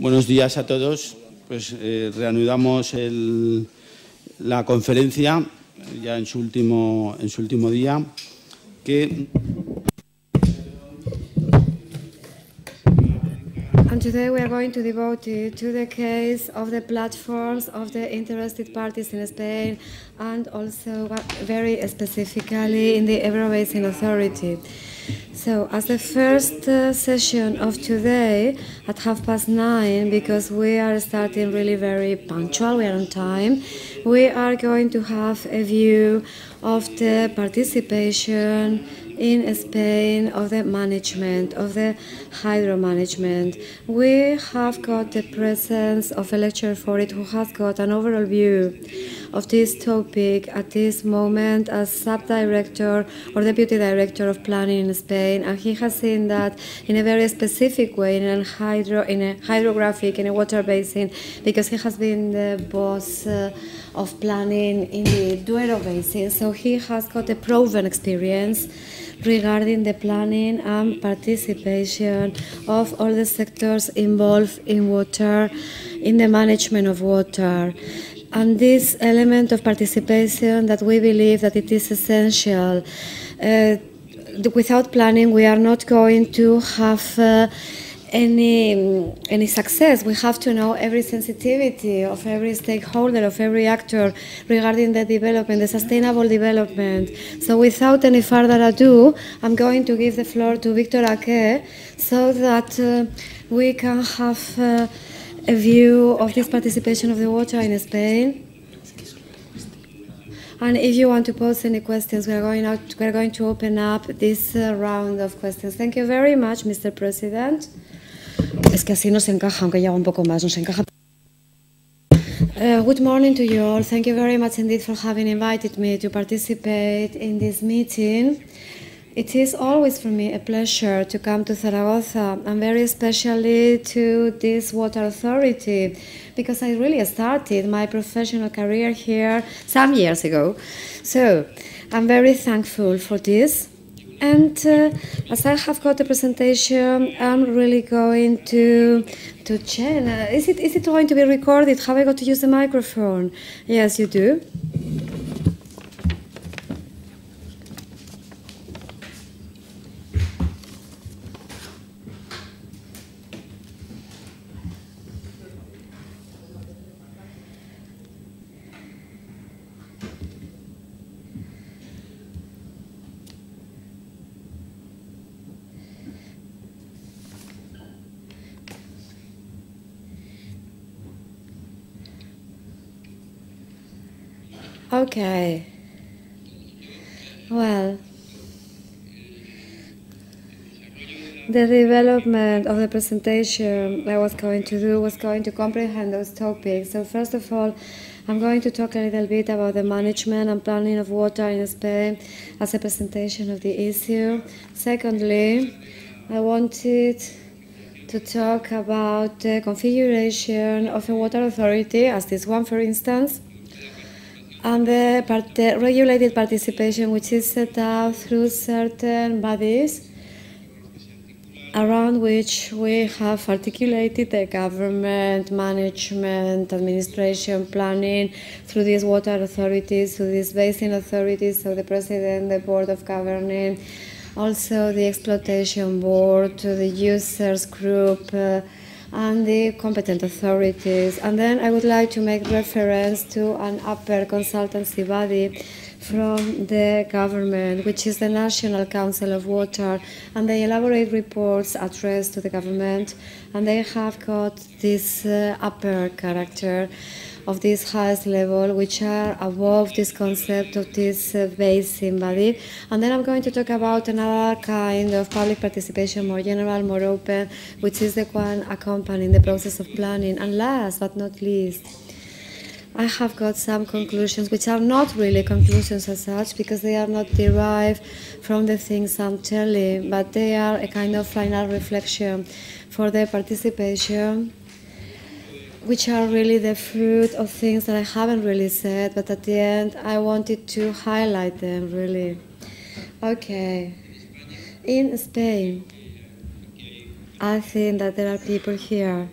Buenos días a todos. Pues eh, reanudamos el, la conferencia ya en su último, en su último día. Que And today we are going to devote it to the case of the platforms of the interested parties in Spain and also very specifically in the Ebro Basin Authority. So, as the first uh, session of today at half past nine, because we are starting really very punctual, we are on time, we are going to have a view of the participation in Spain of the management, of the hydro management. We have got the presence of a lecturer for it who has got an overall view of this topic at this moment as sub-director or deputy director of planning in Spain, and he has seen that in a very specific way in a hydro, in a hydrographic, in a water basin, because he has been the boss. Uh, of planning in the Duero Basin, so he has got a proven experience regarding the planning and participation of all the sectors involved in water, in the management of water. And this element of participation that we believe that it is essential. Uh, without planning, we are not going to have uh, any any success. We have to know every sensitivity of every stakeholder, of every actor regarding the development, the sustainable development. So, without any further ado, I'm going to give the floor to Victor Arqued so that uh, we can have uh, a view of this participation of the water in Spain. And if you want to pose any questions, we are going out. We are going to open up this uh, round of questions. Thank you very much, Mr. President. Es que así nos encaja, aunque lleva un poco más, nos encaja. Uh, good morning to you all. Thank you very much indeed for having invited me to participate in this meeting. It is always for me a pleasure to come to Zaragoza and very especially to this water authority because I really started my professional career here some years ago. So I'm very thankful for this. And uh, as I have got the presentation, I'm really going to to change. Is it is it going to be recorded? Have I got to use the microphone? Yes, you do. Okay. Well, the development of the presentation I was going to do was going to comprehend those topics. So, first of all, I'm going to talk a little bit about the management and planning of water in Spain as a presentation of the issue. Secondly, I wanted to talk about the configuration of a water authority, as this one, for instance and the, part regulated participation, which is set out through certain bodies around which we have articulated the government, management, administration, planning through these water authorities, through these basin authorities, so the president, the board of governing, also the exploitation board, the users group. Uh, and the competent authorities. And then I would like to make reference to an upper consultancy body from the government, which is the National Council of Water, and they elaborate reports addressed to the government, and they have got this uh, upper character of this highest level, which are above this concept of this uh, basin body. And then I'm going to talk about another kind of public participation, more general, more open, which is the one accompanying the process of planning. And last but not least, I have got some conclusions which are not really conclusions as such because they are not derived from the things I'm telling, but they are a kind of final reflection for the participation which are really the fruit of things that I haven't really said, but at the end I wanted to highlight them really. Okay. In Spain, I think that there are people here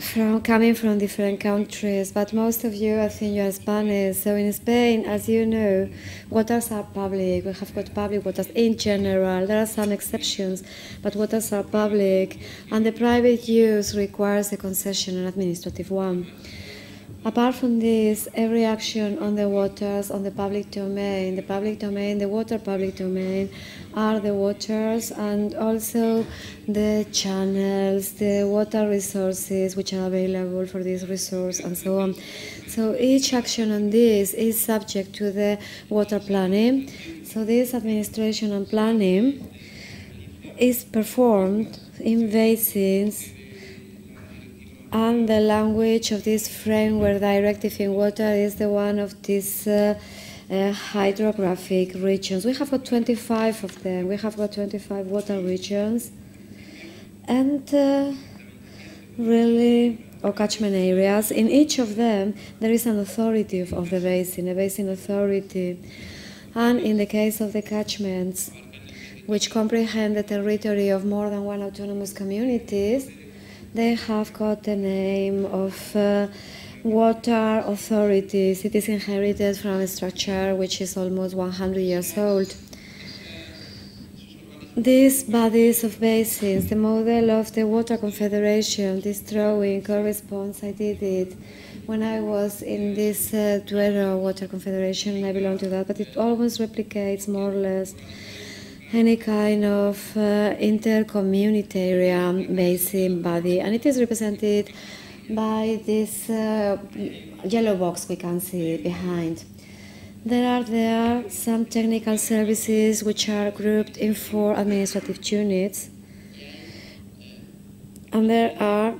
from coming from different countries, but most of you, I think, you are Spanish. So in Spain, as you know, waters are public. We have got public waters in general. There are some exceptions, but waters are public, and the private use requires a concession, an administrative one. Apart from this, every action on the waters, on the public domain, the public domain, the water public domain, are the waters and also the channels, the water resources which are available for this resource, and so on. So each action on this is subject to the water planning. So this administration and planning is performed in basins and the language of this framework directive in water is the one of this uh, uh, hydrographic regions. We have got 25 of them. We have got 25 water regions, and uh, really, or catchment areas. In each of them, there is an authority of, of the basin, a basin authority, and in the case of the catchments, which comprehend the territory of more than one autonomous communities they have got the name of uh, water authorities. It is inherited from a structure which is almost 100 years old. These bodies of basins, the model of the Water Confederation, this drawing corresponds, I did it when I was in this uh, Duero Water Confederation, and I belong to that, but it almost replicates more or less any kind of uh, intercommunitarian basin body, and it is represented by this uh, yellow box we can see behind. There are there some technical services which are grouped in four administrative units, and there are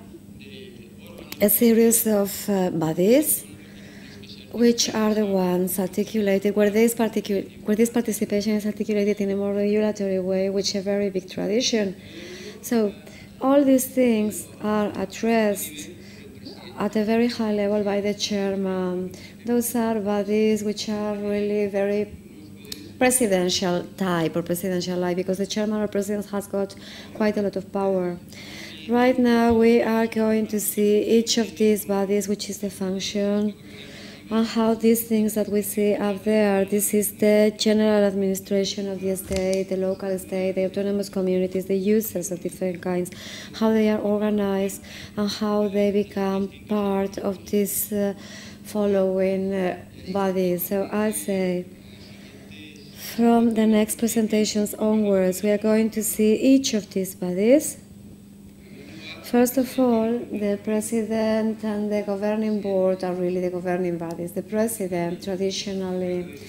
a series of uh, bodies which are the ones articulated where this, particu- where this participation is articulated in a more regulatory way, which is a very big tradition. So all these things are addressed at a very high level by the chairman. Those are bodies which are really very presidential type or presidential like because the chairman or president has got quite a lot of power. Right now we are going to see each of these bodies, which is the function, and how these things that we see up there, this is the general administration of the state, the local state, the autonomous communities, the users of different kinds, how they are organized, and how they become part of this uh, following uh, body. So I say, from the next presentations onwards, we are going to see each of these bodies First of all, the president and the governing board are really the governing bodies. The president traditionally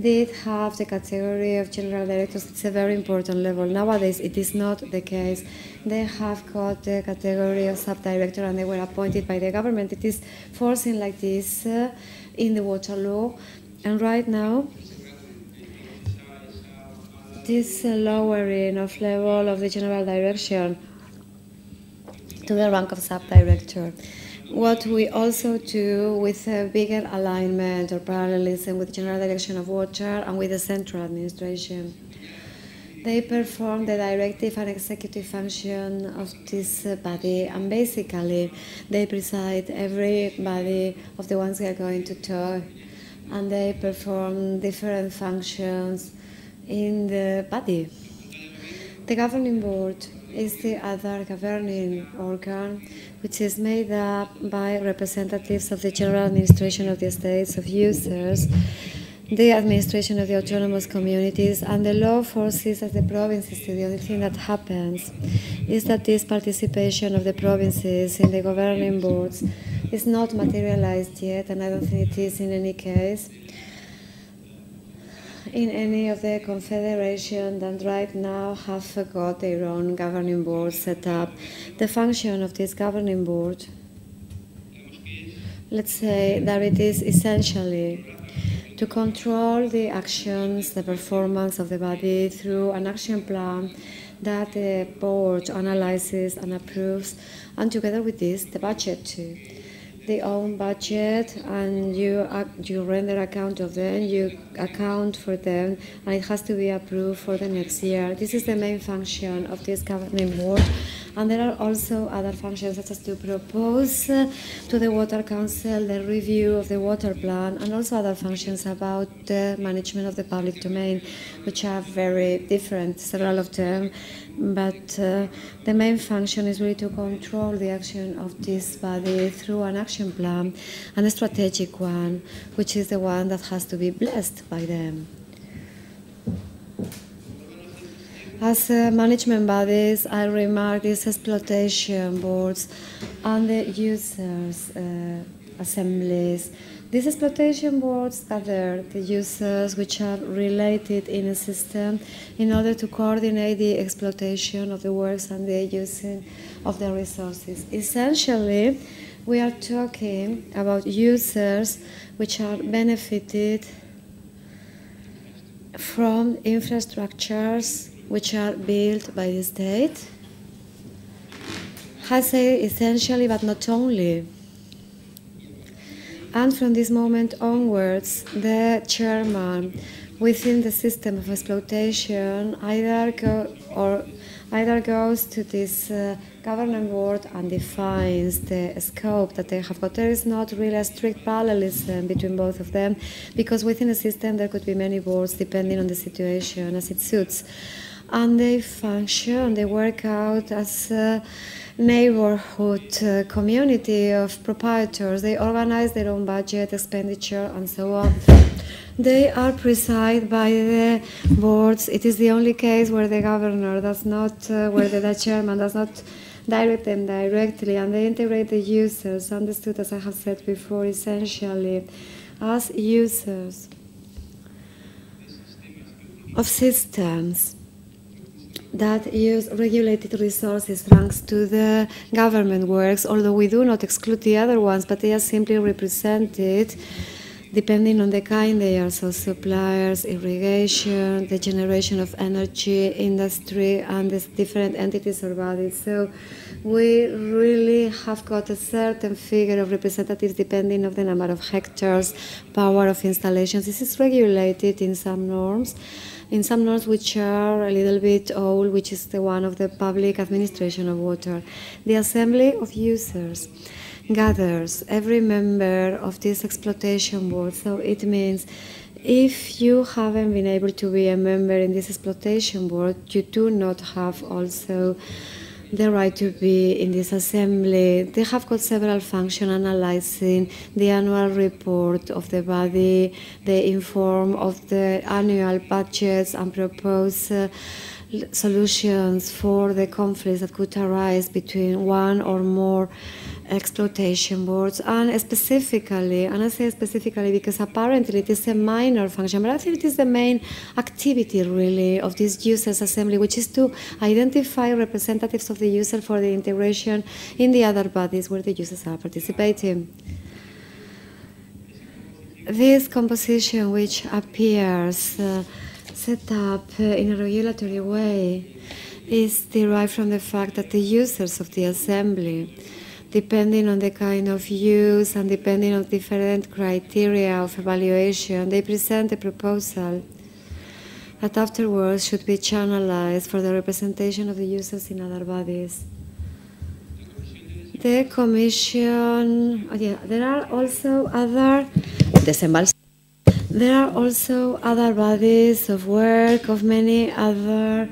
did have the category of general directors. It's a very important level. Nowadays, it is not the case. They have got the category of subdirector and they were appointed by the government. It is forcing like this uh, in the water law. And right now, this lowering of level of the general direction to the rank of sub-director. What we also do with a bigger alignment or parallelism with the General Direction of Water and with the central administration. They perform the directive and executive function of this uh, body, and basically they preside every body of the ones we are going to talk, and they perform different functions in the body. The governing board is the other governing organ, which is made up by representatives of the general administration of the states, of users, the administration of the autonomous communities, and the law forces of the provinces. The only thing that happens is that this participation of the provinces in the governing boards is not materialized yet, and I don't think it is in any case in any of the confederation that right now have got their own governing board set up. The function of this governing board, let's say that it is essentially to control the actions, the performance of the body through an action plan that the board analyzes and approves, and together with this, the budget too. The own budget and you you render account of them, you account for them, and it has to be approved for the next year. This is the main function of this governing board. And there are also other functions such as to propose uh, to the Water Council the review of the water plan and also other functions about the management of the public domain, which are very different, several of them. But uh, the main function is really to control the action of this body through an action plan and a strategic one, which is the one that has to be blessed by them. As uh, management bodies, I remark these exploitation boards and the users' uh, assemblies. These exploitation boards gather the users which are related in a system in order to coordinate the exploitation of the works and the using of the resources. Essentially, we are talking about users which are benefited from infrastructures which are built by the state. I say essentially, but not only. And from this moment onwards, the chairman within the system of exploitation either go or either goes to this uh, governing board and defines the scope that they have got. There is not really a strict parallelism between both of them because within a system there could be many boards depending on the situation as it suits and they function, they work out as a neighborhood uh, community of proprietors. They organize their own budget, expenditure, and so on. They are presided by the boards. It is the only case where the governor does not, uh, where the, the chairman does not direct them directly, and they integrate the users, understood as I have said before, essentially as users of systems that use regulated resources thanks to the government works, although we do not exclude the other ones, but they are simply represented depending on the kind they are. So suppliers, irrigation, the generation of energy, industry, and the different entities or bodies. So we really have got a certain figure of representatives depending on the number of hectares, power of installations. This is regulated in some norms in some norms which are a little bit old, which is the one of the public administration of water. The assembly of users gathers every member of this exploitation board. So it means if you haven't been able to be a member in this exploitation board, you do not have also the right to be in this assembly. They have got several functions analyzing the annual report of the body. They inform of the annual budgets and propose uh, solutions for the conflicts that could arise between one or more exploitation boards and specifically, and I say specifically because apparently it is a minor function, but I think it is the main activity really of this users assembly, which is to identify representatives of the user for the integration in the other bodies where the users are participating. This composition, which appears uh, set up uh, in a regulatory way, is derived from the fact that the users of the assembly depending on the kind of use and depending on different criteria of evaluation, they present a proposal that afterwards should be channelized for the representation of the users in other bodies. The Commission, oh yeah, there are also other there are also other bodies of work of many other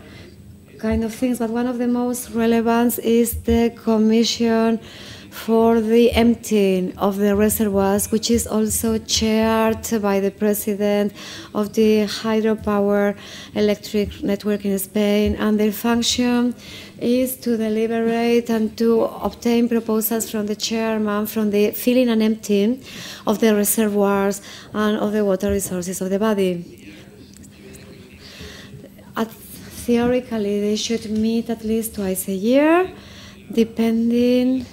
kind of things, but one of the most relevant is the Commission for the emptying of the reservoirs, which is also chaired by the president of the hydropower electric network in Spain, and their function is to deliberate and to obtain proposals from the chairman from the filling and emptying of the reservoirs and of the water resources of the body. At, theoretically, they should meet at least twice a year, depending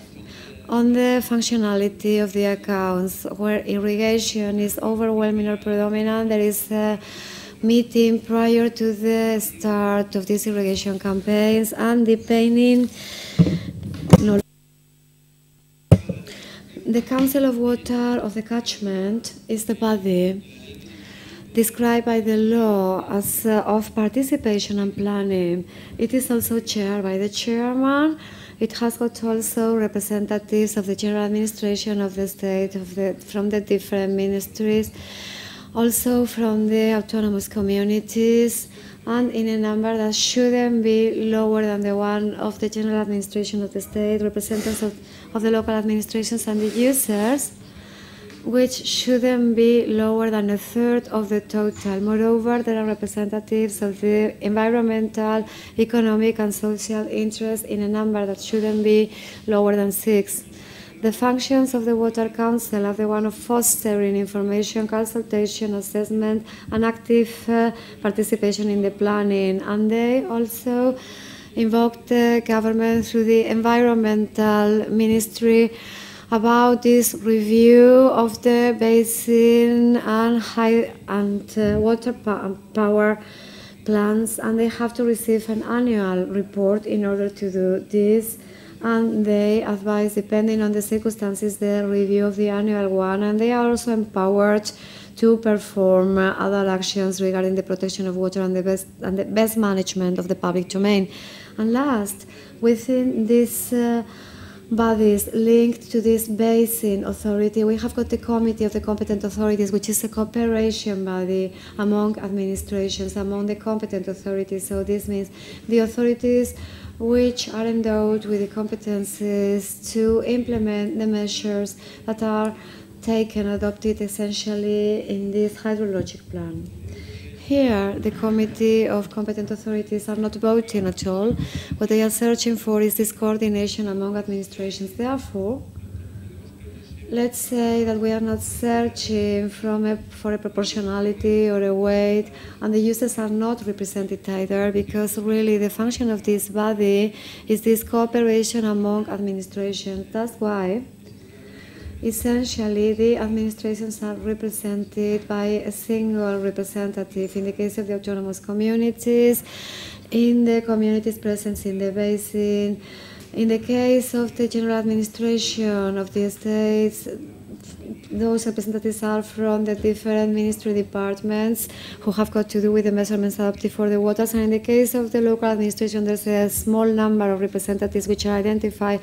on the functionality of the accounts, where irrigation is overwhelming or predominant, there is a meeting prior to the start of these irrigation campaigns, and depending The Council of Water of the Catchment is the body described by the law as uh, of participation and planning. It is also chaired by the chairman. It has got also representatives of the general administration of the state, of the, from the different ministries, also from the autonomous communities, and in a number that shouldn't be lower than the one of the general administration of the state, representatives of, of the local administrations and the users which shouldn't be lower than a third of the total. Moreover, there are representatives of the environmental, economic, and social interests in a number that shouldn't be lower than six. The functions of the Water Council are the one of fostering information, consultation, assessment, and active uh, participation in the planning. And they also invoke the government through the environmental ministry about this review of the basin and high and uh, water power plants and they have to receive an annual report in order to do this. And they advise depending on the circumstances the review of the annual one and they are also empowered to perform other actions regarding the protection of water and the best and the best management of the public domain. And last within this uh, bodies linked to this basin authority. We have got the Committee of the Competent Authorities, which is a cooperation body among administrations, among the competent authorities. So this means the authorities which are endowed with the competences to implement the measures that are taken, adopted essentially in this hydrologic plan. Here, the Committee of Competent Authorities are not voting at all. What they are searching for is this coordination among administrations. Therefore, let's say that we are not searching a, for a proportionality or a weight, and the users are not represented either, because really the function of this body is this cooperation among administrations. That's why Essentially, the administrations are represented by a single representative. In the case of the autonomous communities, in the communities present in the basin, in the case of the general administration of the states, those representatives are from the different ministry departments who have got to do with the measurements adopted for the waters. And in the case of the local administration, there's a small number of representatives which are identified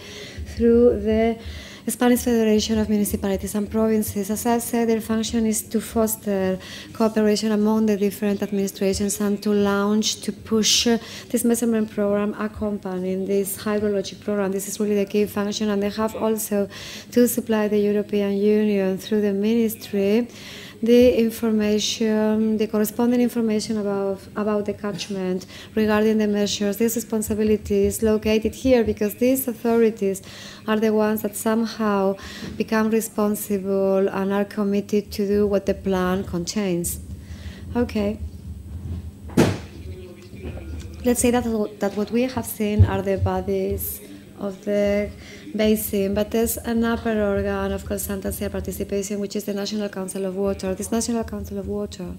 through the Spanish Federation of Municipalities and Provinces. As I said, their function is to foster cooperation among the different administrations and to launch, to push this measurement program accompanying this hydrologic program. This is really the key function, and they have also to supply the European Union through the ministry the information, the corresponding information about, about the catchment regarding the measures. This responsibility is located here because these authorities are the ones that somehow become responsible and are committed to do what the plan contains. Okay. Let's say that, that what we have seen are the bodies of the basin, but there's an upper organ of consultancy and participation, which is the National Council of Water. This National Council of Water,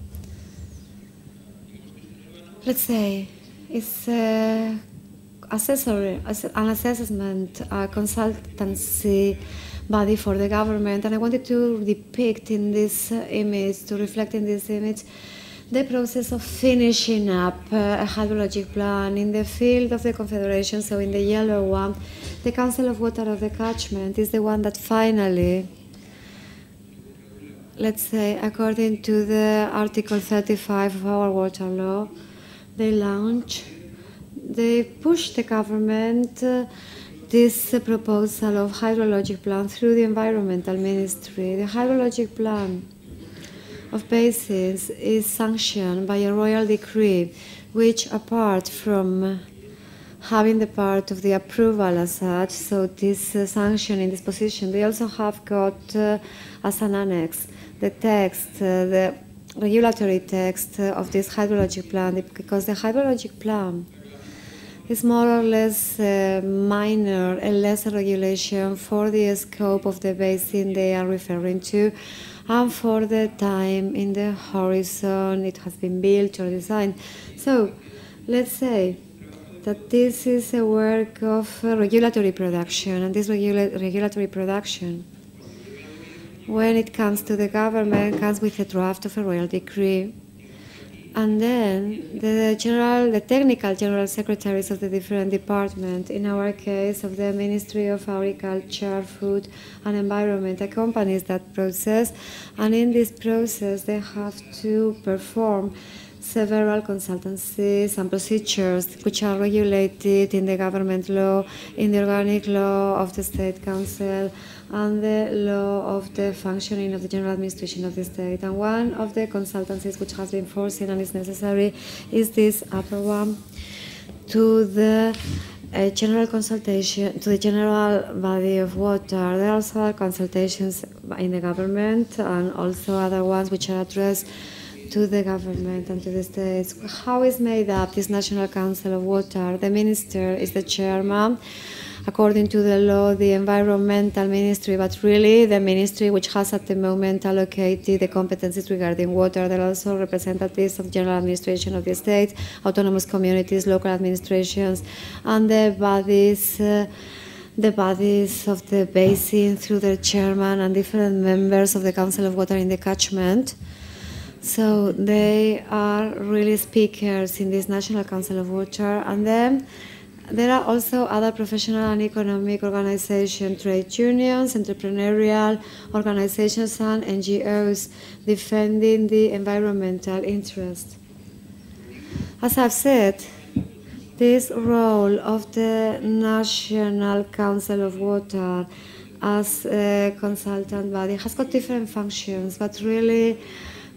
let's say, is uh, accessory, an assessment, consultancy body for the government, and I wanted to depict in this image, to reflect in this image, the process of finishing up uh, a hydrologic plan in the field of the Confederation, so in the yellow one, the Council of Water of the Catchment is the one that finally, let's say, according to the Article 35 of our water law, they launch, they push the government uh, this proposal of hydrologic plan through the environmental ministry. The hydrologic plan of basins is sanctioned by a royal decree, which, apart from having the part of the approval as such, so this uh, sanction in this position, they also have got uh, as an annex the text, uh, the regulatory text uh, of this hydrologic plan, because the hydrologic plan is more or less a minor, a lesser regulation for the scope of the basin they are referring to and for the time in the horizon it has been built or designed. So let's say that this is a work of regulatory production, and this regula regulatory production when it comes to the government, comes with a draft of a royal decree. And then the general, the technical general secretaries of the different departments, in our case of the Ministry of Agriculture, Food and Environment, accompanies that process. And in this process, they have to perform several consultancies and procedures which are regulated in the government law, in the organic law of the State Council, and the law of the functioning of the general administration of the state. And one of the consultancies which has been foreseen and is necessary is this upper one to the uh, general consultation to the general body of water. There are also consultations in the government and also other ones which are addressed to the government and to the states. How is made up this National Council of Water? The minister is the chairman according to the law, the environmental ministry, but really the ministry which has at the moment allocated the competencies regarding water. There are also representatives of general administration of the state, autonomous communities, local administrations, and the bodies. Uh, the bodies of the basin through their chairman and different members of the Council of Water in the catchment. So they are really speakers in this National Council of Water. And then there are also other professional and economic organizations, trade unions, entrepreneurial organizations, and NGOs defending the environmental interest. As I've said, this role of the National Council of Water as a consultant body has got different functions, but really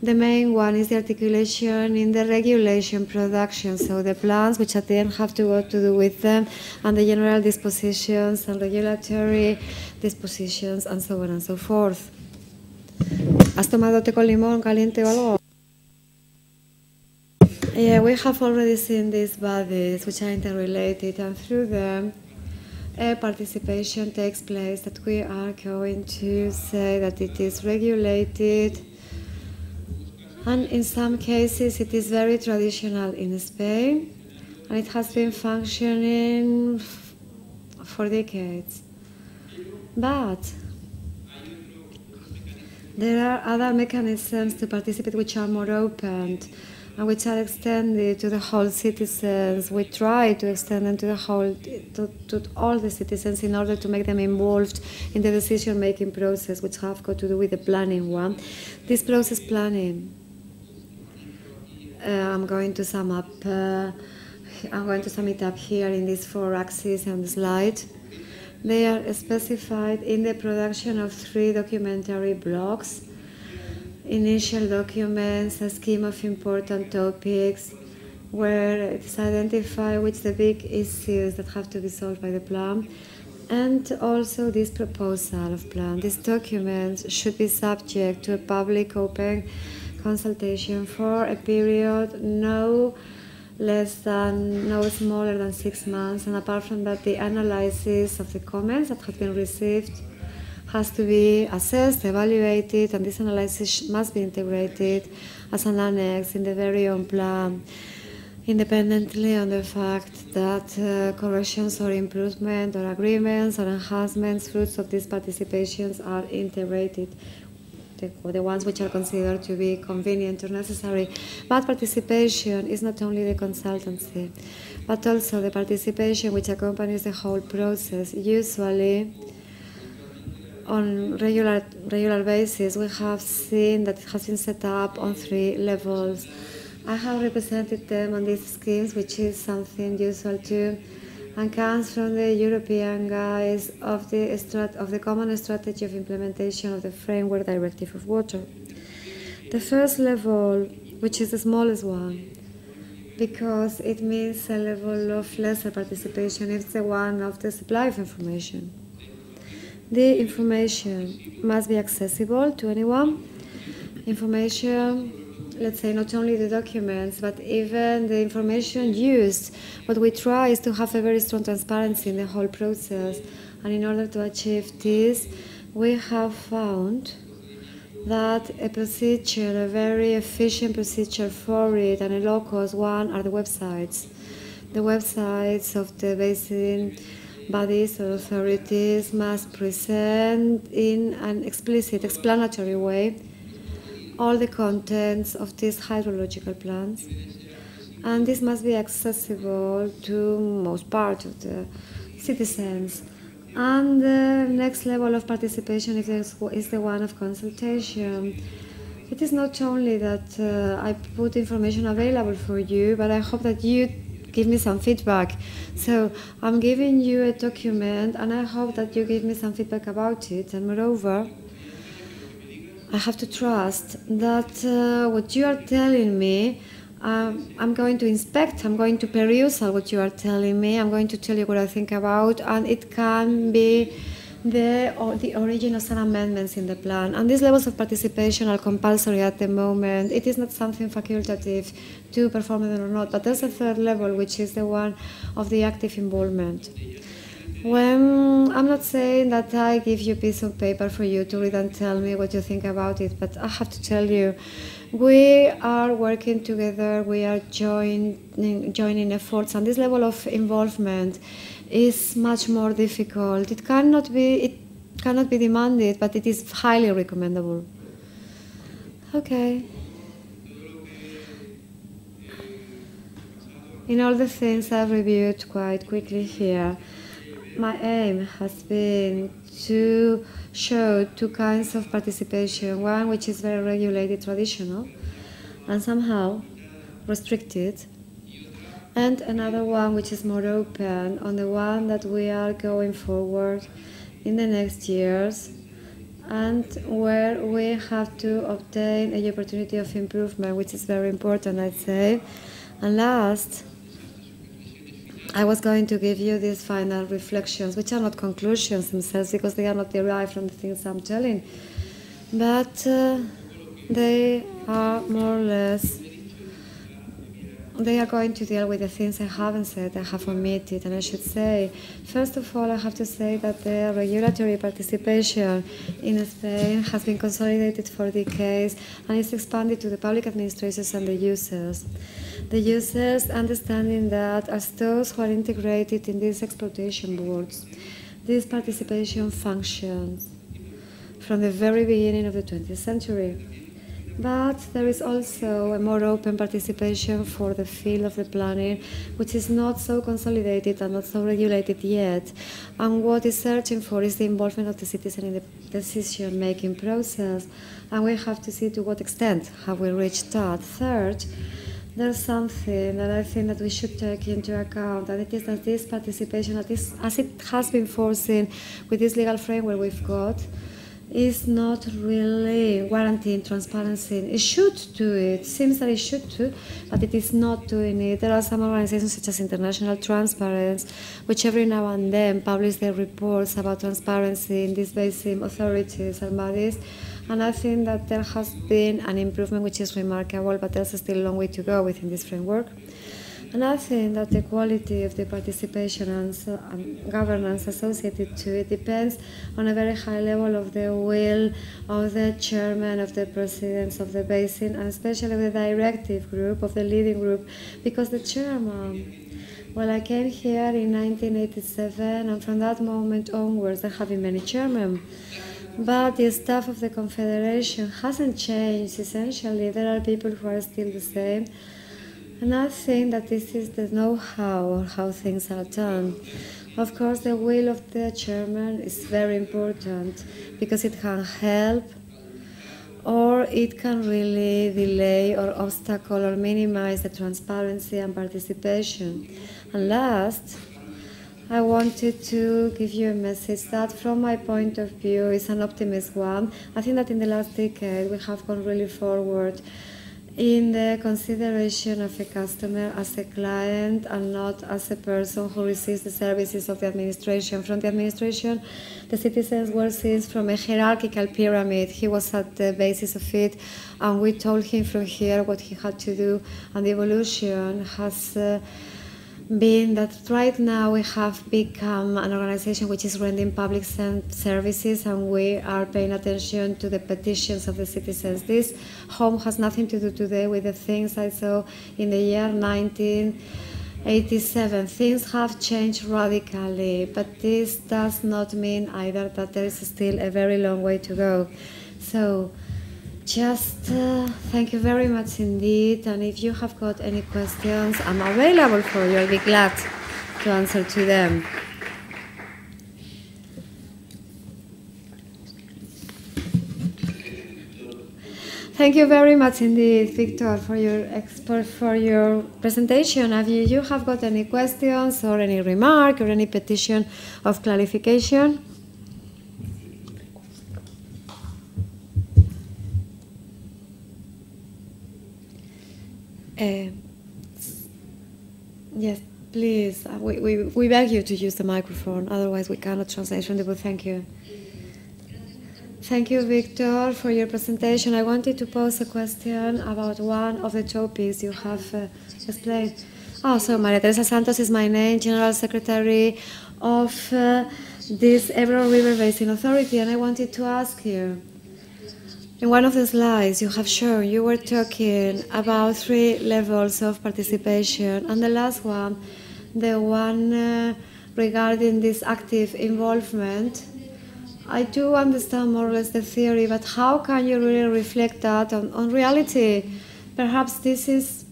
the main one is the articulation in the regulation production, so the plans which at the end have to go to do with them, and the general dispositions and regulatory dispositions, and so on and so forth. ¿Has tomado té con limón caliente o algo? Yeah, we have already seen these bodies which are interrelated, and through them, a participation takes place that we are going to say that it is regulated and in some cases it is very traditional in Spain and it has been functioning for decades. But there are other mechanisms to participate which are more open and which are extended to the whole citizens. We try to extend them to the whole, to, to all the citizens in order to make them involved in the decision-making process, which have got to do with the planning one. This process planning I'm going to sum up. Uh, I'm going to sum it up here in these four axes on the slide. They are specified in the production of three documentary blocks. Initial documents, a scheme of important topics, where it's identified which the big issues that have to be solved by the plan, and also this proposal of plan. These documents should be subject to a public open consultation for a period no less than, no smaller than six months. And apart from that, the analysis of the comments that have been received has to be assessed, evaluated, and this analysis must be integrated as an annex in the very own plan, independently on the fact that uh, corrections or improvement or agreements or enhancements, fruits of these participations are integrated the, the ones which are considered to be convenient or necessary. But participation is not only the consultancy, but also the participation which accompanies the whole process. Usually, on regular regular basis, we have seen that it has been set up on three levels. I have represented them on these schemes, which is something usual too and comes from the European guise of the, of the Common Strategy of Implementation of the Framework Directive of Water. The first level, which is the smallest one, because it means a level of lesser participation, it's the one of the supply of information. The information must be accessible to anyone. Information let's say, not only the documents, but even the information used. What we try is to have a very strong transparency in the whole process. And in order to achieve this, we have found that a procedure, a very efficient procedure for it, and a low cost one are the websites. The websites of the basin bodies or authorities must present in an explicit, explanatory way all the contents of these hydrological plans. And this must be accessible to most part of the citizens. And the next level of participation is the one of consultation. It is not only that uh, I put information available for you, but I hope that you give me some feedback. So I'm giving you a document, and I hope that you give me some feedback about it. And moreover, I have to trust that uh, what you are telling me, um, I'm going to inspect, I'm going to peruse what you are telling me, I'm going to tell you what I think about, and it can be the, or the origin of some amendments in the plan. And these levels of participation are compulsory at the moment. It is not something facultative to perform it or not. But there's a third level, which is the one of the active involvement. When I'm not saying that I give you a piece of paper for you to read and tell me what you think about it, but I have to tell you, we are working together, we are joining, joining efforts, and this level of involvement is much more difficult. It cannot be it cannot be demanded, but it is highly recommendable. Okay. In all the things I've reviewed quite quickly here, my aim has been to show two kinds of participation. One which is very regulated, traditional, and somehow restricted, and another one which is more open on the one that we are going forward in the next years and where we have to obtain a opportunity of improvement which is very important I'd say. And last I was going to give you these final reflections which are not conclusions themselves because they are not derived from the things I'm telling but uh, they are more or less they are going to deal with the things I haven't said, I have omitted, and I should say, first of all, I have to say that the regulatory participation in Spain has been consolidated for decades and is expanded to the public administrations and the users. The users understanding that as those who are integrated in these exploitation boards, this participation functions from the very beginning of the 20th century. But there is also a more open participation for the field of the planning, which is not so consolidated and not so regulated yet. And what is searching for is the involvement of the citizen in the decision making process. And we have to see to what extent have we reached that. Third, there's something that I think that we should take into account, and it is that this participation, as it has been foreseen with this legal framework we've got, is not really guaranteeing transparency. It should do it. Seems that it should do, but it is not doing it. There are some organizations such as International Transparency, which every now and then publish their reports about transparency in these basic authorities and bodies. And I think that there has been an improvement which is remarkable, but there's still a long way to go within this framework. And I think that the quality of the participation and, so, and, governance associated to it depends on a very high level of the will of the chairman, of the presidents of the basin, and especially the directive group, of the leading group, because the chairman well, I came here in 1987, and from that moment onwards, there have been many chairmen. But the staff of the Confederation hasn't changed essentially. There are people who are still the same. And I think that this is the know-how or how things are done. Of course, the will of the chairman is very important because it can help or it can really delay or obstacle or minimize the transparency and participation. And last, I wanted to give you a message that, from my point of view, is an optimist one. I think that in the last decade we have gone really forward in the consideration of a customer as a client and not as a person who receives the services of the administration. From the administration, the citizens were seen from a hierarchical pyramid. He was at the basis of it, and we told him from here what he had to do, and the evolution has. Uh, being that right now we have become an organization which is rendering public services and we are paying attention to the petitions of the citizens. This home has nothing to do today with the things I saw in the year 1987. Things have changed radically, but this does not mean either that there is still a very long way to go. So, just uh, thank you very much indeed. And if you have got any questions, I'm available for you. I'll be glad to answer to them. Thank you very much indeed, Victor, for your expert for your presentation. Have you, you have got any questions or any remark or any petition of clarification? Uh, yes, please. Uh, we, we, we beg you to use the microphone, otherwise we cannot translate from the book. Thank you. Thank you, Victor, for your presentation. I wanted to pose a question about one of the topics you have uh, explained. Oh, so Maria Teresa Santos is my name, General Secretary of uh, this Ebro River Basin Authority, and I wanted to ask you. In one of the slides you have shown, you were talking about three levels of participation, and the last one, the one uh, regarding this active involvement, I do understand more or less the theory, but how can you really reflect that on, on reality? Perhaps this is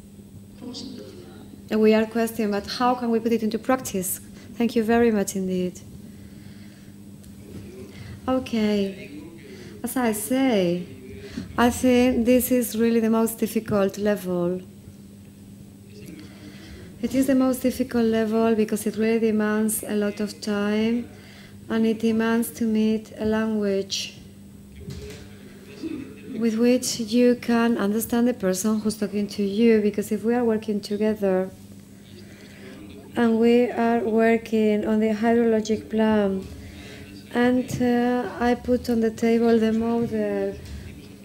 a weird question, but how can we put it into practice? Thank you very much indeed. Okay, as I say, I think this is really the most difficult level. It is the most difficult level because it really demands a lot of time and it demands to meet a language with which you can understand the person who's talking to you because if we are working together and we are working on the hydrologic plan and uh, I put on the table the model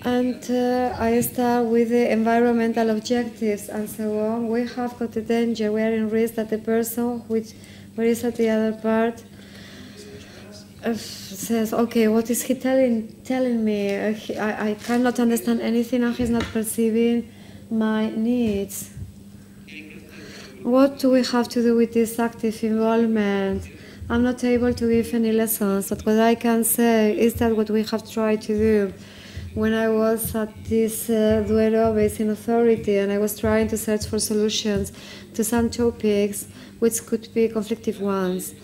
and uh, I start with the environmental objectives and so on, we have got the danger, we are in risk that the person which, who is at the other part uh, says, okay, what is he telling telling me? Uh, he, I, I cannot understand anything and he's not perceiving my needs. What do we have to do with this active involvement? I'm not able to give any lessons, but what I can say is that what we have tried to do when I was at this uh, Duero Basin Authority and I was trying to search for solutions to some topics which could be conflictive ones.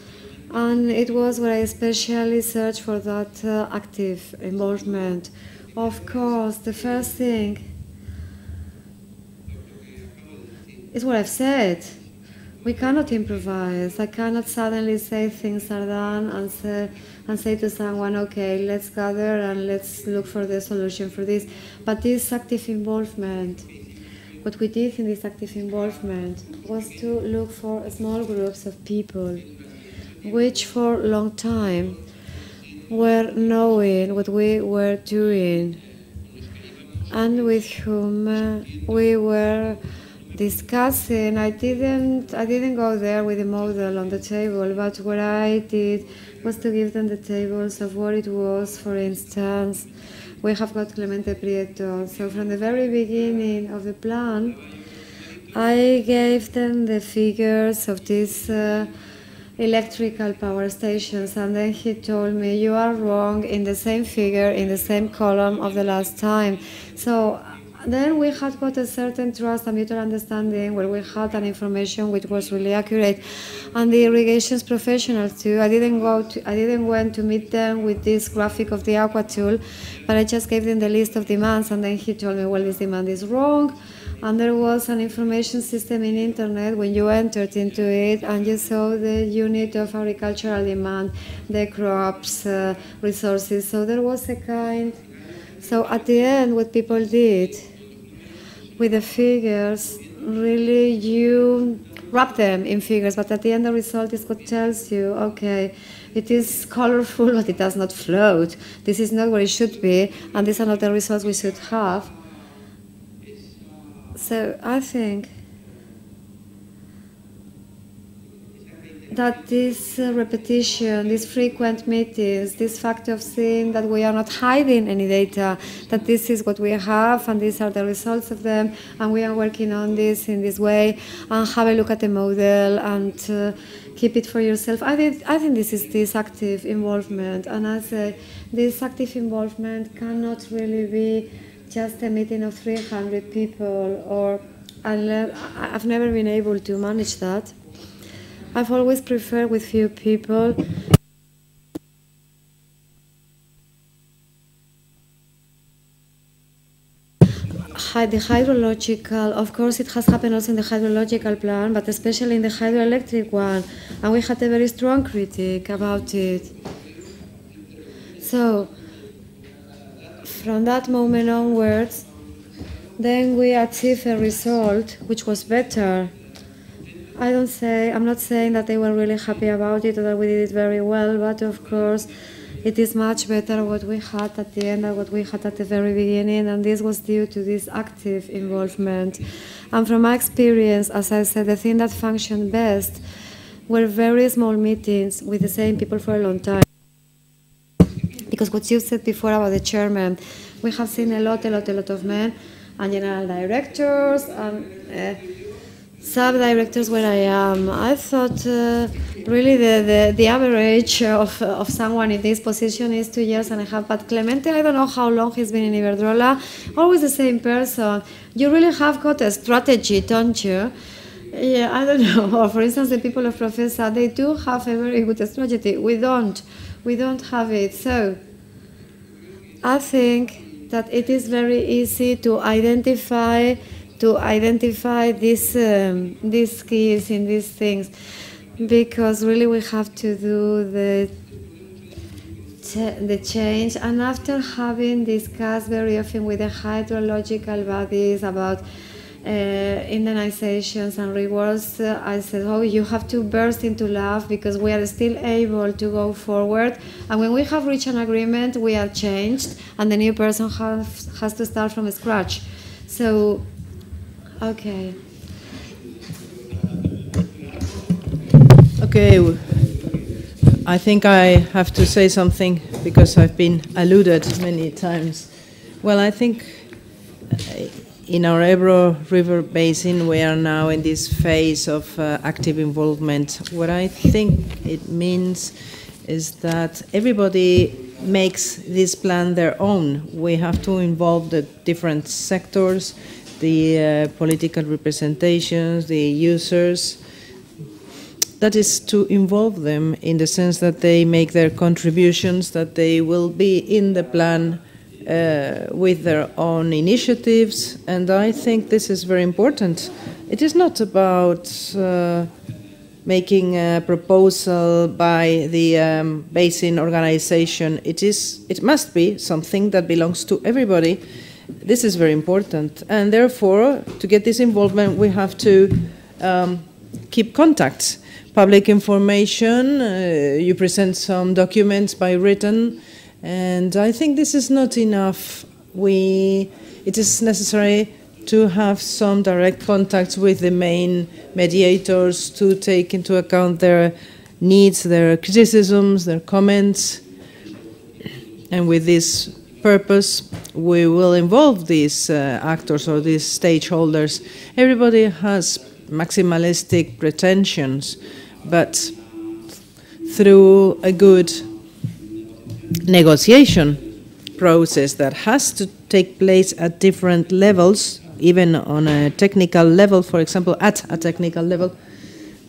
And it was where I especially searched for that uh, active involvement. Of course, the first thing is what I've said. We cannot improvise. I cannot suddenly say things are done and say, and say to someone, okay, let's gather and let's look for the solution for this. But this active involvement, what we did in this active involvement was to look for small groups of people which for a long time were knowing what we were doing and with whom uh, we were discussing. I didn't I didn't go there with the model on the table, but what I did was to give them the tables of what it was. For instance, we have got Clemente Prieto. So from the very beginning of the plan, I gave them the figures of these Uh, electrical power stations and then he told me you are wrong in the same figure in the same column of the last time so then we had got a certain trust and mutual understanding where we had an information which was really accurate and the irrigations professionals too. I didn't go to i didn't went to meet them with this graphic of the aqua tool but i just gave them the list of demands and then he told me well this demand is wrong. And there was an information system in internet when you entered into it and you saw the unit of agricultural demand the crops uh, resources. So there was a kind so at the end what people did with the figures really you wrap them in figures but at the end the result is what tells you okay it is colorful but it does not float. This is not where it should be and these are not the results we should have. So I think that this uh, repetition, these frequent meetings, this fact of seeing that we are not hiding any data, that this is what we have and these are the results of them, and we are working on this in this way, and have a look at the model and uh, keep it for yourself. I think, I think this is this active involvement, and I say this active involvement cannot really be just a meeting of 300 people or I've never been able to manage that. I've always preferred with few people. The hydrological, of course, it has happened also in the hydrological plan, but especially in the hydroelectric one, and we had a very strong critique about it. So, from that moment onwards, then we achieved a result which was better. I don't say, I'm not saying that they were really happy about it or that we did it very well, but of course, it is much better what we had at the end than what we had at the very beginning, and this was due to this active involvement. And from my experience, as I said, the thing that functioned best were very small meetings with the same people for a long time. Because what you said before about the chairman, we have seen a lot, a lot, a lot of men and general directors and uh, sub-directors where I am. I thought uh, really the, the, the, average of, of someone in this position is two years and a half. But Clemente, I don't know how long he's been in Iberdrola. Always the same person. You really have got a strategy, don't you? Yeah, I don't know. Or for instance, the people of Profesa, they do have a very good strategy. We don't. We don't have it. So I think that it is very easy to identify to identify these um, these skills in these things because really we have to do the the change and after having discussed very often with the hydrological bodies about uh, indemnizations and rewards, uh, I said, oh, you have to burst into laugh because we are still able to go forward. And when we have reached an agreement, we are changed, and the new person has, has to start from scratch. So, okay. Okay, I think I have to say something because I've been alluded many times. Well, I think in our Ebro River Basin, we are now in this phase of uh, active involvement. What I think it means is that everybody makes this plan their own. We have to involve the different sectors, the uh, political representations, the users. That is to involve them in the sense that they make their contributions, that they will be in the plan uh, with their own initiatives, and I think this is very important. It is not about uh, making a proposal by the um, basin organization. It is. It must be something that belongs to everybody. This is very important, and therefore, to get this involvement, we have to um, keep contact. Public information. Uh, you present some documents by written and I think this is not enough. We, it is necessary to have some direct contacts with the main mediators to take into account their needs, their criticisms, their comments. And with this purpose, we will involve these uh, actors or these stakeholders. Everybody has maximalistic pretensions, but through a good negotiation process that has to take place at different levels, even on a technical level, for example, at a technical level,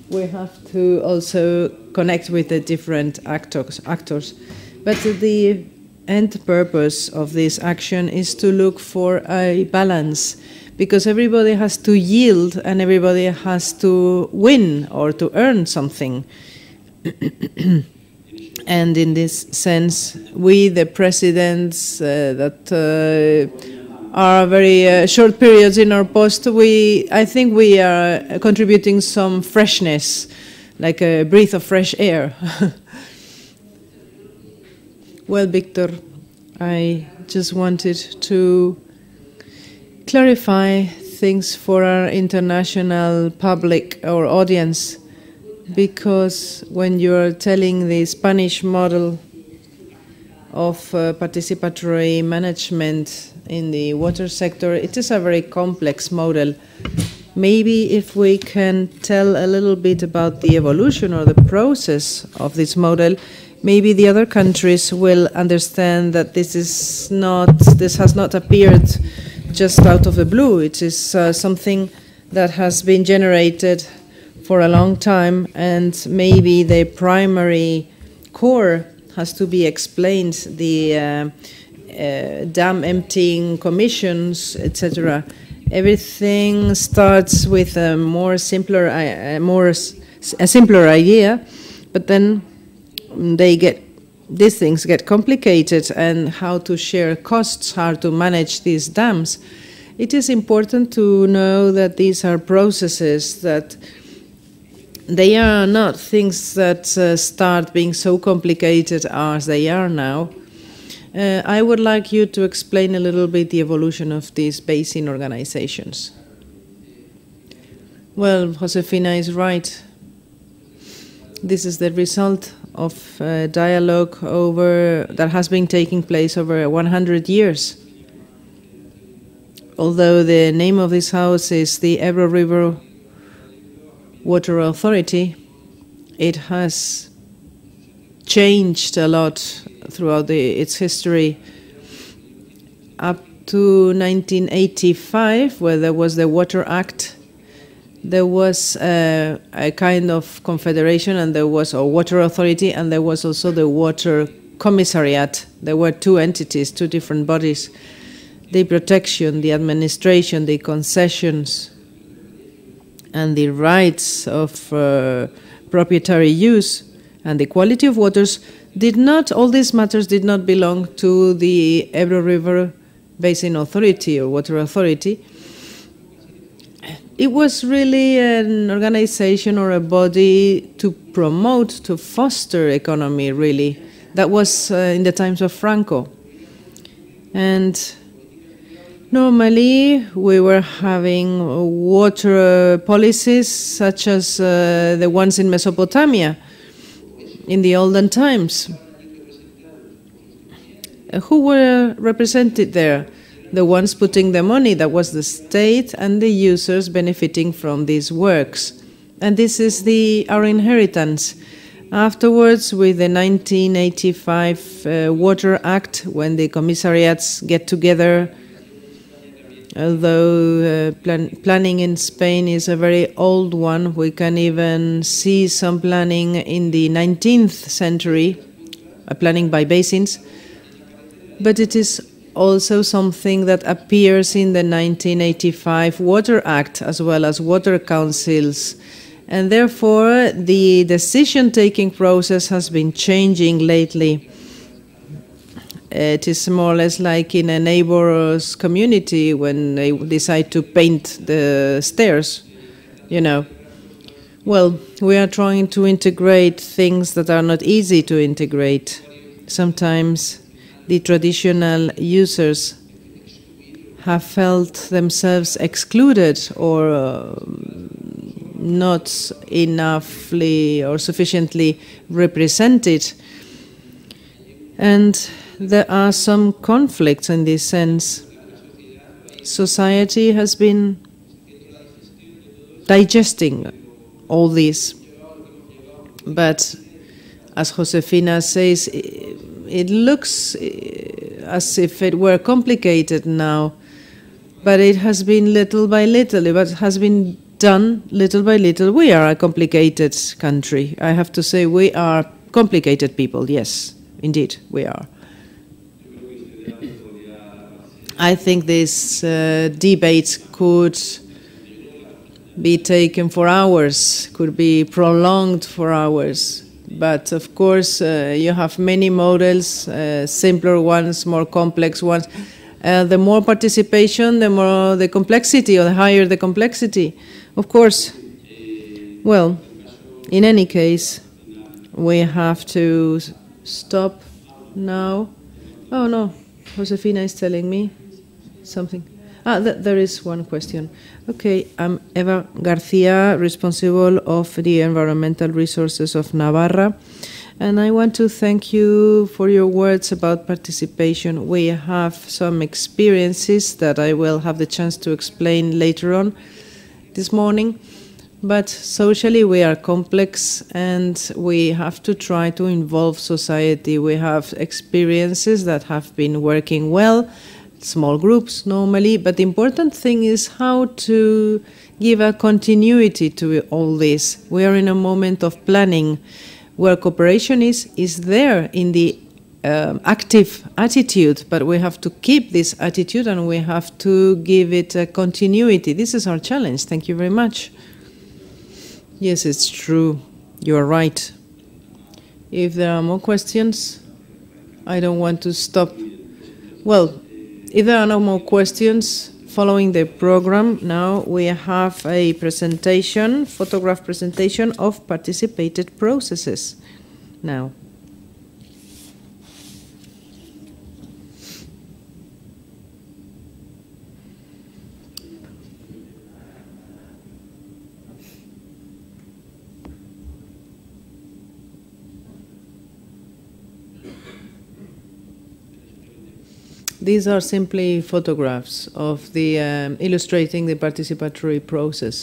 we have to also connect with the different actors. actors. But the end purpose of this action is to look for a balance because everybody has to yield and everybody has to win or to earn something. and in this sense, we, the presidents uh, that uh, are very uh, short periods in our post, we, I think we are contributing some freshness, like a breath of fresh air. well, Victor, I just wanted to clarify things for our international public or audience because when you are telling the Spanish model of uh, participatory management in the water sector, it is a very complex model. Maybe if we can tell a little bit about the evolution or the process of this model, maybe the other countries will understand that this is not this has not appeared just out of the blue. It is uh, something that has been generated for a long time, and maybe the primary core has to be explained. The uh, uh, dam emptying commissions, etc. Everything starts with a more simpler, more a simpler idea, but then they get these things get complicated and how to share costs, how to manage these dams. It is important to know that these are processes that they are not things that uh, start being so complicated as they are now. Uh, I would like you to explain a little bit the evolution of these basin organizations. Well, Josefina is right. This is the result of uh, dialogue over that has been taking place over 100 years. Although the name of this house is the Ebro River Water Authority, it has changed a lot throughout the, its history. Up to 1985, where there was the Water Act there was a, a, kind of confederation and there was a water authority and there was also the water commissariat. There were two entities two different bodies. The protection the administration the concessions and the rights of uh, proprietary use and the quality of waters did not all these matters did not belong to the ebro river basin authority or water authority it was really an organization or a body to promote, to foster economy, really. That was uh, in the times of Franco. And normally we were having water policies such as uh, the ones in Mesopotamia in the olden times. Who were represented there? The ones putting the money, that was the state, and the users benefiting from these works. And this is the, our inheritance. Afterwards, with the 1985 uh, Water Act, when the commissariats get together, although uh, plan planning in Spain is a very old one, we can even see some planning in the 19th century, uh, planning by basins, but it is also something that appears in the 1985 Water Act as well as water councils. And therefore, the decision taking process has been changing lately. It is more or less like in a neighbor's community when they decide to paint the stairs, you know. Well, we are trying to integrate things that are not easy to integrate. Sometimes the traditional users have felt themselves excluded or uh, not enoughly or sufficiently represented. And there are some conflicts in this sense. Society has been digesting all this. But as Josefina says, it looks eh, as if it were complicated now, but it has been little by little. It has been done little by little. We are a complicated country. I have to say, we are complicated people. Yes, indeed, we are. I think this uh, debate could be taken for hours, could be prolonged for hours. But of course, uh, you have many models, uh, simpler ones, more complex ones. Uh, the more participation, the more the complexity, or the higher the complexity. Of course, well, in any case, we have to stop now. Oh no, Josefina is telling me something. Ah, th- there is one question. Okay, I'm Eva Garcia, responsible of the environmental resources of Navarra. And I want to thank you for your words about participation. We have some experiences that I will have the chance to explain later on this morning. But socially, we are complex and we have to try to involve society. We have experiences that have been working well, small groups normally, but the important thing is how to give a continuity to all this. We are in a moment of planning where cooperation is, is there in the um, active attitude, but we have to keep this attitude and we have to give it a continuity. This is our challenge. Thank you very much. Yes, it's true. You are right. If there are more questions, I don't want to stop. Well, if there are no more questions, following the program, now we have a presentation, photograph presentation of participated processes. Now. These are simply photographs of the um, illustrating the participatory process.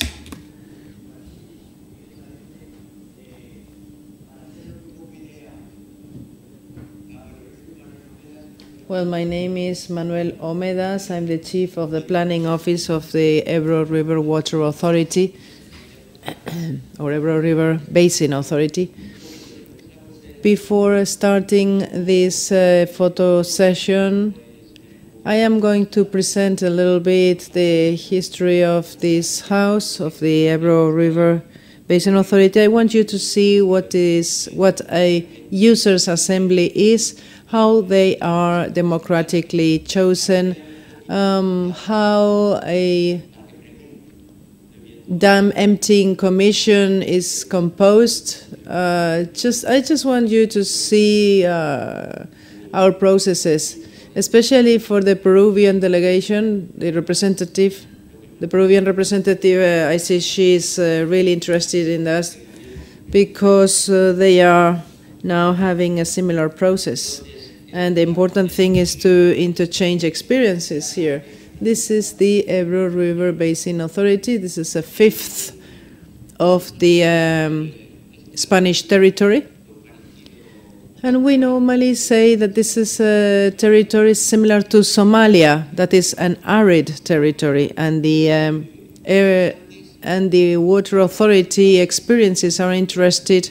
Well, my name is Manuel Omedas. I'm the chief of the planning office of the Ebro River Water Authority, or Ebro River Basin Authority. Before starting this uh, photo session, I am going to present a little bit the history of this house of the Ebro River Basin Authority. I want you to see what is what a users assembly is, how they are democratically chosen, um, how a dam emptying commission is composed. Uh, just I just want you to see uh, our processes especially for the Peruvian delegation, the representative, the Peruvian representative, uh, I see she's uh, really interested in that because uh, they are now having a similar process. And the important thing is to interchange experiences here. This is the Ebro River Basin Authority. This is a fifth of the um, Spanish territory. And we normally say that this is a territory similar to Somalia, that is an arid territory, and the um, air and the water authority experiences are interested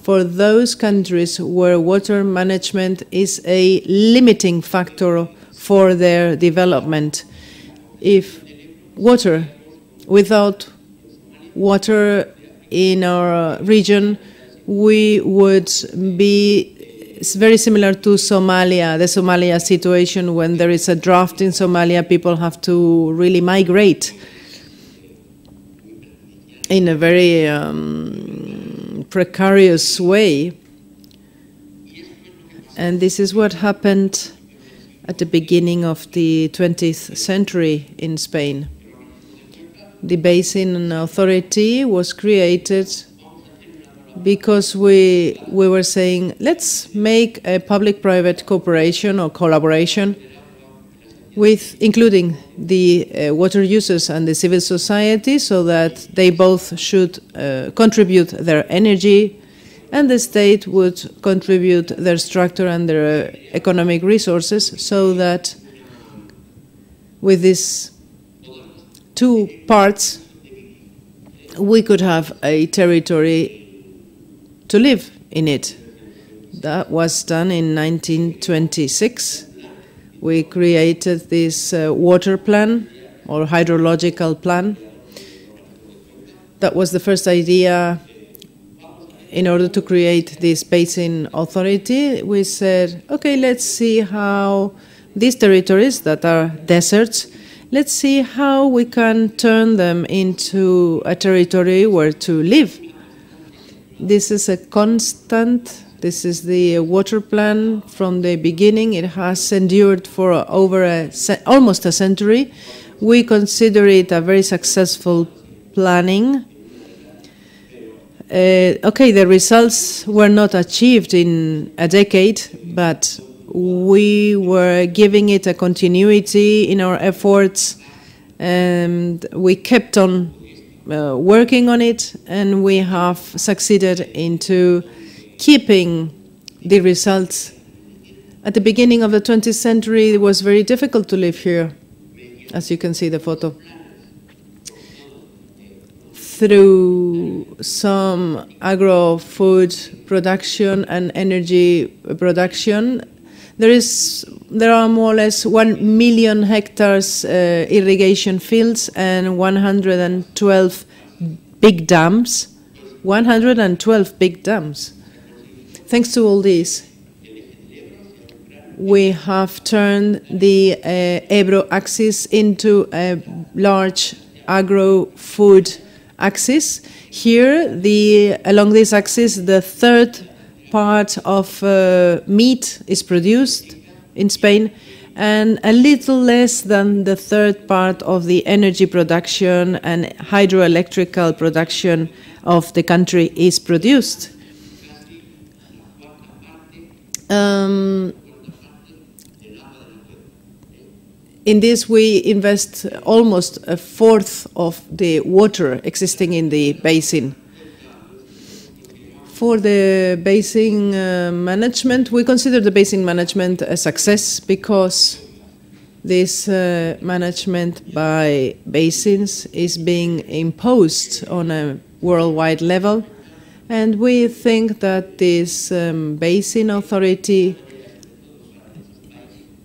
for those countries where water management is a limiting factor for their development. If water, without water in our region, we would be it's very similar to Somalia, the Somalia situation when there is a drought in Somalia, people have to really migrate in a very um, precarious way. And this is what happened at the beginning of the 20th century in Spain. The Basin Authority was created because we we were saying let's make a public-private cooperation or collaboration with including the uh, water users and the civil society so that they both should uh, contribute their energy and the state would contribute their structure and their uh, economic resources so that with these two parts we could have a territory to live in it. That was done in 1926. We created this uh, water plan or hydrological plan. That was the first idea in order to create this basin authority. We said, okay, let's see how these territories that are deserts, let's see how we can turn them into a territory where to live this is a constant. This is the water plan from the beginning. It has endured for over a almost a century. We consider it a very successful planning. Uh, okay, the results were not achieved in a decade, but we were giving it a continuity in our efforts, and we kept on uh, working on it, and we have succeeded into keeping the results. At the beginning of the 20th century, it was very difficult to live here, as you can see the photo. Through some agro-food production and energy production, there is there are more or less one million hectares uh, irrigation fields and 112 big dams. 112 big dams. Thanks to all this, we have turned the uh, Ebro axis into a large agro-food axis. Here, the along this axis, the third part of uh, meat is produced in Spain, and a little less than the third part of the energy production and hydroelectrical production of the country is produced. Um, in this, we invest almost a fourth of the water existing in the basin. For the basin uh, management, we consider the basin management a success because this uh, management by basins is being imposed on a worldwide level. And we think that this um, basin authority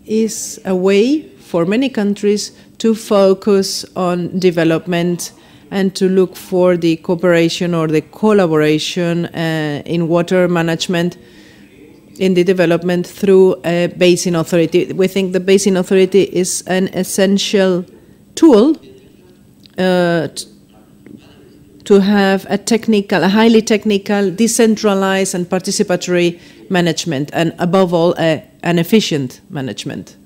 is a way for many countries to focus on development and to look for the cooperation or the collaboration uh, in water management in the development through a basin authority. We think the basin authority is an essential tool uh, to have a technical, a highly technical, decentralized and participatory management, and above all, a, an efficient management.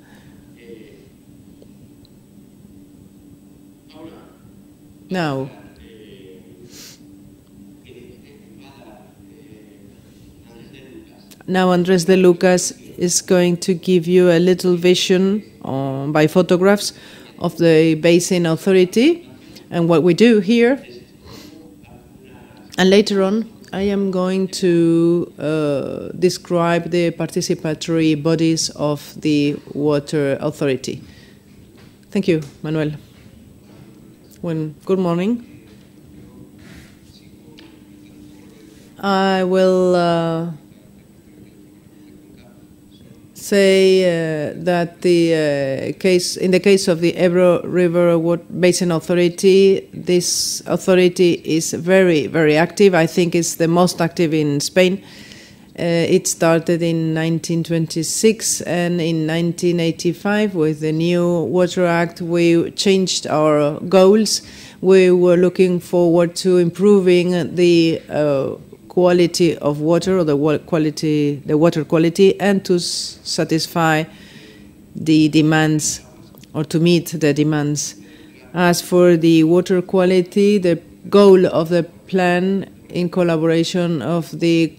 Now, now Andres de Lucas is going to give you a little vision uh, by photographs of the Basin Authority and what we do here. And later on, I am going to uh, describe the participatory bodies of the Water Authority. Thank you, Manuel. Well, good morning. I will uh, say uh, that the uh, case, in the case of the Ebro River Basin Authority, this authority is very, very active. I think it's the most active in Spain. Uh, it started in 1926, and in 1985, with the new Water Act, we changed our goals. We were looking forward to improving the uh, quality of water or the quality, the water quality, and to satisfy the demands or to meet the demands. As for the water quality, the goal of the plan in collaboration of the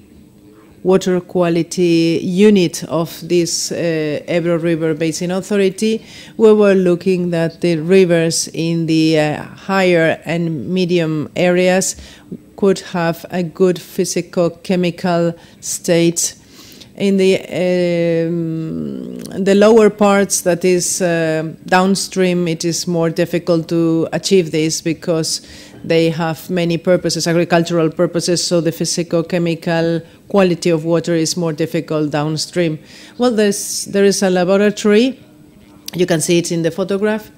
water quality unit of this uh, Ebro River Basin Authority, we were looking at the rivers in the uh, higher and medium areas could have a good physical chemical state. In the um, the lower parts that is uh, downstream it is more difficult to achieve this because they have many purposes agricultural purposes so the physical chemical quality of water is more difficult downstream. Well there's there is a laboratory. You can see it in the photograph.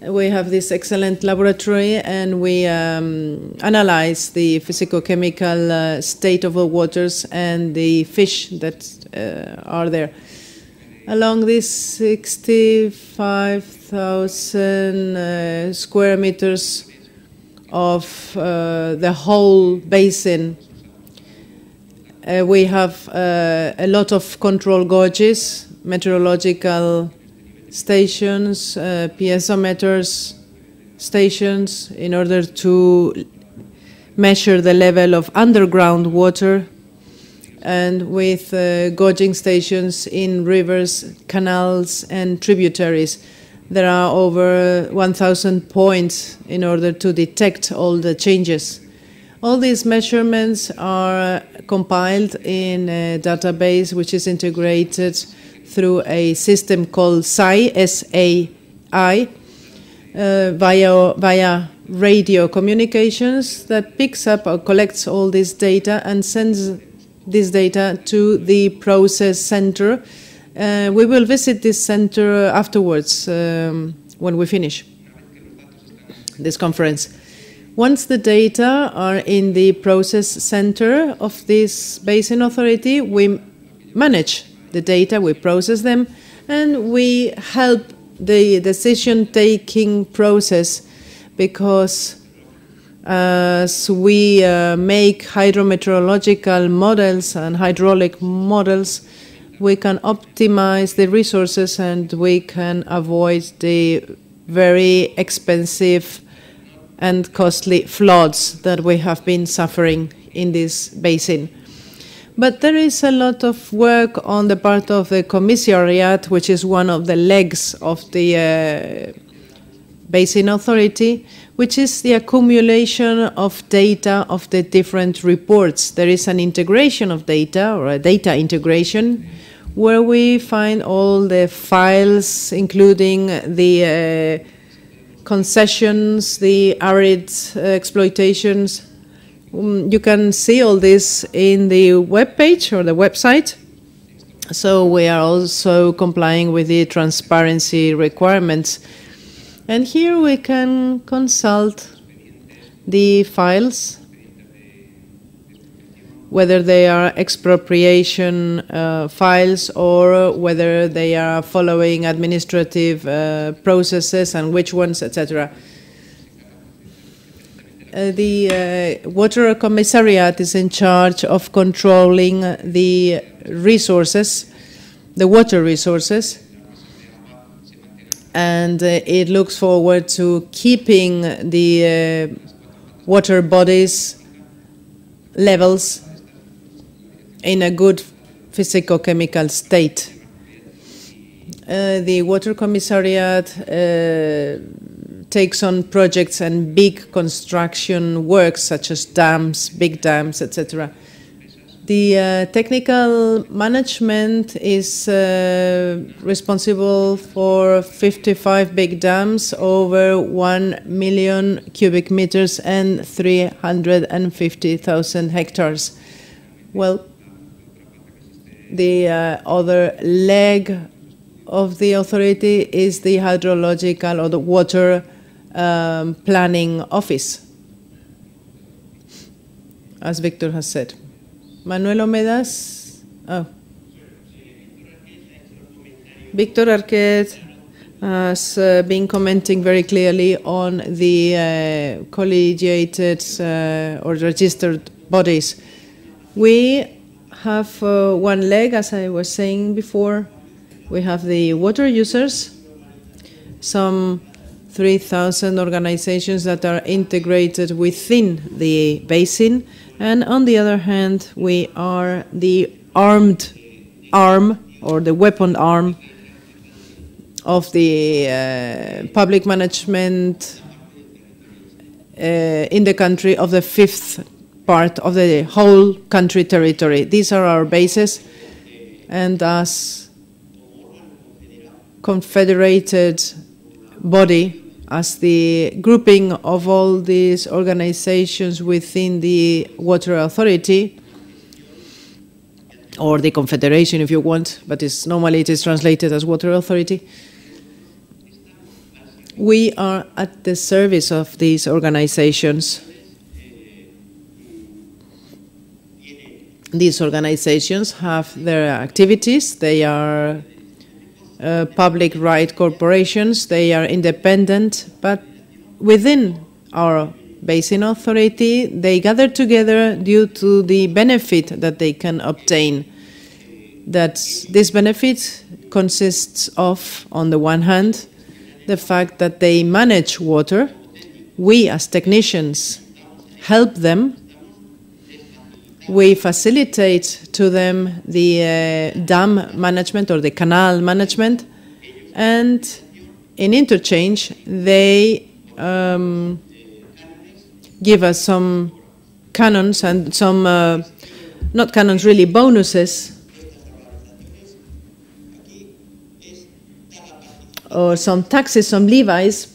We have this excellent laboratory and we um, analyze the physicochemical uh, state of the waters and the fish that uh, are there. Along these 65,000 uh, square meters of uh, the whole basin, uh, we have uh, a lot of control gauges, meteorological stations, uh, piezometers, stations in order to measure the level of underground water and with uh, gauging stations in rivers, canals, and tributaries. There are over 1,000 points in order to detect all the changes. All these measurements are compiled in a database which is integrated through a system called SAI, S-A-I, uh, via, via radio communications that picks up or collects all this data and sends this data to the process center. Uh, we will visit this center afterwards um, when we finish this conference. Once the data are in the process center of this basin authority, we manage the data, we process them, and we help the decision-taking process because as we uh, make hydrometeorological models and hydraulic models, we can optimize the resources and we can avoid the very expensive and costly floods that we have been suffering in this basin. But there is a lot of work on the part of the commissariat, which is one of the legs of the uh, Basin Authority, which is the accumulation of data of the different reports. There is an integration of data, or a data integration, where we find all the files, including the uh, concessions, the arid uh, exploitations. Um, you can see all this in the web page or the website. So we are also complying with the transparency requirements and here we can consult the files, whether they are expropriation uh, files or whether they are following administrative uh, processes and which ones, etc. Uh, the uh, Water Commissariat is in charge of controlling the resources, the water resources, and uh, it looks forward to keeping the uh, water bodies levels in a good physicochemical state. Uh, the Water Commissariat uh, takes on projects and big construction works such as dams, big dams, etc. The uh, technical management is uh, responsible for 55 big dams over 1 million cubic meters and 350,000 hectares. Well, the uh, other leg of the authority is the hydrological or the water um, planning office, as Victor has said. Manuel Omedas. Oh. Victor Arqued has uh, been commenting very clearly on the uh, collegiated uh, or registered bodies. We have uh, one leg, as I was saying before. We have the water users, some 3,000 organizations that are integrated within the basin and on the other hand, we are the armed arm or the weapon arm of the uh, public management uh, in the country of the fifth part of the whole country territory. These are our bases, and as confederated body, as the grouping of all these organizations within the Water Authority, or the Confederation if you want, but it's, normally it is translated as Water Authority. We are at the service of these organizations. These organizations have their activities, they are uh, public right corporations. They are independent, but within our basin authority, they gather together due to the benefit that they can obtain. That this benefit consists of, on the one hand, the fact that they manage water we as technicians help them. We facilitate to them the uh, dam management or the canal management, and in interchange, they um, give us some canons and some, uh, not canons really, bonuses or some taxes, some levies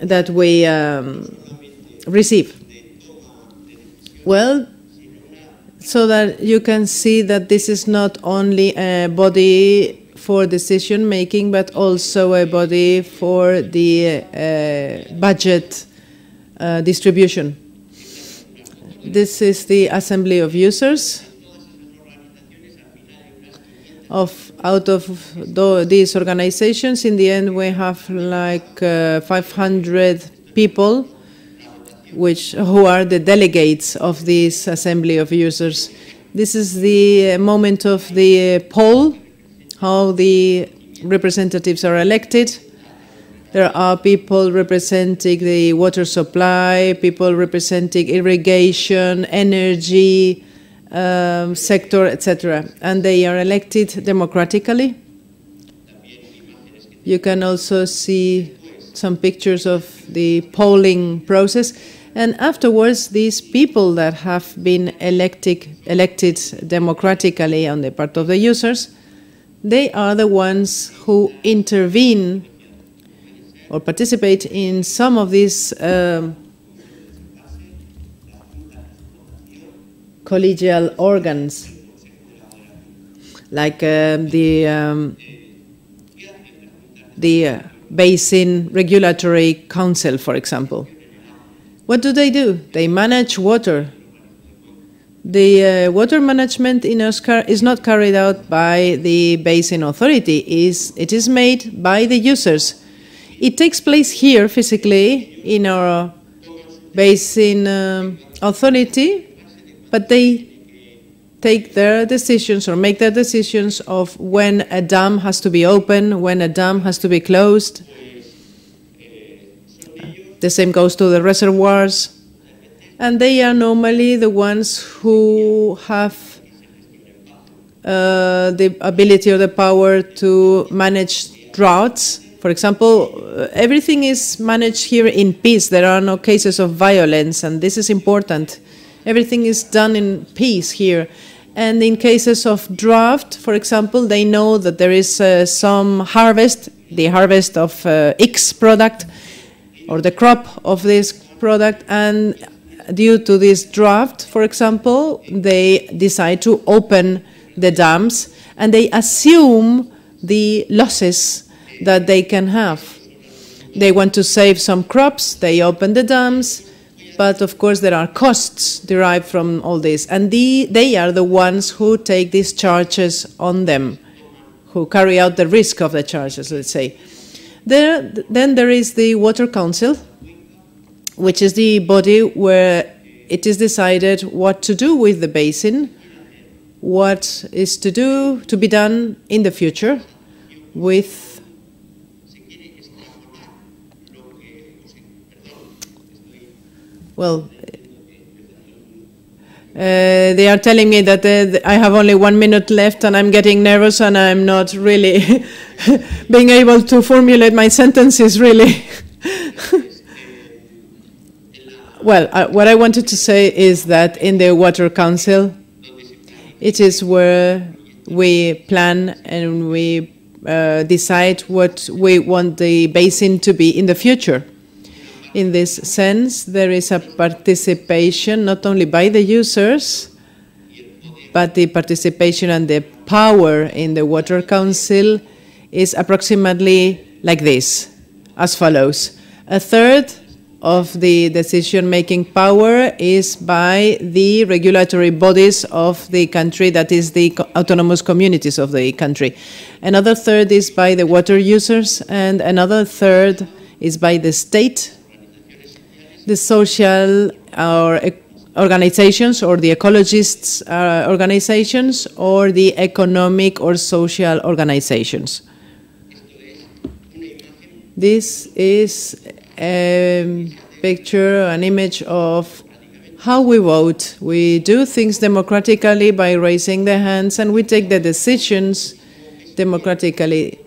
that we um, receive. Well, so that you can see that this is not only a body for decision making, but also a body for the uh, budget uh, distribution. This is the assembly of users. Of out of these organizations, in the end, we have like uh, 500 people, which who are the delegates of this assembly of users. This is the moment of the poll how the representatives are elected. There are people representing the water supply, people representing irrigation, energy um, sector, etc. And they are elected democratically. You can also see some pictures of the polling process. And afterwards, these people that have been elected, elected democratically on the part of the users they are the ones who intervene or participate in some of these um, collegial organs, like um, the um, the uh, Basin Regulatory Council, for example. What do they do? They manage water the uh, water management in Oscar is not carried out by the basin authority. Is it is made by the users. It takes place here physically in our basin um, authority, but they take their decisions or make their decisions of when a dam has to be open, when a dam has to be closed. The same goes to the reservoirs and they are normally the ones who have uh, the ability or the power to manage droughts. For example, uh, everything is managed here in peace. There are no cases of violence, and this is important. Everything is done in peace here. And in cases of drought, for example, they know that there is uh, some harvest, the harvest of uh, X product, or the crop of this product, and due to this drought, for example, they decide to open the dams and they assume the losses that they can have. They want to save some crops, they open the dams, but of course there are costs derived from all this. And the, they are the ones who take these charges on them, who carry out the risk of the charges, let's say. There, then there is the Water Council, which is the body where it is decided what to do with the basin, what is to do to be done in the future with well uh, they are telling me that uh, I have only one minute left and I'm getting nervous and I'm not really being able to formulate my sentences really. Well, uh, what I wanted to say is that in the Water Council, it is where we plan and we uh, decide what we want the basin to be in the future. In this sense, there is a participation not only by the users, but the participation and the power in the Water Council is approximately like this, as follows. A third of the decision-making power is by the regulatory bodies of the country, that is the autonomous communities of the country. Another third is by the water users, and another third is by the state, the social or organizations or the ecologists uh, organizations or the economic or social organizations. This is a picture, an image of how we vote. We do things democratically by raising the hands, and we take the decisions democratically.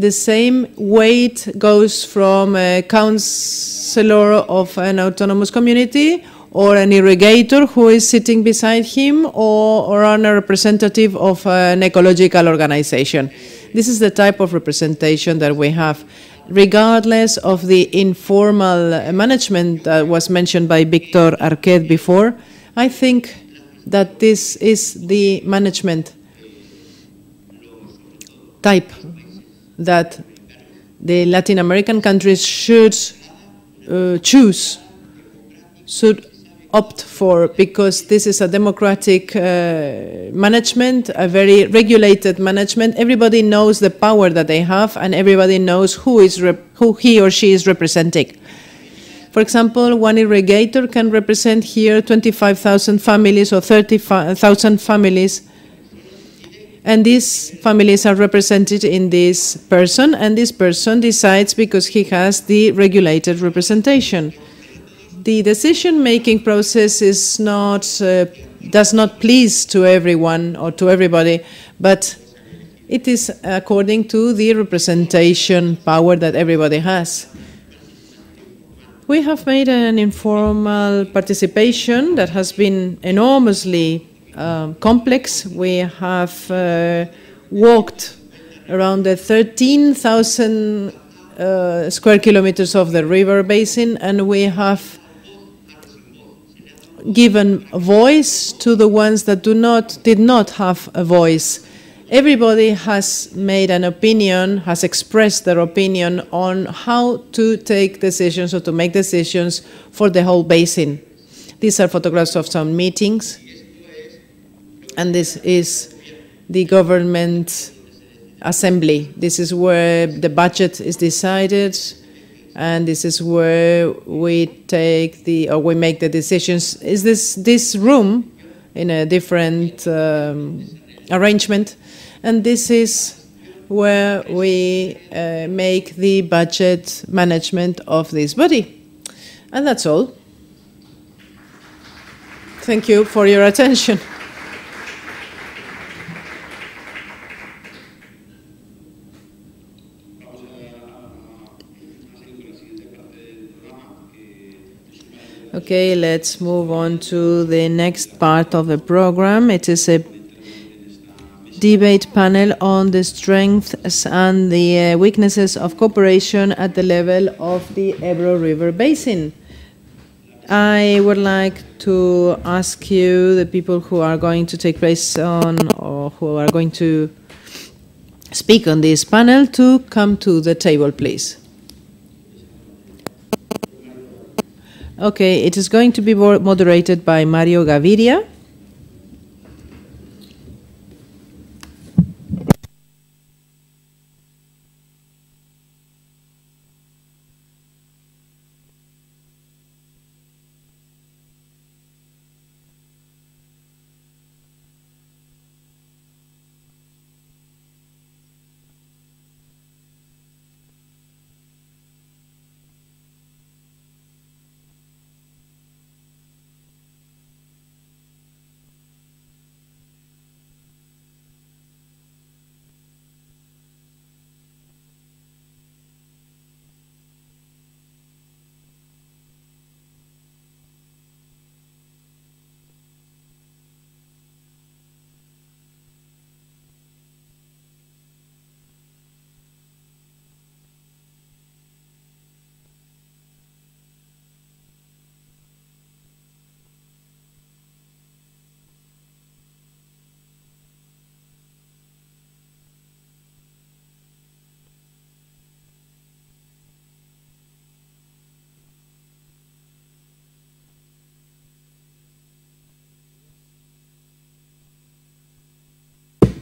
The same weight goes from a councillor of an autonomous community or an irrigator who is sitting beside him or, or on a representative of an ecological organization. This is the type of representation that we have regardless of the informal management that was mentioned by Victor Arqued before, I think that this is the management type that the Latin American countries should uh, choose, should opt for because this is a democratic uh, management, a very regulated management. Everybody knows the power that they have, and everybody knows who is who he or she is representing. For example, one irrigator can represent here 25,000 families or 30,000 families. And these families are represented in this person, and this person decides because he has the regulated representation the decision-making process is not uh, does not please to everyone or to everybody, but it is according to the representation power that everybody has. We have made an informal participation that has been enormously um, complex. We have uh, walked around the 13,000 uh, square kilometers of the river basin, and we have given voice to the ones that do not did not have a voice. Everybody has made an opinion, has expressed their opinion on how to take decisions or to make decisions for the whole basin. These are photographs of some meetings, and this is the government assembly. This is where the budget is decided, and this is where we take the or we make the decisions. Is this this room in a different um, arrangement? And this is where we uh, make the budget management of this body. And that's all. Thank you for your attention. Okay, let's move on to the next part of the program. It is a debate panel on the strengths and the uh, weaknesses of cooperation at the level of the Ebro River Basin. I would like to ask you, the people who are going to take place on or who are going to speak on this panel, to come to the table, please. Okay, it is going to be moderated by Mario Gaviria.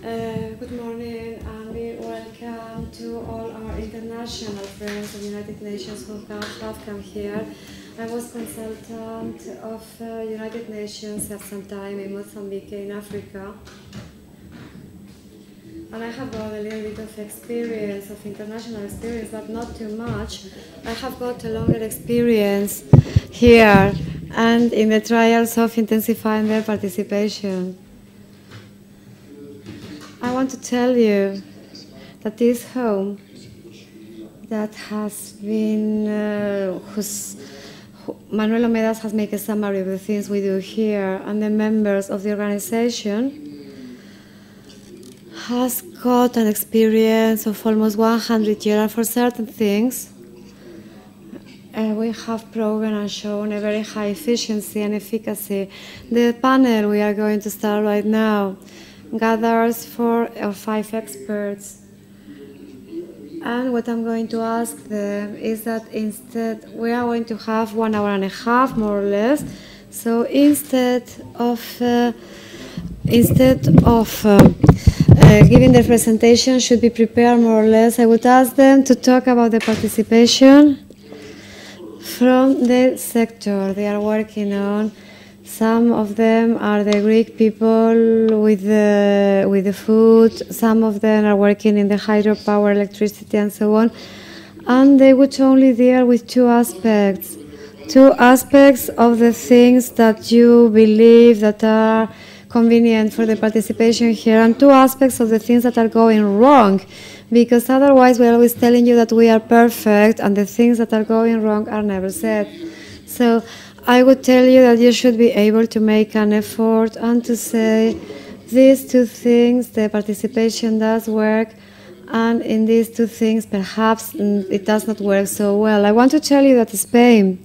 Uh, good morning and welcome to all our international friends of the United Nations who have come here. I was consultant of uh, United Nations at some time in Mozambique in Africa. and I have got a little bit of experience, of international experience, but not too much. I have got a longer experience here and in the trials of intensifying their participation. I want to tell you that this home that has been, uh, whose who- Manuel Omedas has made a summary of the things we do here, and the members of the organization has got an experience of almost 100 years for certain things. Uh, we have proven and shown a very high efficiency and efficacy. The panel we are going to start right now gathers four or five experts. And what I'm going to ask them is that instead, we are going to have one hour and a half, more or less. So instead of uh, instead of uh, uh, giving their presentation, should be prepared more or less. I would ask them to talk about the participation from the sector they are working on. Some of them are the Greek people with the, with the food, some of them are working in the hydropower, electricity, and so on. And they would only deal with two aspects. Two aspects of the things that you believe that are convenient for the participation here, and two aspects of the things that are going wrong because otherwise we're always telling you that we are perfect and the things that are going wrong are never said. So I would tell you that you should be able to make an effort and to say these two things, the participation does work, and in these two things perhaps mm, it does not work so well. I want to tell you that Spain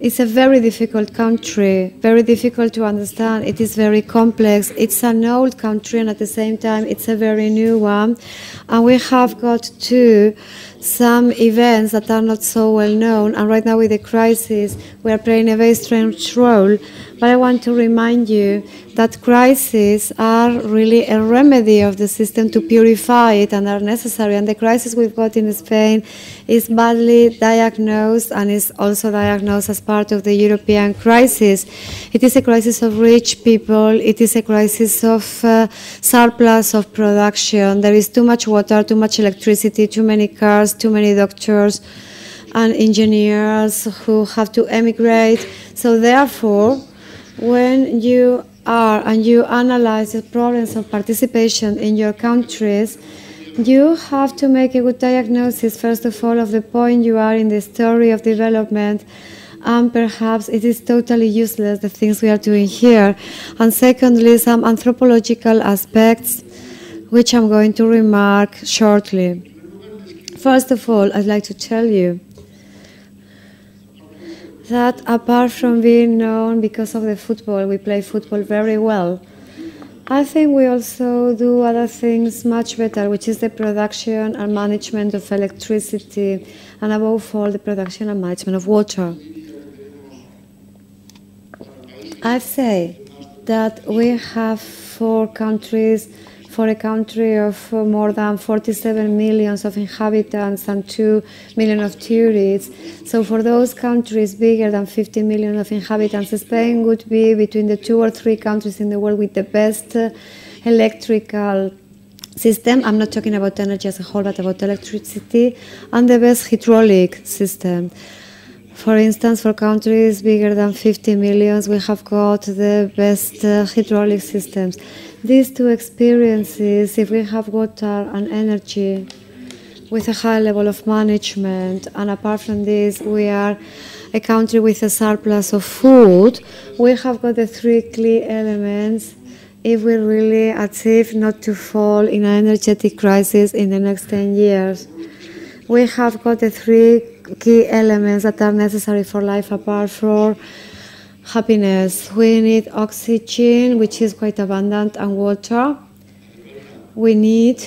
is a very difficult country, very difficult to understand. It is very complex. It's an old country, and at the same time, it's a very new one. And we have got to some events that are not so well known. And right now, with the crisis, we are playing a very strange role. But I want to remind you that crises are really a remedy of the system to purify it and are necessary. And the crisis we've got in Spain is badly diagnosed and is also diagnosed as part of the European crisis. It is a crisis of rich people, it is a crisis of uh, surplus of production. There is too much water, too much electricity, too many cars, too many doctors and engineers who have to emigrate. So, therefore, when you are and you analyze the problems of participation in your countries, you have to make a good diagnosis, first of all, of the point you are in the story of development. And perhaps it is totally useless, the things we are doing here. And secondly, some anthropological aspects, which I'm going to remark shortly. First of all, I'd like to tell you that apart from being known because of the football, we play football very well. I think we also do other things much better, which is the production and management of electricity, and above all, the production and management of water. I say that we have four countries for a country of uh, more than 47 million of inhabitants and 2 million of tourists. So for those countries bigger than 50 million of inhabitants, Spain would be between the two or three countries in the world with the best uh, electrical system. I'm not talking about energy as a whole, but about electricity and the best hydraulic system. For instance, for countries bigger than 50 millions, we have got the best uh, hydraulic systems. These two experiences, if we have water and energy with a high level of management, and apart from this, we are a country with a surplus of food, we have got the three key elements if we really achieve not to fall in an energetic crisis in the next 10 years. We have got the three key elements that are necessary for life apart from happiness. We need oxygen, which is quite abundant, and water. We need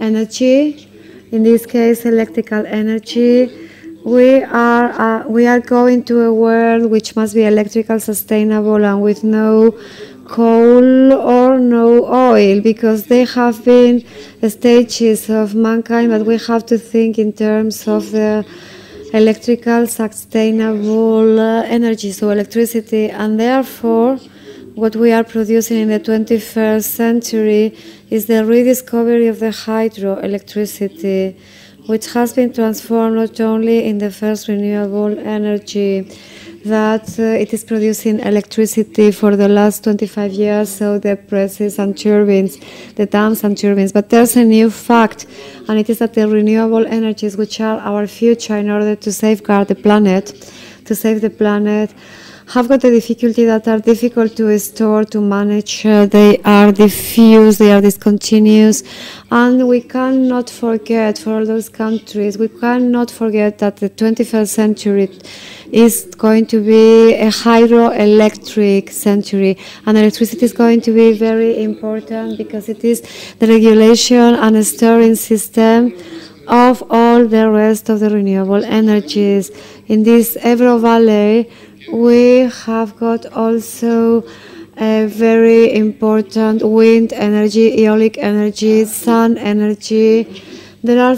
energy, in this case, electrical energy. We are, uh, we are going to a world which must be electrical, sustainable, and with no coal or no oil because there have been stages of mankind, but we have to think in terms of the electrical sustainable uh, energy, so electricity, and therefore what we are producing in the 21st century is the rediscovery of the hydroelectricity, which has been transformed not only in the first renewable energy that uh, it is producing electricity for the last 25 years, so the presses and turbines, the dams and turbines. But there's a new fact, and it is that the renewable energies, which are our future in order to safeguard the planet, to save the planet, have got the difficulty that are difficult to store, to manage. Uh, they are diffuse, they are discontinuous, and we cannot forget for all those countries, we cannot forget that the 21st century is going to be a hydroelectric century, and electricity is going to be very important because it is the regulation and storing system of all the rest of the renewable energies. In this Ebro Valley, we have got also a very important wind energy, eolic energy, sun energy. There are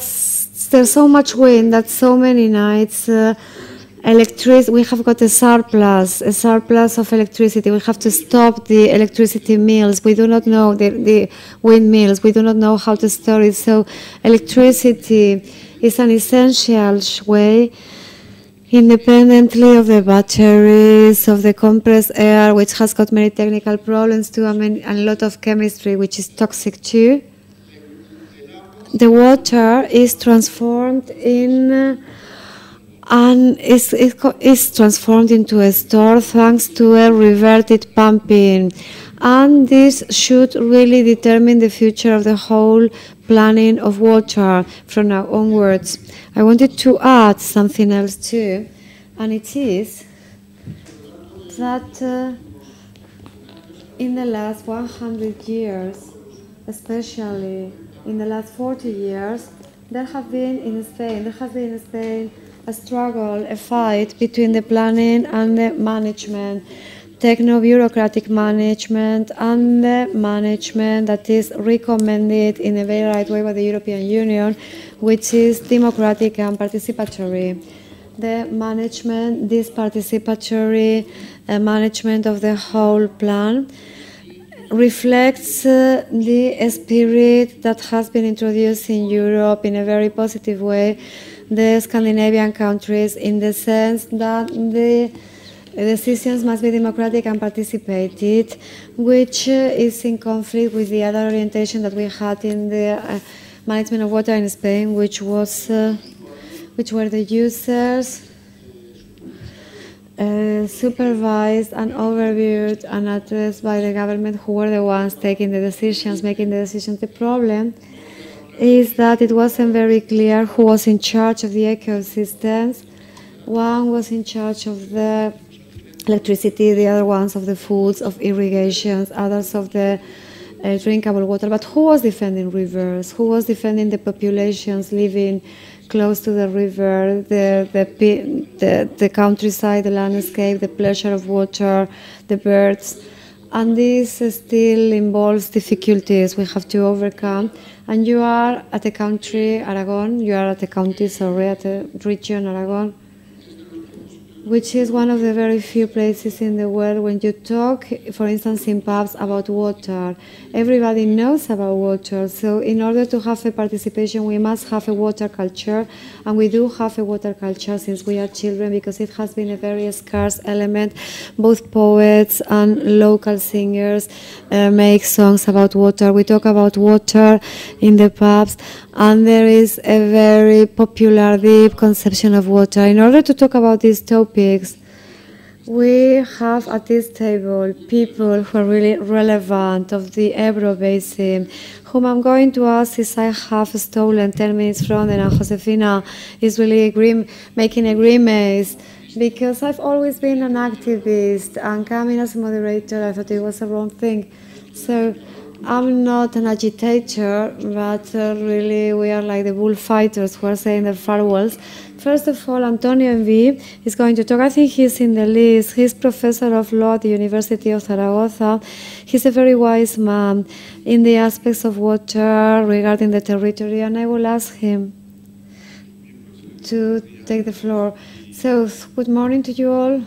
there's so much wind that so many nights. Uh, electricity, we have got a surplus, a surplus of electricity. We have to stop the electricity mills. We do not know the, the windmills. We do not know how to store it. So electricity is an essential way independently of the batteries, of the compressed air, which has got many technical problems too, I mean, and a lot of chemistry, which is toxic too. The water is transformed in uh, and is, is, is transformed into a store thanks to a reverted pumping. And this should really determine the future of the whole planning of water from now onwards. I wanted to add something else too, and it is that uh, in the last 100 years, especially in the last 40 years, there have been in Spain, there has been in Spain a struggle, a fight between the planning and the management techno-bureaucratic management and the management that is recommended in a very right way by the European Union, which is democratic and participatory. The management, this participatory uh, management of the whole plan, reflects uh, the spirit that has been introduced in Europe in a very positive way, the Scandinavian countries, in the sense that the decisions must be democratic and participated, which is in conflict with the other orientation that we had in the uh, management of water in Spain, which was, uh, which were the users uh, supervised and overviewed and addressed by the government, who were the ones taking the decisions, making the decisions. The problem is that it wasn't very clear who was in charge of the ecosystems. One was in charge of the electricity, the other ones of the foods, of irrigations, others of the uh, drinkable water. But who was defending rivers? Who was defending the populations living close to the river, the, the, the, the countryside, the landscape, the pleasure of water, the birds? And this still involves difficulties we have to overcome. And you are at a country, Aragon, you are at a county, sorry, at a region, Aragon, which is one of the very few places in the world when you talk, for instance, in pubs about water. Everybody knows about water. So, in order to have a participation, we must have a water culture, and we do have a water culture since we are children because it has been a very scarce element. Both poets and local singers uh, make songs about water. We talk about water in the pubs, and there is a very popular, deep conception of water. In order to talk about these topics, we have at this table people who are really relevant of the Ebro Basin, whom I'm going to ask if I have stolen 10 minutes from them, and Josefina is really agree, making agreements because I've always been an activist and coming as a moderator, I thought it was the wrong thing. So I'm not an agitator, but uh, really we are like the bullfighters who are saying the farewells. First of all, Antonio Embid is going to talk. I think he's in the list. He's professor of law at the University of Zaragoza. He's a very wise man in the aspects of water regarding the territory, and I will ask him to take the floor. So, good morning to you all.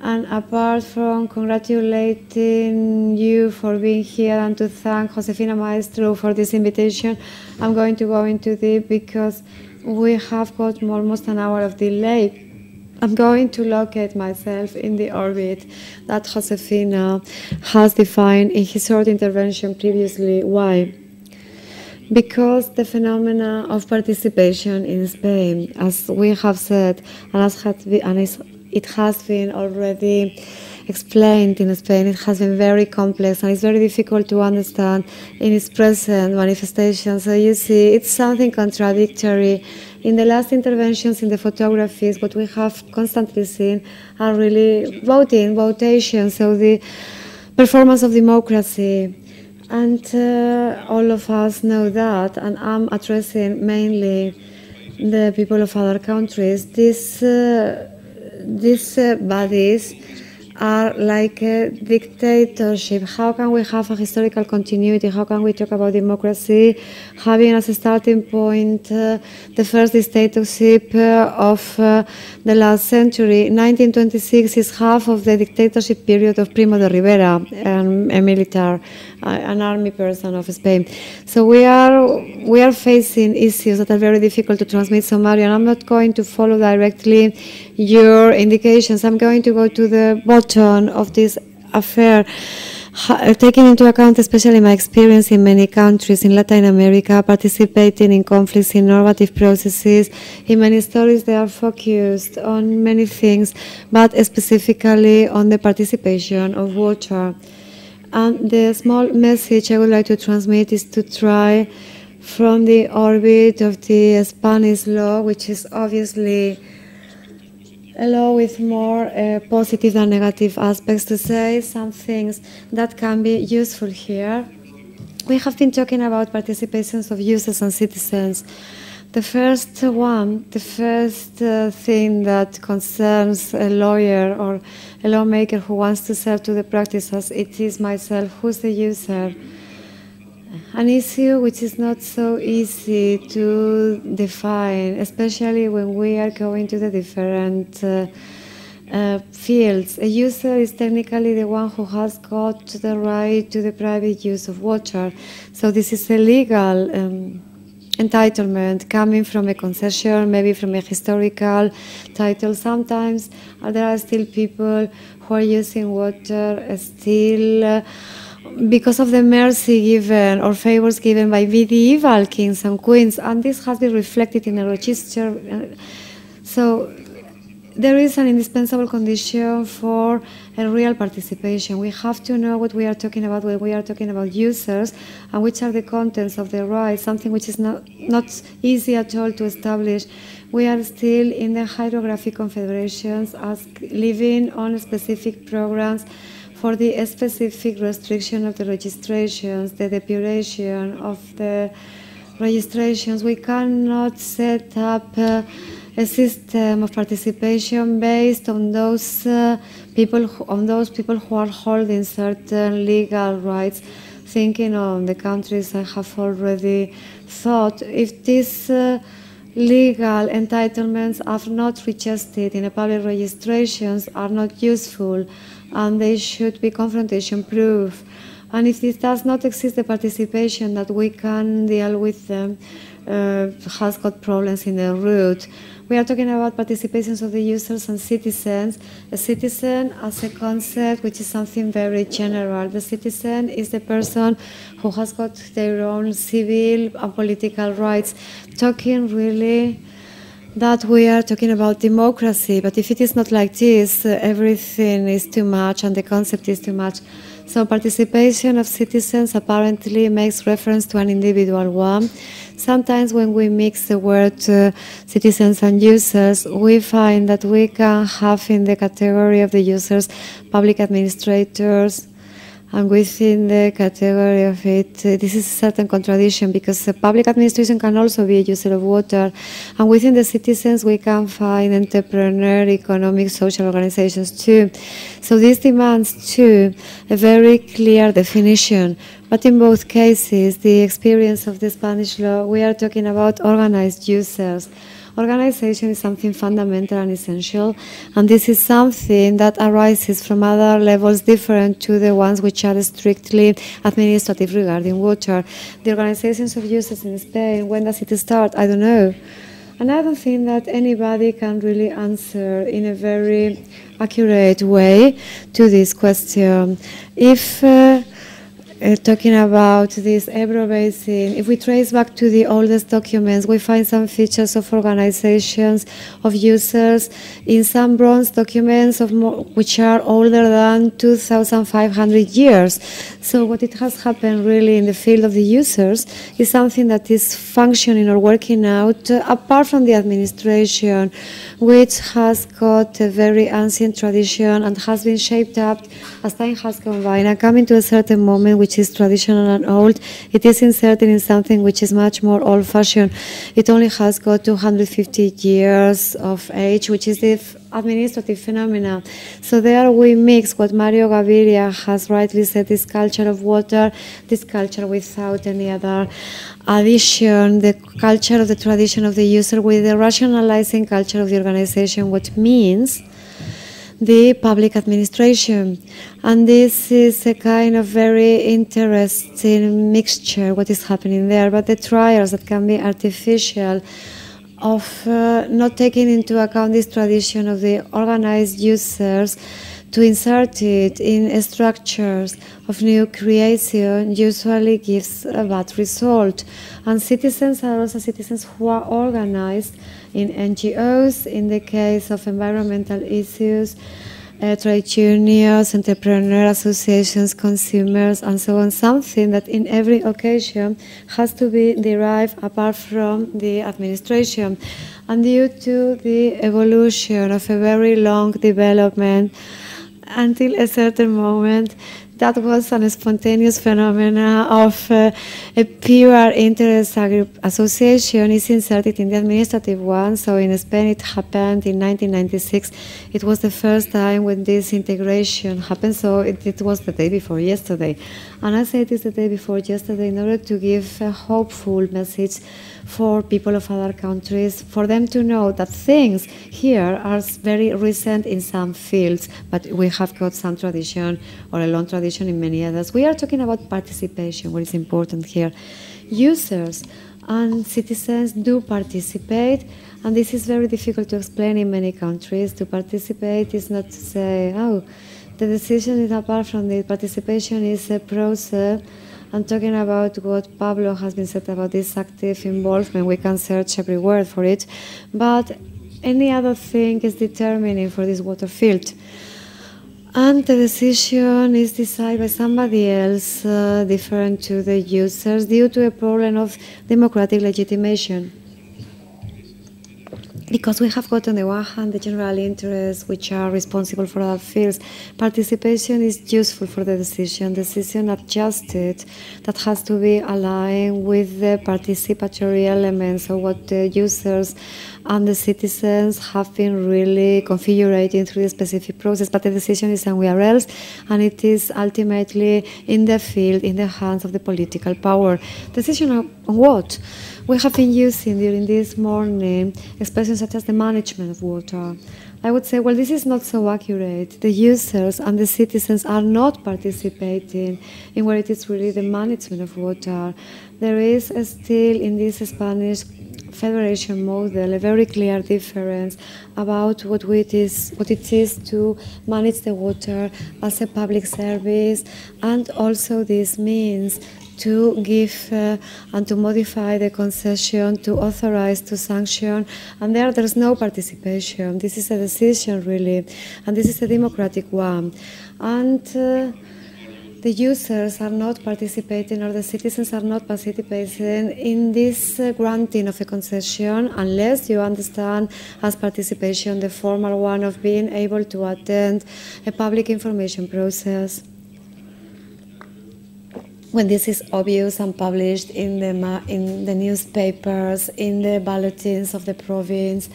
And apart from congratulating you for being here and to thank Josefina Maestu for this invitation, I'm going to go into deep because we have got almost an hour of delay. I'm going to locate myself in the orbit that Josefina has defined in his short intervention previously. Why? Because the phenomena of participation in Spain, as we have said, and as had been, and it has been already explained in Spain, it has been very complex and it's very difficult to understand in its present manifestation. So you see, it's something contradictory. In the last interventions in the photographies, what we have constantly seen are really voting, votation, so the performance of democracy. And uh, all of us know that, and I'm addressing mainly the people of other countries. This uh, these uh, bodies are like a dictatorship. How can we have a historical continuity? How can we talk about democracy having as a starting point uh, the first dictatorship uh, of uh, the last century? 1926 is half of the dictatorship period of Primo de Rivera, um, a military, uh, an army person of Spain. So we are we are facing issues that are very difficult to transmit. So Mario, I'm not going to follow directly your indications. I'm going to go to the bottom of this affair, uh, taking into account especially my experience in many countries in Latin America, participating in conflicts, in normative processes. In many stories, they are focused on many things, but specifically on the participation of water. And the small message I would like to transmit is to try from the orbit of the Spanish law, which is obviously a law with more uh, positive than negative aspects to say some things that can be useful here. We have been talking about participations of users and citizens. The first one, the first uh, thing that concerns a lawyer or a lawmaker who wants to sell to the practice as it is myself, who's the user? An issue which is not so easy to define, especially when we are going to the different uh, uh, fields. A user is technically the one who has got the right to the private use of water. So this is a legal um, entitlement coming from a concession, maybe from a historical title. Sometimes uh, there are still people who are using water still. Uh, because of the mercy given or favors given by medieval kings and queens, and this has been reflected in the register. Uh, so there is an indispensable condition for a real participation. We have to know what we are talking about when we are talking about users and which are the contents of the rights, something which is not, not easy at all to establish. We are still in the hydrographic confederations as living on specific programs for the specific restriction of the registrations, the depuration of the registrations, we cannot set up uh, a system of participation based on those uh, people who, on those people who are holding certain legal rights. Thinking on the countries I have already thought, if these uh, legal entitlements are not registered in a public registrations, are not useful, and they should be confrontation proof. And if this does not exist, the participation that we can deal with them uh, has got problems in the root. We are talking about participations of the users and citizens. A citizen as a concept, which is something very general. The citizen is the person who has got their own civil and political rights. Talking really that we are talking about democracy, but if it is not like this, uh, everything is too much and the concept is too much. So participation of citizens apparently makes reference to an individual one. Sometimes when we mix the word uh, citizens and users, we find that we can have in the category of the users public administrators, and within the category of it, uh, this is a certain contradiction because the public administration can also be a user of water. And within the citizens, we can find entrepreneur, economic, social organizations too. So this demands too a very clear definition. But in both cases, the experience of the Spanish law, we are talking about organized users Organization is something fundamental and essential, and this is something that arises from other levels different to the ones which are strictly administrative regarding water. The organizations of users in Spain, when does it start? I don't know. And I don't think that anybody can really answer in a very accurate way to this question. If uh, uh, talking about this Ebro Basin, if we trace back to the oldest documents, we find some features of organizations, of users, in some bronze documents of more, which are older than 2,500 years. So what it has happened really in the field of the users is something that is functioning or working out uh, apart from the administration, which has got a very ancient tradition and has been shaped up as time has gone by and coming to a certain moment which is traditional and old, it is inserted in something which is much more old-fashioned. It only has got 250 years of age, which is the administrative phenomena. So there we mix what Mario Gaviria has rightly said, this culture of water, this culture without any other addition, the culture of the tradition of the user with the rationalizing culture of the organization, what means the public administration. And this is a kind of very interesting mixture, what is happening there. But the trials that can be artificial of uh, not taking into account this tradition of the organized users to insert it in structures of new creation usually gives a bad result. And citizens are also citizens who are organized in NGOs, in the case of environmental issues, uh, trade unions, entrepreneur associations, consumers, and so on. Something that in every occasion has to be derived apart from the administration. And due to the evolution of a very long development until a certain moment, that was a spontaneous phenomena of uh, a pure interest association is inserted in the administrative one. So in Spain it happened in 1996. It was the first time when this integration happened. So it, it was the day before yesterday. And I say it is the day before yesterday in order to give a hopeful message for people of other countries, for them to know that things here are very recent in some fields, but we have got some tradition or a long tradition in many others. We are talking about participation, what is important here. Users and citizens do participate, and this is very difficult to explain in many countries. To participate is not to say, oh, the decision is apart from the participation is a process I'm talking about what Pablo has been said about this active involvement. We can search every word for it, but any other thing is determining for this water field. And the decision is decided by somebody else uh, different to the users due to a problem of democratic legitimation because we have got on the one hand the general interests which are responsible for our fields. Participation is useful for the decision, decision adjusted that has to be aligned with the participatory elements of what the users and the citizens have been really configuring through the specific process. But the decision is somewhere else, and it is ultimately in the field, in the hands of the political power. Decision on what? We have been using during this morning expressions such as the management of water. I would say, well, this is not so accurate. The users and the citizens are not participating in what it is really the management of water. There is still in this Spanish federation model a very clear difference about what it is what it is to manage the water as a public service and also this means to give uh, and to modify the concession, to authorize, to sanction, and there there's no participation. This is a decision really, and this is a democratic one. And uh, the users are not participating or the citizens are not participating in this uh, granting of a concession unless you understand as participation the formal one of being able to attend a public information process when this is obvious and published in the, in the newspapers, in the bulletins of the province,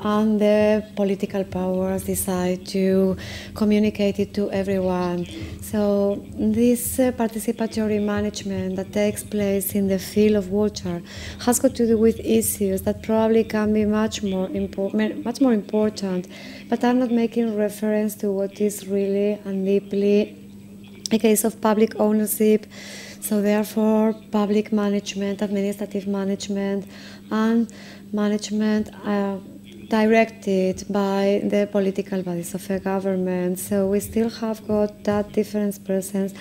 and the political powers decide to communicate it to everyone. So this uh, participatory management that takes place in the field of water has got to do with issues that probably can be much more important, much more important, but are not making reference to what is really and deeply a case of public ownership. So therefore, public management, administrative management, and management. Uh, directed by the political bodies of a government. So we still have got that difference presence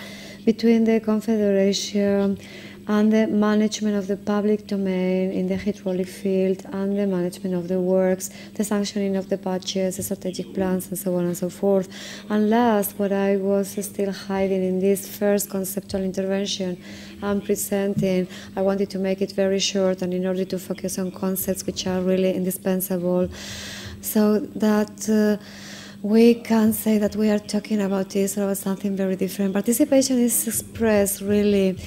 between the confederation and the management of the public domain in the hydraulic field and the management of the works, the sanctioning of the budgets, the strategic plans, and so on and so forth. And last, what I was still hiding in this first conceptual intervention I'm presenting, I wanted to make it very short and in order to focus on concepts which are really indispensable so that uh, we can say that we are talking about this or about something very different. Participation is expressed really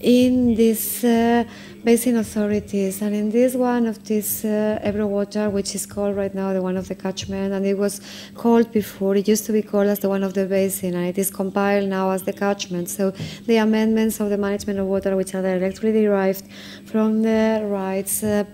in these uh, basin authorities. And in this one of this uh, Ebro water which is called right now the one of the catchment and it was called before it used to be called as the one of the basin and it is compiled now as the catchment. So the amendments of the management of water which are directly derived from the rights uh,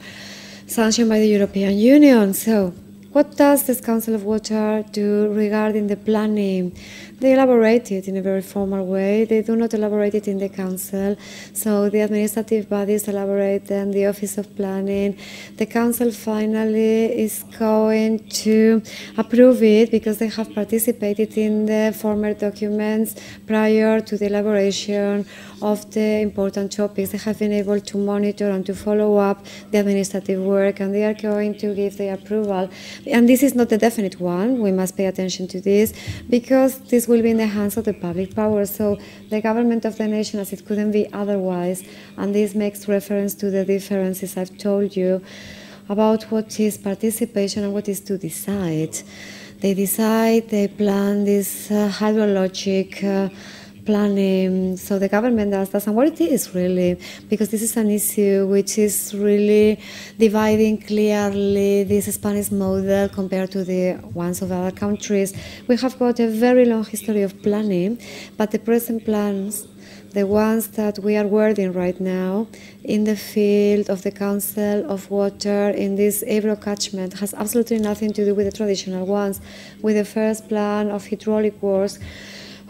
sanctioned by the European Union. So what does this Council of Water do regarding the planning? They elaborate it in a very formal way. They do not elaborate it in the Council. So the administrative bodies elaborate then the Office of Planning. The Council finally is going to approve it because they have participated in the former documents prior to the elaboration of the important topics. They have been able to monitor and to follow up the administrative work and they are going to give the approval and this is not the definite one, we must pay attention to this, because this will be in the hands of the public power. So the government of the nation, as it couldn't be otherwise, and this makes reference to the differences I've told you about what is participation and what is to decide. They decide, they plan this uh, hydrologic. Uh, planning. Um, so the government does that, and what it is really, because this is an issue which is really dividing clearly this Spanish model compared to the ones of other countries. We have got a very long history of planning, but the present plans the ones that we are working right now in the field of the Council of Water in this Ebro catchment has absolutely nothing to do with the traditional ones. With the first plan of hydraulic works,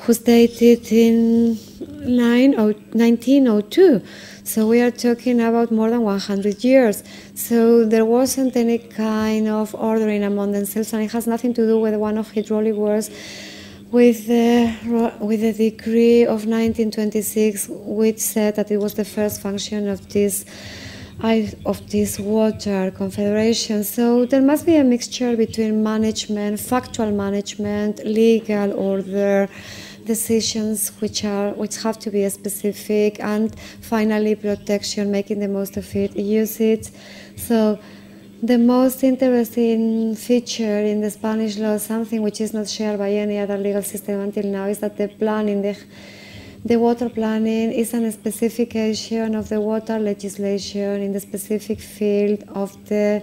who stated in 1902. So we are talking about more than 100 years. So there wasn't any kind of ordering among themselves, and it has nothing to do with one of hydraulic works with the, with the decree of 1926, which said that it was the first function of this of this water confederation. So there must be a mixture between management, factual management, legal order, decisions which are which have to be specific, and finally protection, making the most of it, use it. So the most interesting feature in the Spanish law, something which is not shared by any other legal system until now, is that the planning, the, the water planning is an specification of the water legislation in the specific field of the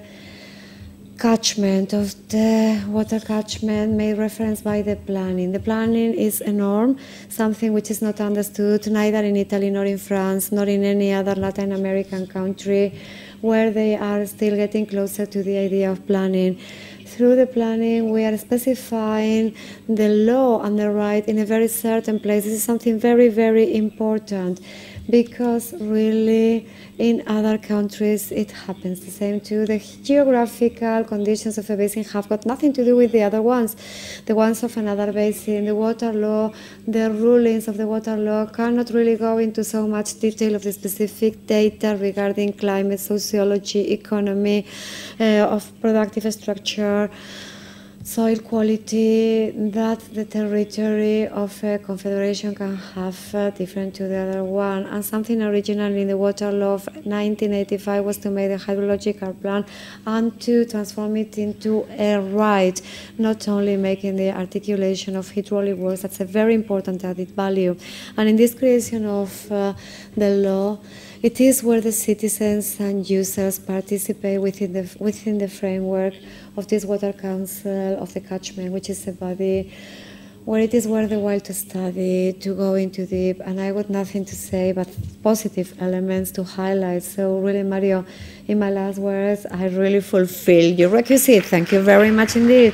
catchment of the water catchment made reference by the planning. The planning is a norm, something which is not understood neither in Italy nor in France nor in any other Latin American country where they are still getting closer to the idea of planning. Through the planning, we are specifying the law and the right in a very certain place. This is something very, very important because really in other countries it happens the same too. The geographical conditions of a basin have got nothing to do with the other ones. The ones of another basin, the water law, the rulings of the water law cannot really go into so much detail of the specific data regarding climate, sociology, economy, uh, of productive structure soil quality that the territory of a confederation can have uh, different to the other one. And something original in the water law of 1985 was to make the hydrological plan and to transform it into a right, not only making the articulation of hydraulic works, that's a very important added value. And in this creation of uh, the law, It is where the citizens and users participate within the, within the framework of this Water Council of the Catchment, which is a body where it is worthwhile to study, to go into deep, and I got nothing to say but positive elements to highlight. So, really, Mario, in my last words, I really fulfill your requisite. Thank you very much indeed.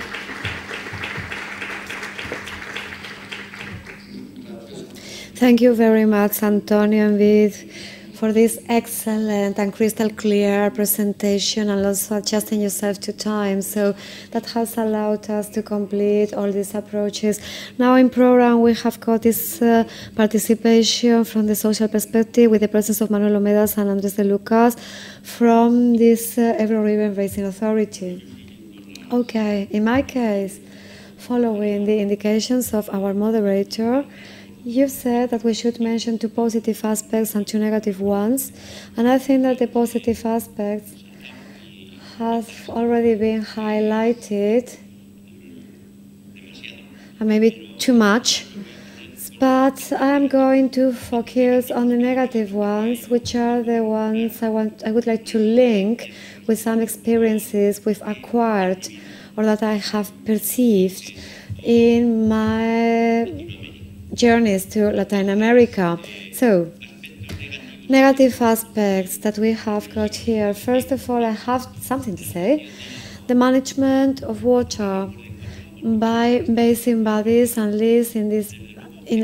Thank you very much, Antonio Embid for this excellent and crystal clear presentation and also adjusting yourself to time. So that has allowed us to complete all these approaches. Now in program we have got this uh, participation from the social perspective with the presence of Manuel Omedas and Andres de Lucas from this uh, Ebro River Basin Authority. Okay, in my case, following the indications of our moderator, You've said that we should mention two positive aspects and two negative ones, and I think that the positive aspects have already been highlighted, and maybe too much. But I'm going to focus on the negative ones, which are the ones I want. I would like to link with some experiences we've acquired or that I have perceived in my journeys to Latin America. So, negative aspects that we have got here. First of all, I have something to say. The management of water by basin bodies, least in this, in,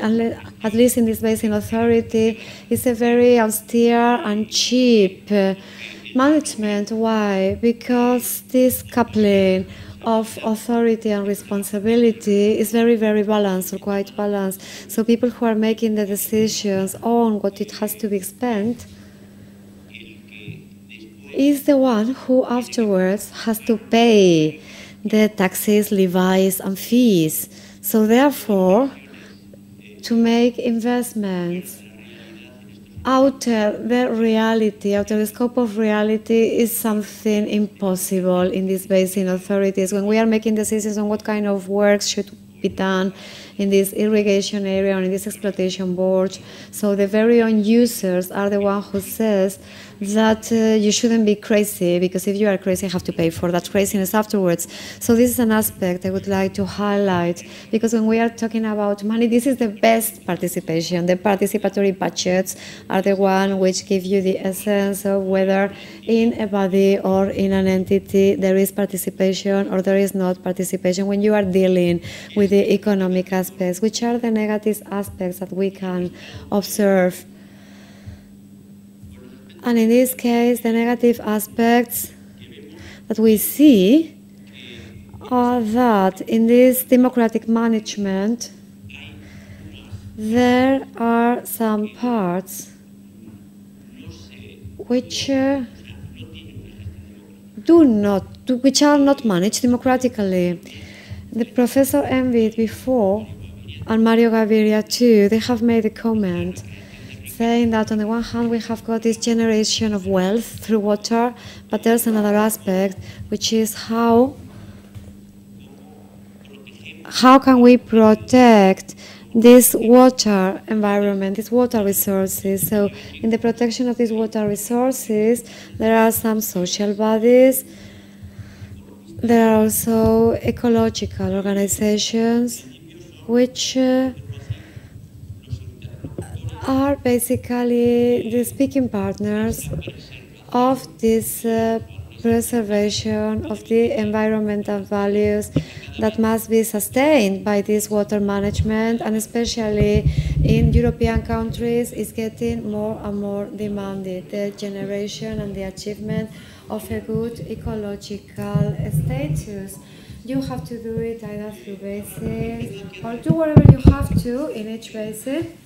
at least in this basin authority, is a very austere and cheap uh, management. Why? Because this coupling of authority and responsibility is very, very balanced or quite balanced. So people who are making the decisions on what it has to be spent is the one who afterwards has to pay the taxes, levies, and fees. So therefore, to make investments outer the reality, outer the scope of reality is something impossible in these basin authorities. When we are making decisions on what kind of works should be done in this irrigation area or in this exploitation board, so the very own users are the one who says that uh, you shouldn't be crazy because if you are crazy, you have to pay for that craziness afterwards. So this is an aspect I would like to highlight because when we are talking about money, this is the best participation. The participatory budgets are the one which give you the essence of whether in a body or in an entity there is participation or there is not participation when you are dealing with the economic aspects, which are the negative aspects that we can observe and in this case, the negative aspects that we see are that in this democratic management, there are some parts which uh, do not, which are not managed democratically. The professor Embid before, and Mario Gaviria too, they have made a comment saying that on the one hand we have got this generation of wealth through water, but there's another aspect which is how how can we protect this water environment, these water resources. So, in the protection of these water resources, there are some social bodies. There are also ecological organizations which uh, are basically the speaking partners of this uh, preservation of the environmental values that must be sustained by this water management and especially in European countries is getting more and more demanded. The generation and the achievement of a good ecological status. You have to do it either through basin or do whatever you have to in each basin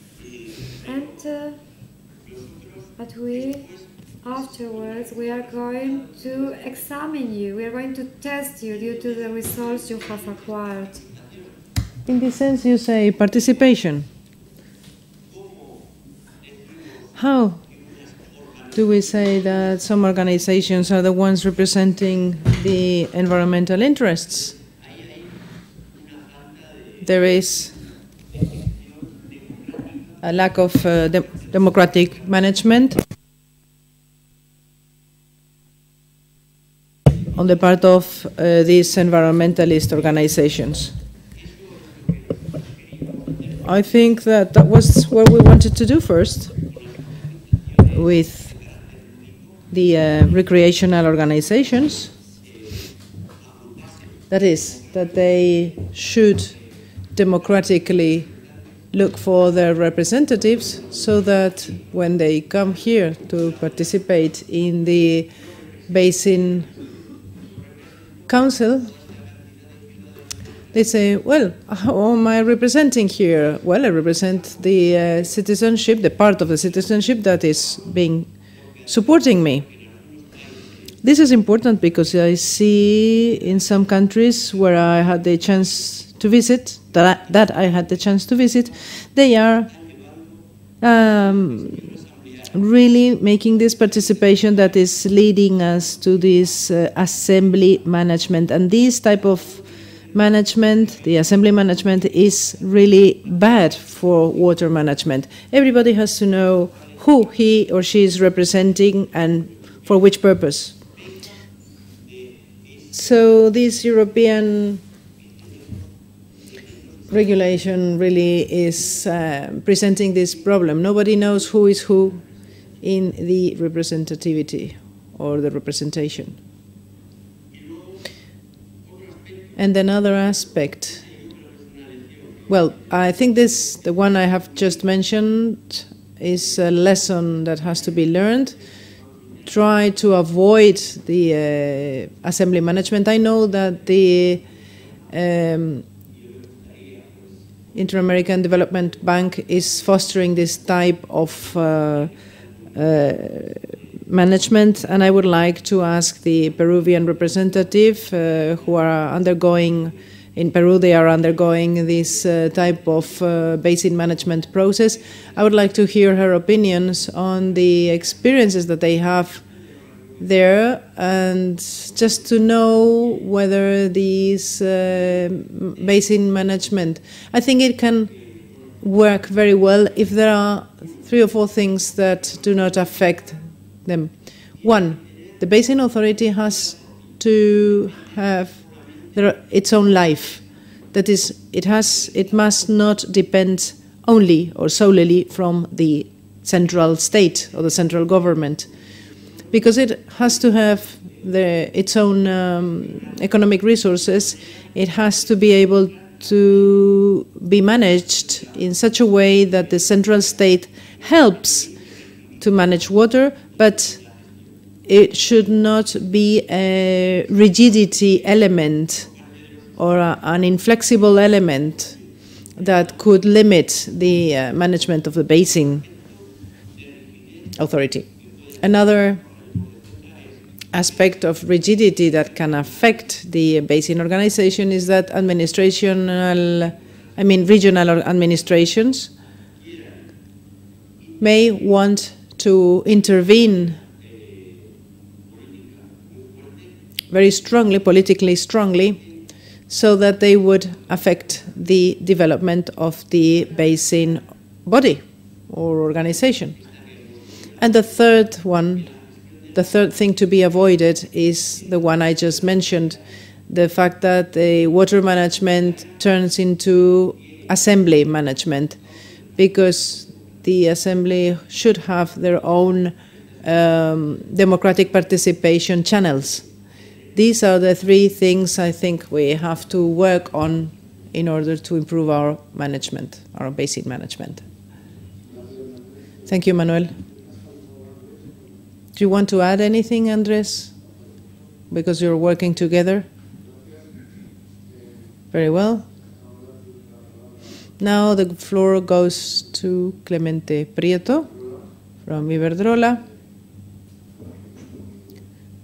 and uh, but we afterwards we are going to examine you. We are going to test you due to the results you have acquired. In this sense you say participation. How do we say that some organizations are the ones representing the environmental interests? There is a lack of uh, de democratic management on the part of uh, these environmentalist organizations. I think that that was what we wanted to do first with the uh, recreational organizations. That is, that they should democratically look for their representatives so that when they come here to participate in the Basin Council, they say, well, how am I representing here? Well, I represent the uh, citizenship, the part of the citizenship that is being supporting me. This is important because I see in some countries where I had the chance to visit, that I, that I had the chance to visit, they are um, really making this participation that is leading us to this uh, assembly management. And this type of management, the assembly management, is really bad for water management. Everybody has to know who he or she is representing and for which purpose. So this European regulation really is uh, presenting this problem. Nobody knows who is who in the representativity or the representation. And another aspect, well, I think this, the one I have just mentioned, is a lesson that has to be learned. Try to avoid the uh, assembly management. I know that the um, Inter-American Development Bank is fostering this type of uh, uh, management, and I would like to ask the Peruvian representative uh, who are undergoing in Peru, they are undergoing this uh, type of uh, basin management process. I would like to hear her opinions on the experiences that they have there and just to know whether these uh, basin management, I think it can work very well if there are three or four things that do not affect them. One, the basin authority has to have their, its own life. That is, it has, it must not depend only or solely from the central state or the central government, because it has to have the, its own um, economic resources. It has to be able to be managed in such a way that the central state helps to manage water, but it should not be a rigidity element or a, an inflexible element that could limit the uh, management of the basin authority. Another aspect of rigidity that can affect the basin organization is that administrational, I mean regional administrations may want to intervene very strongly, politically strongly, so that they would affect the development of the basin body or organization. And the third one, the third thing to be avoided is the one I just mentioned the fact that the water management turns into assembly management because the assembly should have their own um, democratic participation channels. These are the three things I think we have to work on in order to improve our management, our basic management. Thank you, Manuel. Do you want to add anything, Andres? Because you're working together? Very well. Now the floor goes to Clemente Prieto from Iberdrola,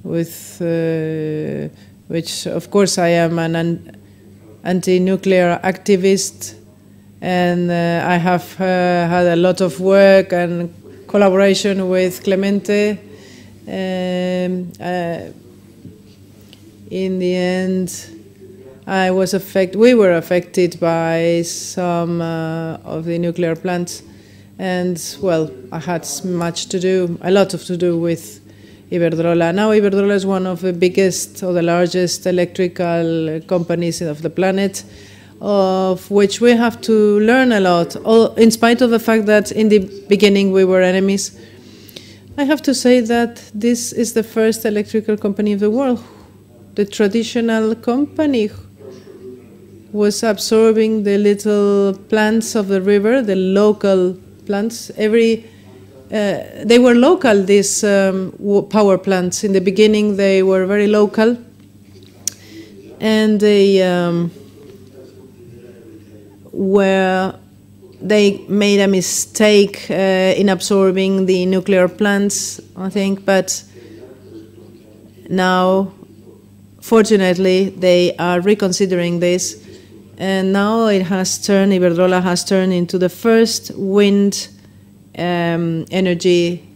with uh, which, of course, I am an anti-nuclear activist, and uh, I have uh, had a lot of work and collaboration with Clemente. Um, uh, in the end, I was affected. We were affected by some uh, of the nuclear plants, and well, I had much to do, a lot of to do with Iberdrola. Now, Iberdrola is one of the biggest or the largest electrical companies of the planet, of which we have to learn a lot, in spite of the fact that in the beginning we were enemies. I have to say that this is the first electrical company of the world. The traditional company was absorbing the little plants of the river, the local plants. Every uh, they were local. These um, power plants in the beginning they were very local, and they um, were they made a mistake uh, in absorbing the nuclear plants, I think, but now, fortunately, they are reconsidering this. And now it has turned, Iberdrola has turned into the first wind um, energy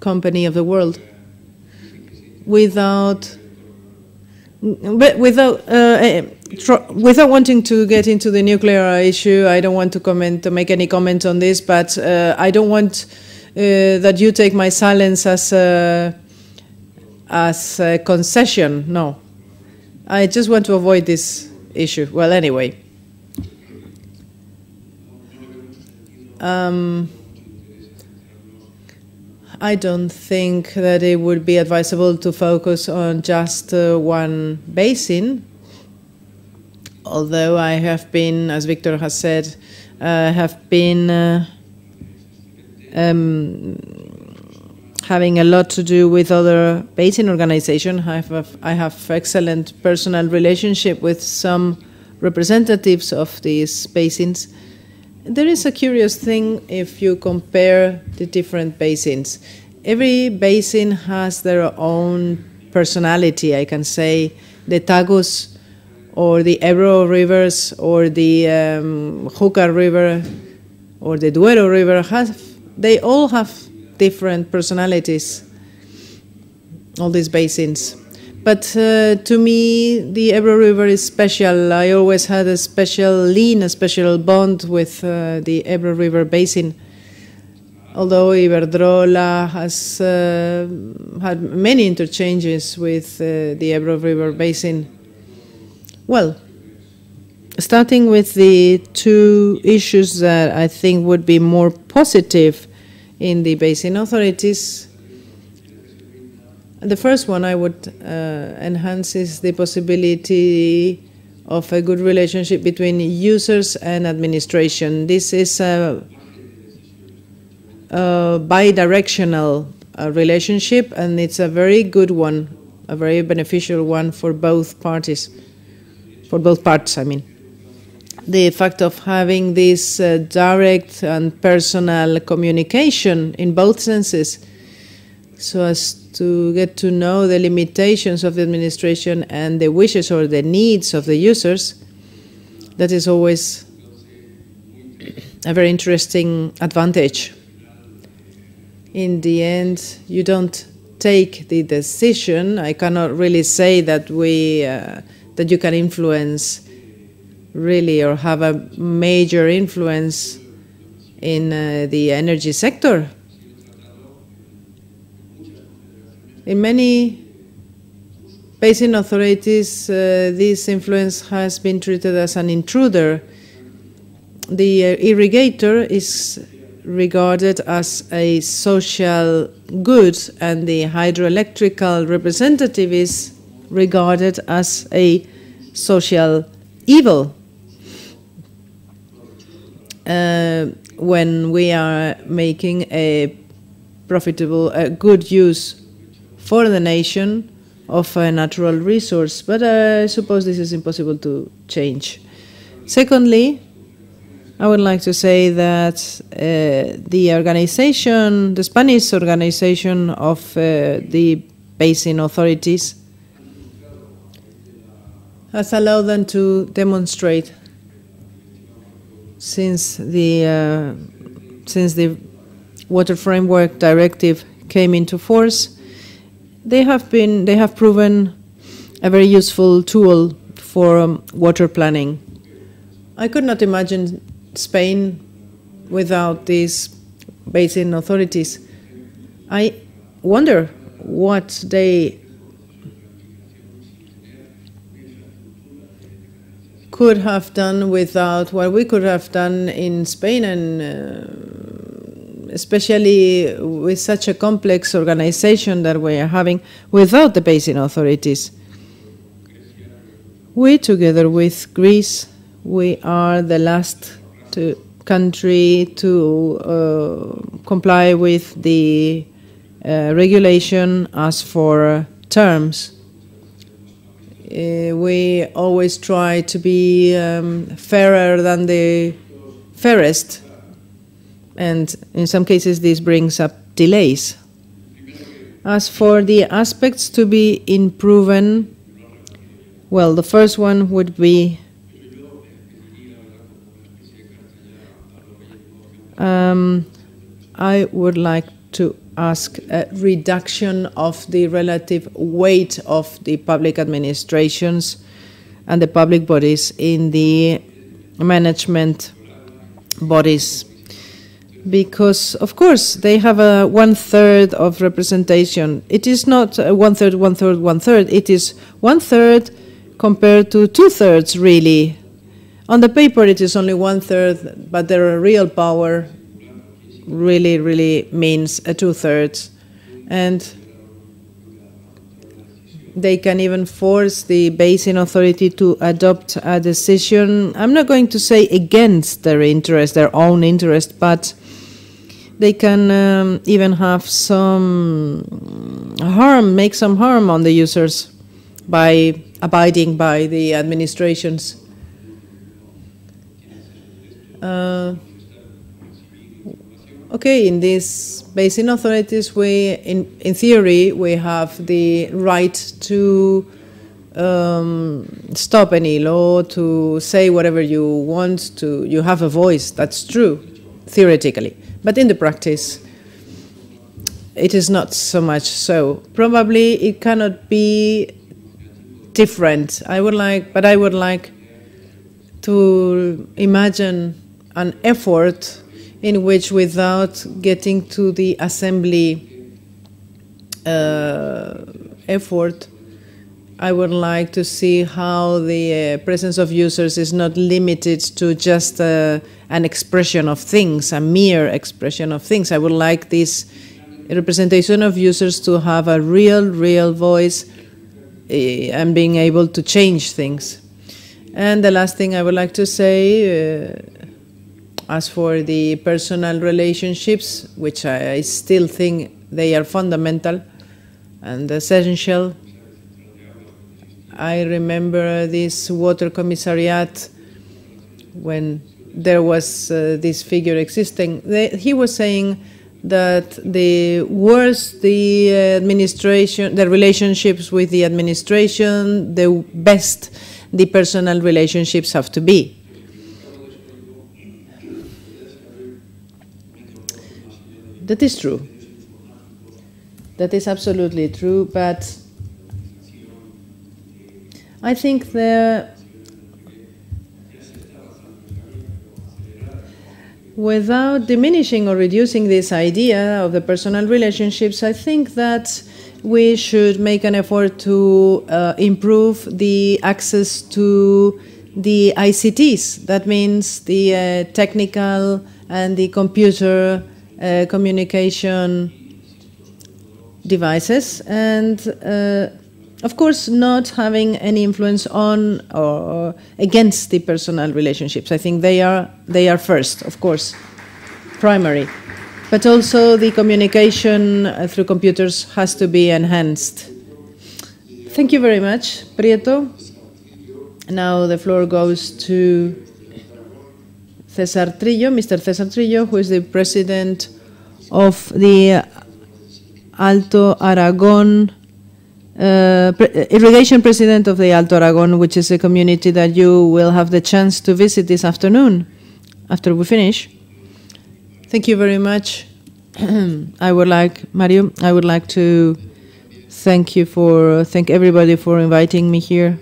company of the world. Without without uh, without wanting to get into the nuclear issue, I don't want to comment to make any comment on this. But uh, I don't want uh, that you take my silence as a, as a concession. No, I just want to avoid this issue. Well, anyway. Um, I don't think that it would be advisable to focus on just uh, one basin. Although I have been, as Victor has said, uh, have been uh, um, having a lot to do with other basin organizations. I have, I have excellent personal relationship with some representatives of these basins. There is a curious thing if you compare the different basins. Every basin has their own personality, I can say. The Tagus or the Ebro rivers or the um, Júcar River or the Duero River have they all have different personalities, all these basins. But uh, to me, the Ebro River is special. I always had a special lean, a special bond with uh, the Ebro River basin. Although Iberdrola has uh, had many interchanges with uh, the Ebro River basin. Well, starting with the two issues that I think would be more positive in the basin authorities. The first one I would uh, enhance is the possibility of a good relationship between users and administration. This is a, a bi-directional uh, relationship, and it's a very good one, a very beneficial one for both parties, for both parts, I mean. The fact of having this uh, direct and personal communication in both senses so as to get to know the limitations of the administration and the wishes or the needs of the users that is always a very interesting advantage. In the end you don't take the decision. I cannot really say that we uh, that you can influence really or have a major influence in uh, the energy sector. In many basin authorities, uh, this influence has been treated as an intruder. The uh, irrigator is regarded as a social good, and the hydroelectrical representative is regarded as a social evil. Uh, when we are making a profitable, a good use for the nation of a natural resource. But I suppose this is impossible to change. Secondly, I would like to say that uh, the organization, the Spanish organization of uh, the basin authorities, has allowed them to demonstrate since the uh, since the water framework directive came into force, they have been they have proven a very useful tool for um, water planning. I could not imagine Spain without these basin authorities. I wonder what they could have done without what we could have done in Spain and uh, especially with such a complex organization that we are having without the basin authorities. We, together with Greece, we are the last to country to uh, comply with the uh, regulation as for terms. Uh, we always try to be um, fairer than the fairest, and in some cases, this brings up delays. As for the aspects to be improved, well, the first one would be um, I would like to ask a reduction of the relative weight of the public administrations and the public bodies in the management bodies. Because of course they have a one third of representation. It is not one third one third one third it is one third compared to two thirds really. On the paper it is only one third but their real power really, really means a two thirds. And they can even force the basin authority to adopt a decision. I'm not going to say against their interest, their own interest, but they can um, even have some harm, make some harm on the users by abiding by the administrations. Uh, okay, in these basin authorities, we, in, in theory, we have the right to um, stop any law, to say whatever you want, to you have a voice. That's true, theoretically, but in the practice, it is not so much so. Probably it cannot be different. I would like, but I would like to imagine an effort in which, without getting to the assembly uh, effort, I would like to see how the uh, presence of users is not limited to just uh, an expression of things, a mere expression of things. I would like this representation of users to have a real, real voice uh, and being able to change things. And the last thing I would like to say uh, as for the personal relationships, which I, still think they are fundamental and essential, I remember this water commissariat when there was uh, this figure existing. They, he was saying that the worse the administration, the relationships with the administration, the best the personal relationships have to be. That is true. That is absolutely true, but I think the without diminishing or reducing this idea of the personal relationships, I think that we should make an effort to uh, improve the access to the ICTs. That means the uh, technical and the computer uh, communication devices, and uh, of course, not having any influence on or against the personal relationships. I think they are they are first, of course, primary, but also the communication uh, through computers has to be enhanced. Thank you very much, Prieto. Now the floor goes to Cesar Trillo, Mr. Cesar Trillo, who is the president of the Alto Aragon, uh, pre irrigation president of the Alto Aragon, which is a community that you will have the chance to visit this afternoon after we finish. Thank you very much. I would like, Mario, I would like to thank you for, thank everybody for inviting me here.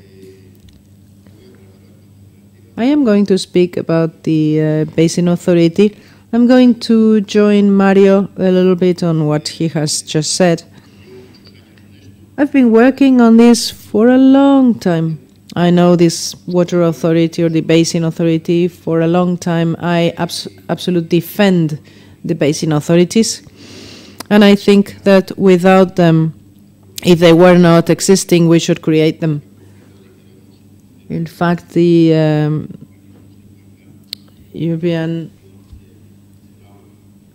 I am going to speak about the uh, Basin Authority I'm going to join Mario a little bit on what he has just said. I've been working on this for a long time. I know this water authority or the basin authority for a long time. I abs- absolutely defend the basin authorities. And I think that without them, if they were not existing, we should create them. In fact, the um, European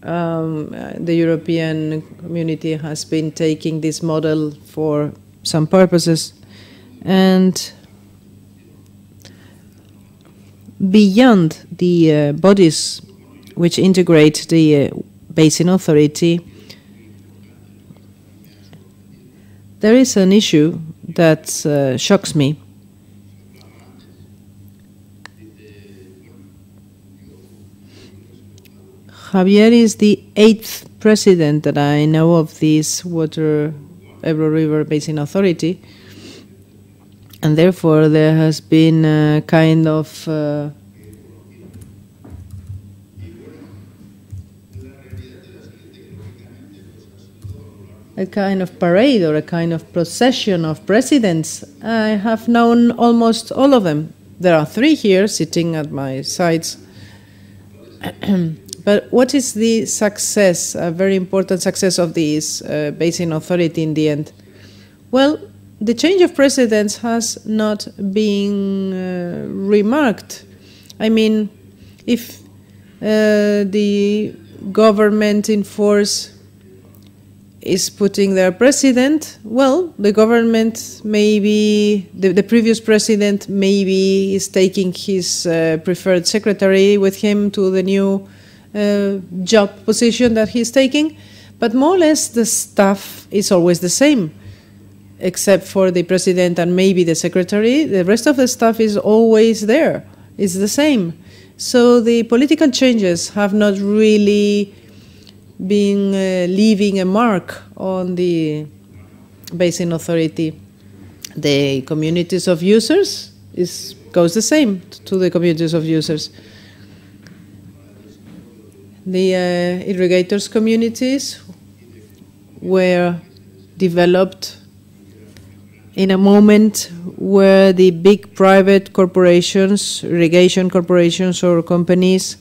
um, uh, the European community has been taking this model for some purposes, and beyond the uh, bodies which integrate the uh, basin authority, there is an issue that uh, shocks me. Javier is the eighth president that I know of this water Ebro River Basin Authority, and therefore there has been a kind of uh, a kind of parade or a kind of procession of presidents. I have known almost all of them. There are three here sitting at my sides. but what is the success, a very important success of this uh, basin authority in the end? Well, the change of presidents has not been uh, remarked. I mean, if uh, the government in force is putting their president, well, the government maybe, the, the previous president maybe is taking his uh, preferred secretary with him to the new uh, job position that he's taking, but more or less the staff is always the same, except for the president and maybe the secretary. The rest of the staff is always there, it's the same. So the political changes have not really been uh, leaving a mark on the basin authority. The communities of users is goes the same to the communities of users. The uh, irrigators communities were developed in a moment where the big private corporations, irrigation corporations or companies,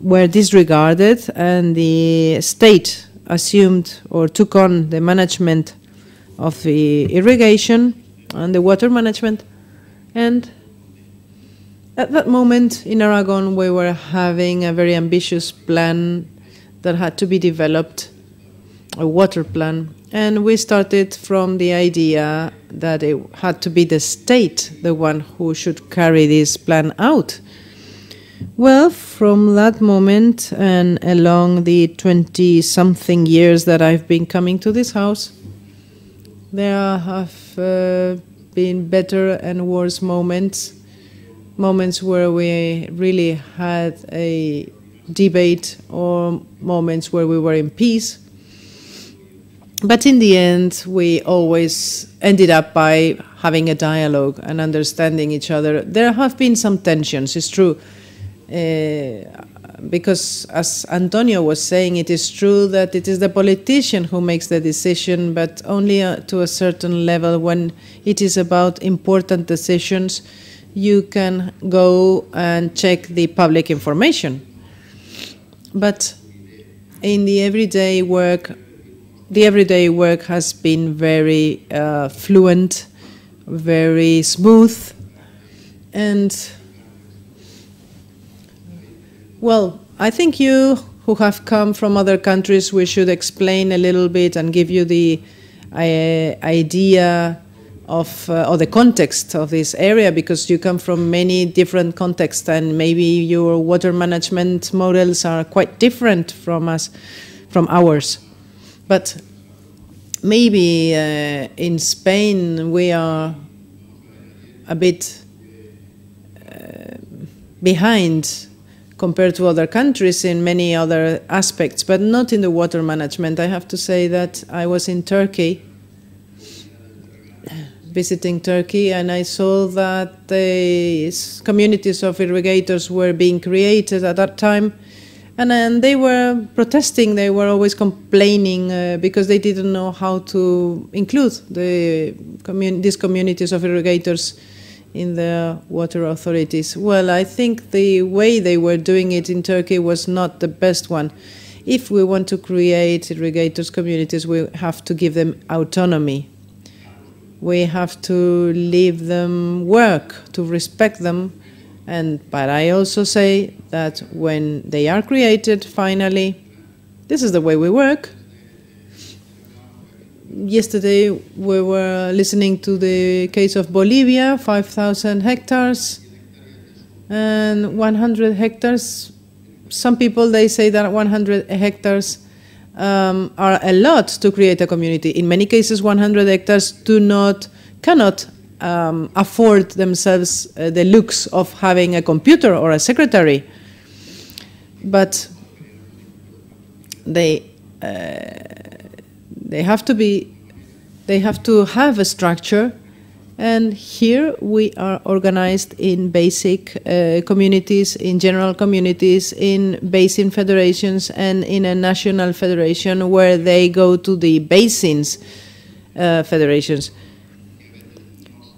were disregarded and the state assumed or took on the management of the irrigation and the water management. And at that moment in Aragon, we were having a very ambitious plan that had to be developed, a water plan. And we started from the idea that it had to be the state, the one who should carry this plan out. Well, from that moment and along the 20 something years that I've been coming to this house, there have uh, been better and worse moments. Moments where we really had a debate, or moments where we were in peace. But in the end, we always ended up by having a dialogue and understanding each other. There have been some tensions, it's true uh, because as Antonio was saying, it is true that it is the politician who makes the decision, but only uh, to a certain level. When it is about important decisions, you can go and check the public information. But in the everyday work, the everyday work has been very uh, fluent, very smooth, and well, I think you who have come from other countries, we should explain a little bit and give you the uh, idea of uh, or the context of this area because you come from many different contexts and maybe your water management models are quite different from us from ours but maybe uh, in Spain we are a bit uh, behind compared to other countries in many other aspects, but not in the water management. I have to say that I was in Turkey, visiting Turkey, and I saw that the communities of irrigators were being created at that time, And then they were protesting, they were always complaining uh, because they didn't know how to include the commun- these communities of irrigators in the water authorities. Well, I think the way they were doing it in Turkey was not the best one. If we want to create irrigators communities, we have to give them autonomy. We have to leave them work, to respect them, and but I also say that when they are created, finally, this is the way we work. Yesterday we were listening to the case of Bolivia, 5,000 hectares and 100 hectares. Some people they say that 100 hectares um, are a lot to create a community. In many cases, 100 hectares do not cannot um, afford themselves uh, the looks of having a computer or a secretary, but they uh, they have to be they have to have a structure and here we are organized in basic uh, communities, in general communities, in basin federations, and in a national federation where they go to the basins uh, federations.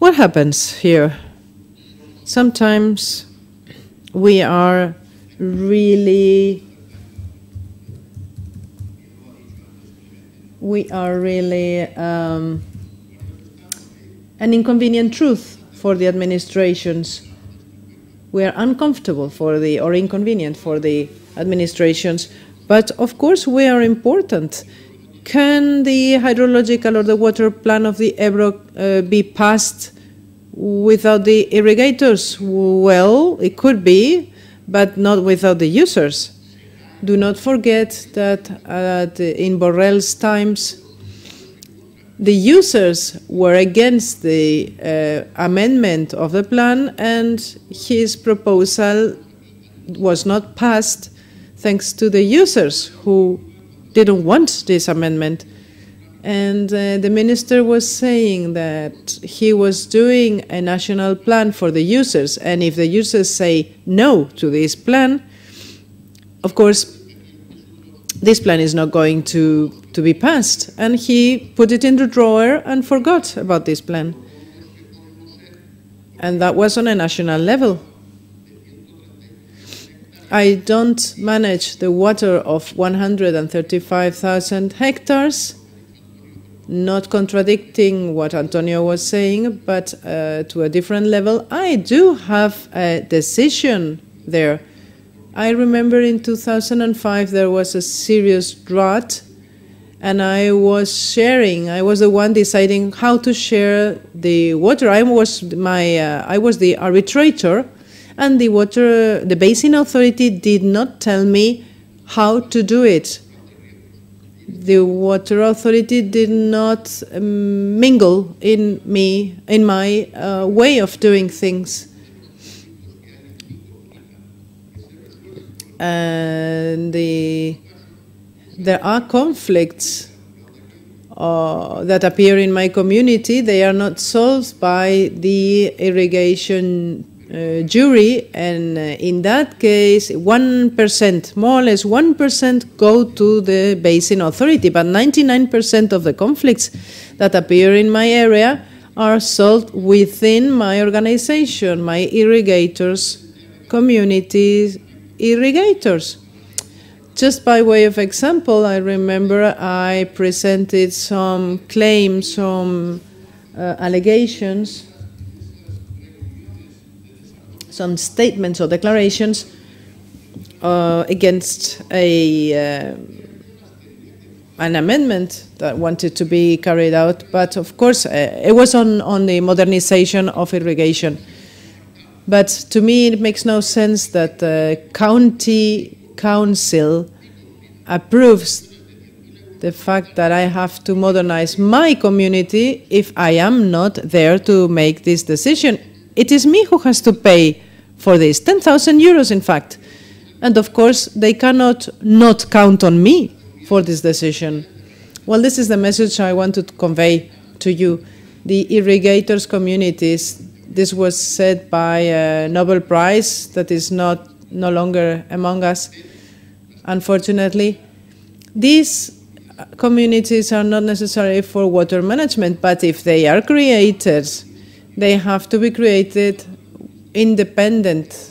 What happens here? Sometimes we are really we are really um, an inconvenient truth for the administrations. We are uncomfortable for the or inconvenient for the administrations, but of course we are important can the hydrological or the water plan of the Ebro uh, be passed without the irrigators? Well, it could be, but not without the users. Do not forget that uh, in Borrell's times, the users were against the uh, amendment of the plan, and his proposal was not passed thanks to the users who didn't want this amendment. And uh, the minister was saying that he was doing a national plan for the users, and if the users say no to this plan, of course, this plan is not going to, to be passed. And he put it in the drawer and forgot about this plan. And that was on a national level. I don't manage the water of 135,000 hectares, not contradicting what Antonio was saying, but uh, to a different level. I do have a decision there. I remember in 2005 there was a serious drought, and I was sharing. I was the one deciding how to share the water. I was my uh, I was the arbitrator and the water, the basin authority did not tell me how to do it. The water authority did not um, mingle in me, in my uh, way of doing things. And the, there are conflicts uh, that appear in my community. They are not solved by the irrigation uh, jury, and uh, in that case, 1%, more or less 1% go to the basin authority, but 99% of the conflicts that appear in my area are solved within my organization, my irrigators, communities, irrigators. Just by way of example, I remember I presented some claims, some uh, allegations some statements or declarations uh, against a uh, an amendment that wanted to be carried out, but of course uh, it was on, on the modernization of irrigation. But to me, it makes no sense that the county council approves the fact that I have to modernize my community if I am not there to make this decision it is me who has to pay for this 10,000 euros, in fact. And of course, they cannot not count on me for this decision. Well, this is the message I want to convey to you. The irrigators communities, this was said by a Nobel Prize that is not no longer among us. unfortunately. These communities are not necessary for water management, but if they are created, they have to be created independent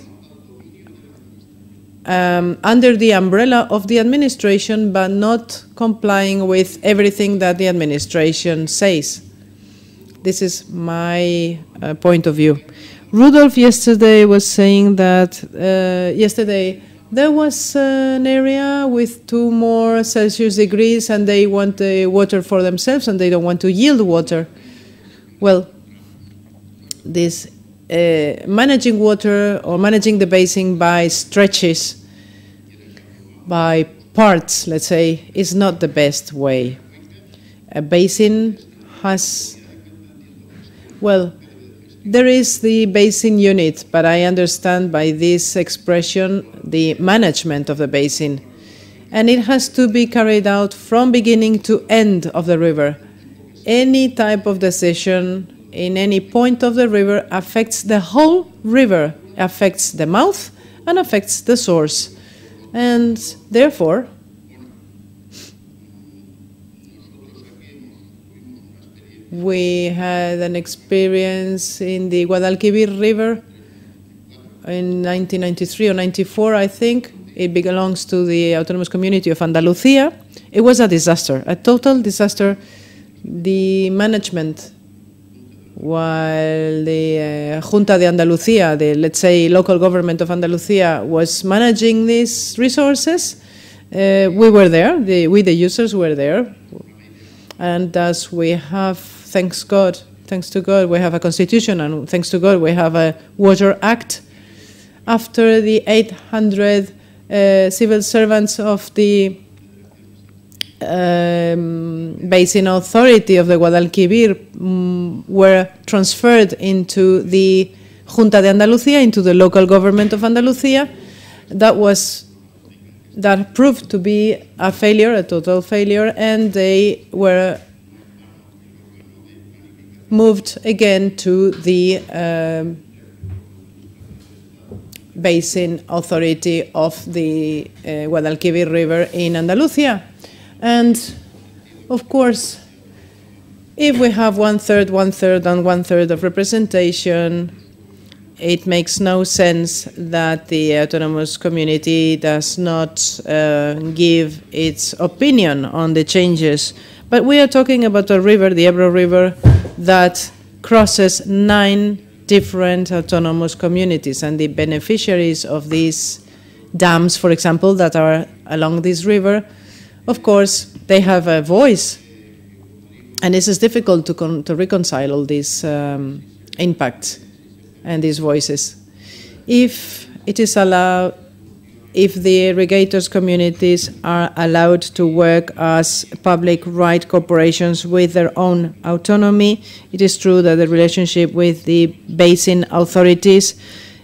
um, under the umbrella of the administration, but not complying with everything that the administration says. This is my uh, point of view. Rudolf yesterday was saying that uh, yesterday there was an area with two more Celsius degrees and they want the water for themselves and they don't want to yield water. Well, this uh, managing water or managing the basin by stretches, by parts, let's say, is not the best way. A basin has, well, there is the basin unit, but I understand by this expression the management of the basin. And it has to be carried out from beginning to end of the river. Any type of decision in any point of the river affects the whole river, affects the mouth and affects the source. And therefore, We had an experience in the Guadalquivir River in 1993 or 94, I think. It belongs to the autonomous community of Andalusia. It was a disaster, a total disaster. The management, while the uh, Junta de Andalucía, the let's say local government of Andalusia, was managing these resources, uh, we were there. The, we, the users, were there, and as we have thanks God, thanks to God, we have a constitution, and thanks to God, we have a Water Act. After the 800 uh, civil servants of the um, Basin Authority of the Guadalquivir um, were transferred into the Junta de Andalucía, into the local government of Andalusia. That was that proved to be a failure, a total failure, and they were moved again to the um, basin authority of the uh, Guadalquivir River in Andalusia. And of course, if we have one third, one third, and one third of representation, it makes no sense that the autonomous community does not uh, give its opinion on the changes. But we are talking about a river, the Ebro River, that crosses nine different autonomous communities, and the beneficiaries of these dams, for example, that are along this river, of course, they have a voice. And this is difficult to, to reconcile all these um, impacts and these voices. If it is allowed, if the irrigators communities are allowed to work as public right corporations with their own autonomy, it is true that the relationship with the basin authorities,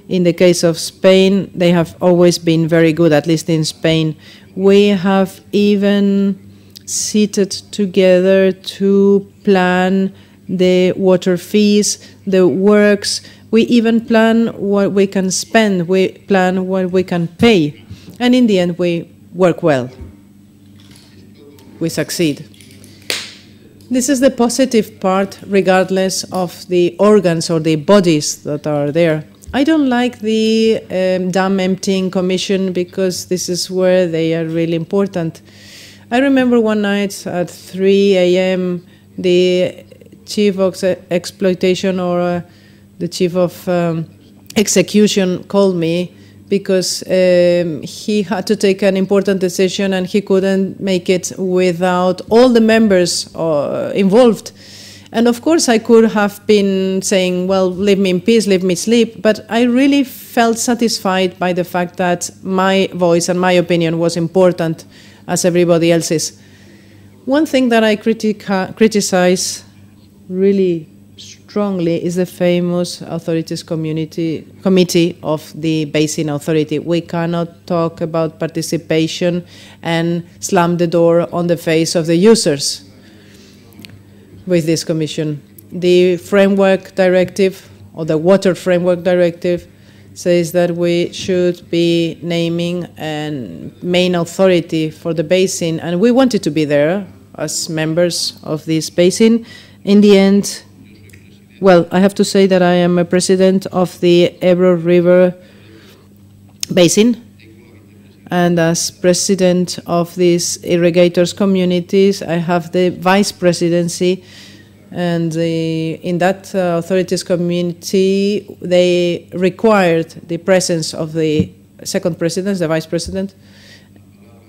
in the case of Spain, they have always been very good, at least in Spain. We have even seated together to plan the water fees, the works, we even plan what we can spend, we plan what we can pay, and in the end, we work well. We succeed. This is the positive part, regardless of the organs or the bodies that are there. I don't like the um, dam emptying commission because this is where they are really important. I remember one night at 3 a.m., the chief of exploitation or uh, the chief of um, execution called me because um, he had to take an important decision and he couldn't make it without all the members uh, involved. And of course, I could have been saying, well, leave me in peace, leave me sleep, but I really felt satisfied by the fact that my voice and my opinion was important as everybody else's. One thing that I critica- criticize really strongly is the famous authorities community committee of the basin authority. We cannot talk about participation and slam the door on the face of the users with this commission. The framework directive or the water framework directive says that we should be naming a main authority for the basin, and we wanted to be there as members of this basin. In the end, well, I have to say that I am a president of the Ebro River Basin, and as president of these irrigators communities, I have the vice presidency. And the, in that uh, authorities community, they required the presence of the second president, the vice president,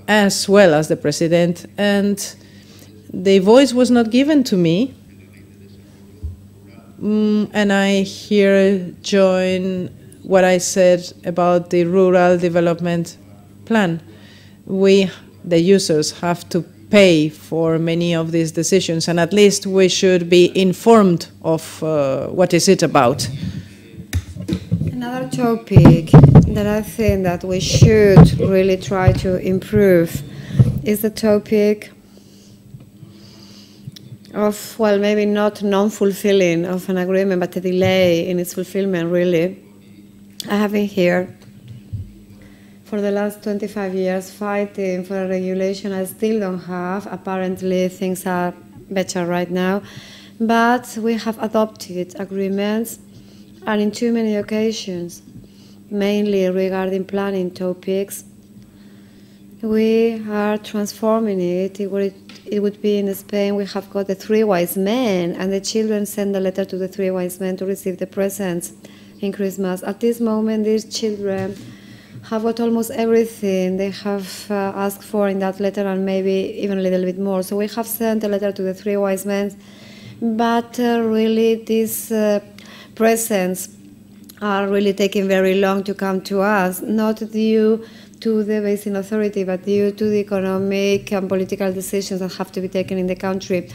as well as the president. And the voice was not given to me. Mm, and I here join what I said about the rural development plan. We, the users, have to pay for many of these decisions, and at least we should be informed of uh, what is it about. Another topic that I think that we should really try to improve is the topic of, well, maybe not non-fulfilling of an agreement, but a delay in its fulfillment, really. I have been here for the last 25 years fighting for a regulation I still don't have. Apparently, things are better right now. But we have adopted agreements, and in too many occasions, mainly regarding planning topics, we are transforming it. It would be in Spain, we have got the three wise men, and the children send a letter to the three wise men to receive the presents in Christmas. At this moment, these children have got almost everything they have uh, asked for in that letter and maybe even a little bit more. So we have sent a letter to the three wise men, but uh, really these uh, presents are really taking very long to come to us, not due to the basin authority, but due to the economic and political decisions that have to be taken in the country.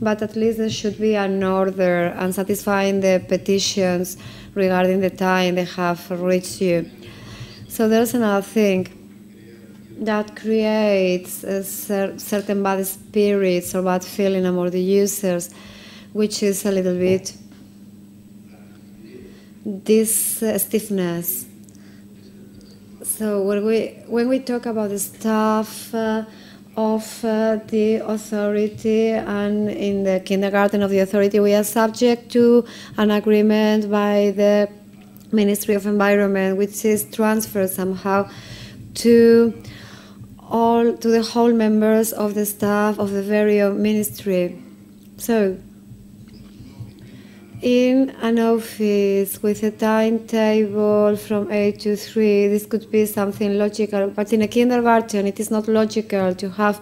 But at least there should be an order and satisfying the petitions regarding the time they have reached you. So there's another thing that creates a cer certain bad spirits or bad feeling among the users, which is a little bit this uh, stiffness. So when we when we talk about the staff uh, of uh, the authority and in the kindergarten of the authority, we are subject to an agreement by the Ministry of Environment, which is transferred somehow to all to the whole members of the staff of the very ministry. So, in an office with a timetable from 8 to 3, this could be something logical, but in a kindergarten, it is not logical to have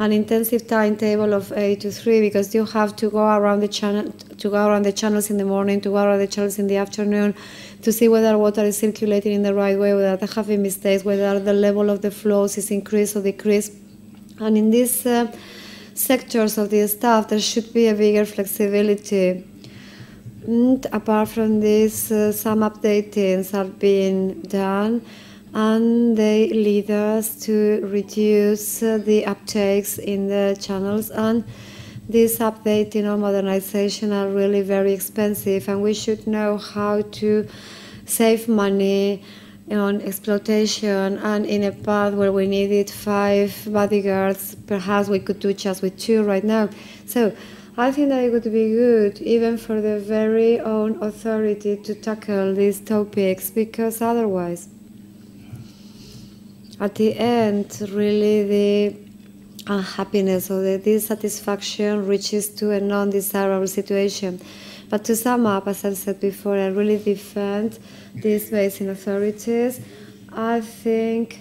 an intensive timetable of 8 to 3 because you have to go around the channel to go around the channels in the morning, to go around the channels in the afternoon, to see whether water is circulating in the right way, whether there have been mistakes, whether the level of the flows is increased or decreased. And in these uh, sectors of the staff, there should be a bigger flexibility. And apart from this, uh, some updatings are been done and they lead us to reduce uh, the uptakes in the channels. And this updating or modernization are really very expensive and we should know how to save money on exploitation and in a path where we needed five bodyguards. Perhaps we could do just with two right now. So I think that it would be good even for the very own authority to tackle these topics because otherwise at the end really the unhappiness or the dissatisfaction reaches to a non-desirable situation. But to sum up, as I've said before, I really defend these basin authorities. I think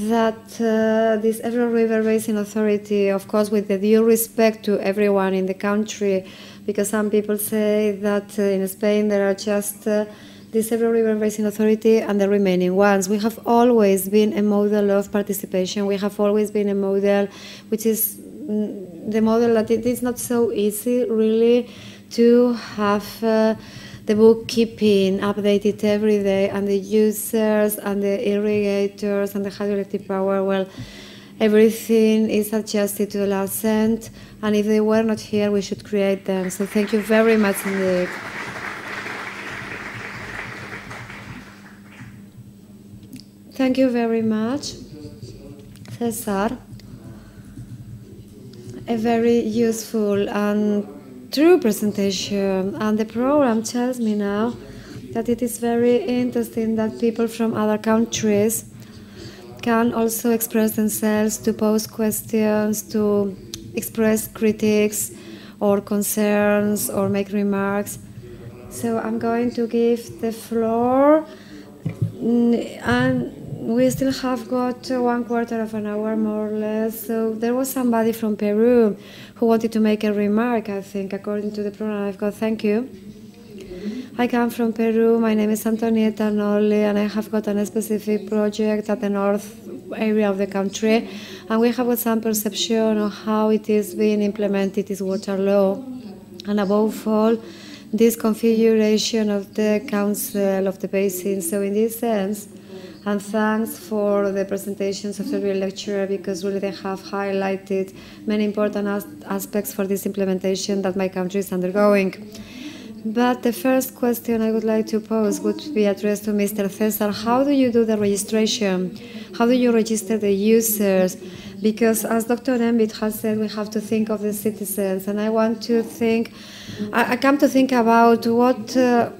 that uh, this Ebro River Basin Authority, of course, with the due respect to everyone in the country, because some people say that uh, in Spain there are just uh, the Ebro River Basin Authority and the remaining ones. We have always been a model of participation. We have always been a model which is mm, the model that it is not so easy really to have uh, the bookkeeping updated every day and the users and the irrigators and the hydroelectric power, well, everything is adjusted to the last cent and if they were not here, we should create them. So thank you very much indeed. Thank you very much, Cesar. A very useful and true presentation. And the program tells me now that it is very interesting that people from other countries can also express themselves to pose questions, to express critics or concerns or make remarks. So I'm going to give the floor, mm, and we still have got one quarter of an hour more or less. So there was somebody from Peru who wanted to make a remark, I think, according to the program I've got. Thank you. I come from Peru. My name is Antonieta Nolli, and I have got a specific project at the north area of the country. And we have some perception of how it is being implemented, this water law. And above all, this configuration of the Council of the Basin. So, in this sense, and thanks for the presentations of the real lecturer because really they have highlighted many important as aspects for this implementation that my country is undergoing. But the first question I would like to pose would be addressed to Mr. Cesar. How do you do the registration? How do you register the users? Because as Dr. Embid has said, we have to think of the citizens. And I want to think, I, I come to think about what. Uh,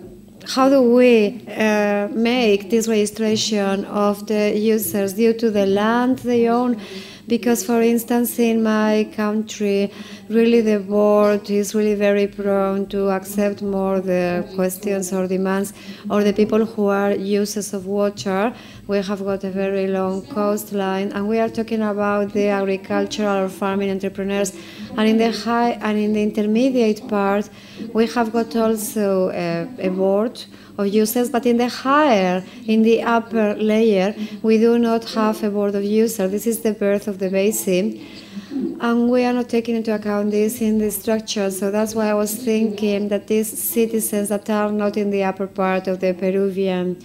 how do we uh, make this registration of the users due to the land they own? Because, for instance, in my country, really the board is really very prone to accept more the questions or demands or the people who are users of water. We have got a very long coastline, and we are talking about the agricultural or farming entrepreneurs. And in the high and in the intermediate part, we have got also a, a board of users, but in the higher, in the upper layer, we do not have a board of users. This is the birth of the basin. And we are not taking into account this in the structure. So that's why I was thinking that these citizens that are not in the upper part of the Peruvian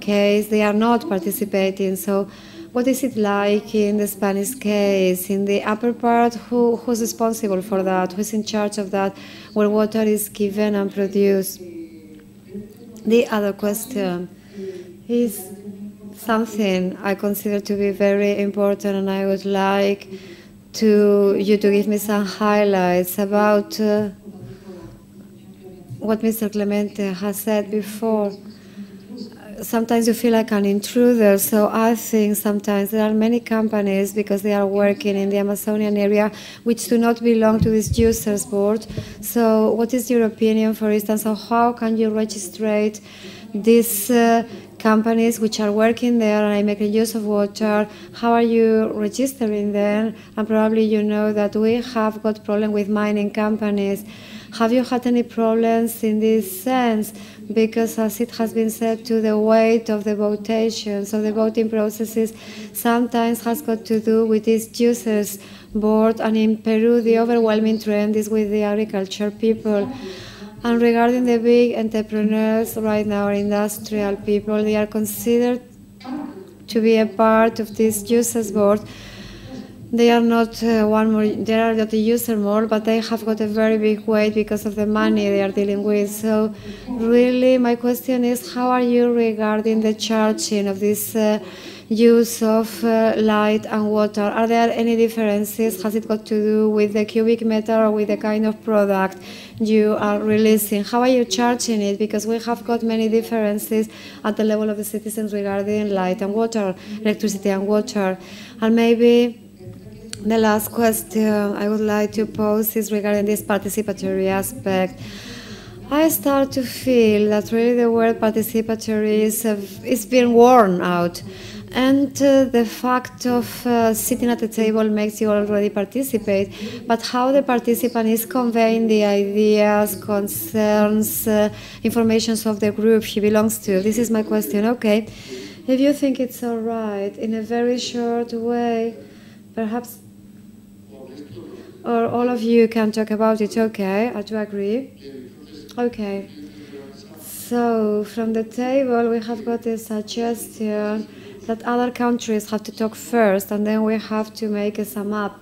case, they are not participating. So what is it like in the Spanish case? In the upper part, who, who's responsible for that? Who's in charge of that? Where water is given and produced? The other question is something I consider to be very important, and I would like to you to give me some highlights about uh, what Mr. Clemente has said before. Sometimes you feel like an intruder, so I think sometimes there are many companies because they are working in the Amazonian area which do not belong to this users board. So, what is your opinion, for instance, on how can you registrate these uh, companies which are working there and are making use of water? How are you registering them? And probably you know that we have got problem with mining companies. Have you had any problems in this sense? Because as it has been said, to the weight of the votations, so the voting processes sometimes has got to do with these users board. And in Peru, the overwhelming trend is with the agriculture people. And regarding the big entrepreneurs right now, industrial people, they are considered to be a part of this users board. They are not uh, one more, they are not a user more, but they have got a very big weight because of the money they are dealing with. So, really, my question is how are you regarding the charging of this? Uh, use of uh, light and water? Are there any differences? Has it got to do with the cubic meter or with the kind of product you are releasing? How are you charging it? Because we have got many differences at the level of the citizens regarding light and water, electricity and water. And maybe the last question I would like to pose is regarding this participatory aspect. I start to feel that really the word participatory is, uh, is being worn out. And uh, the fact of uh, sitting at the table makes you already participate, but how the participant is conveying the ideas, concerns, uh, of the group he belongs to. This is my question. Okay, if you think it's all right, in a very short way, perhaps, or all of you can talk about it. Okay, I do agree. Okay. So from the table, we have got a suggestion that other countries have to talk first, and then we have to make a sum up.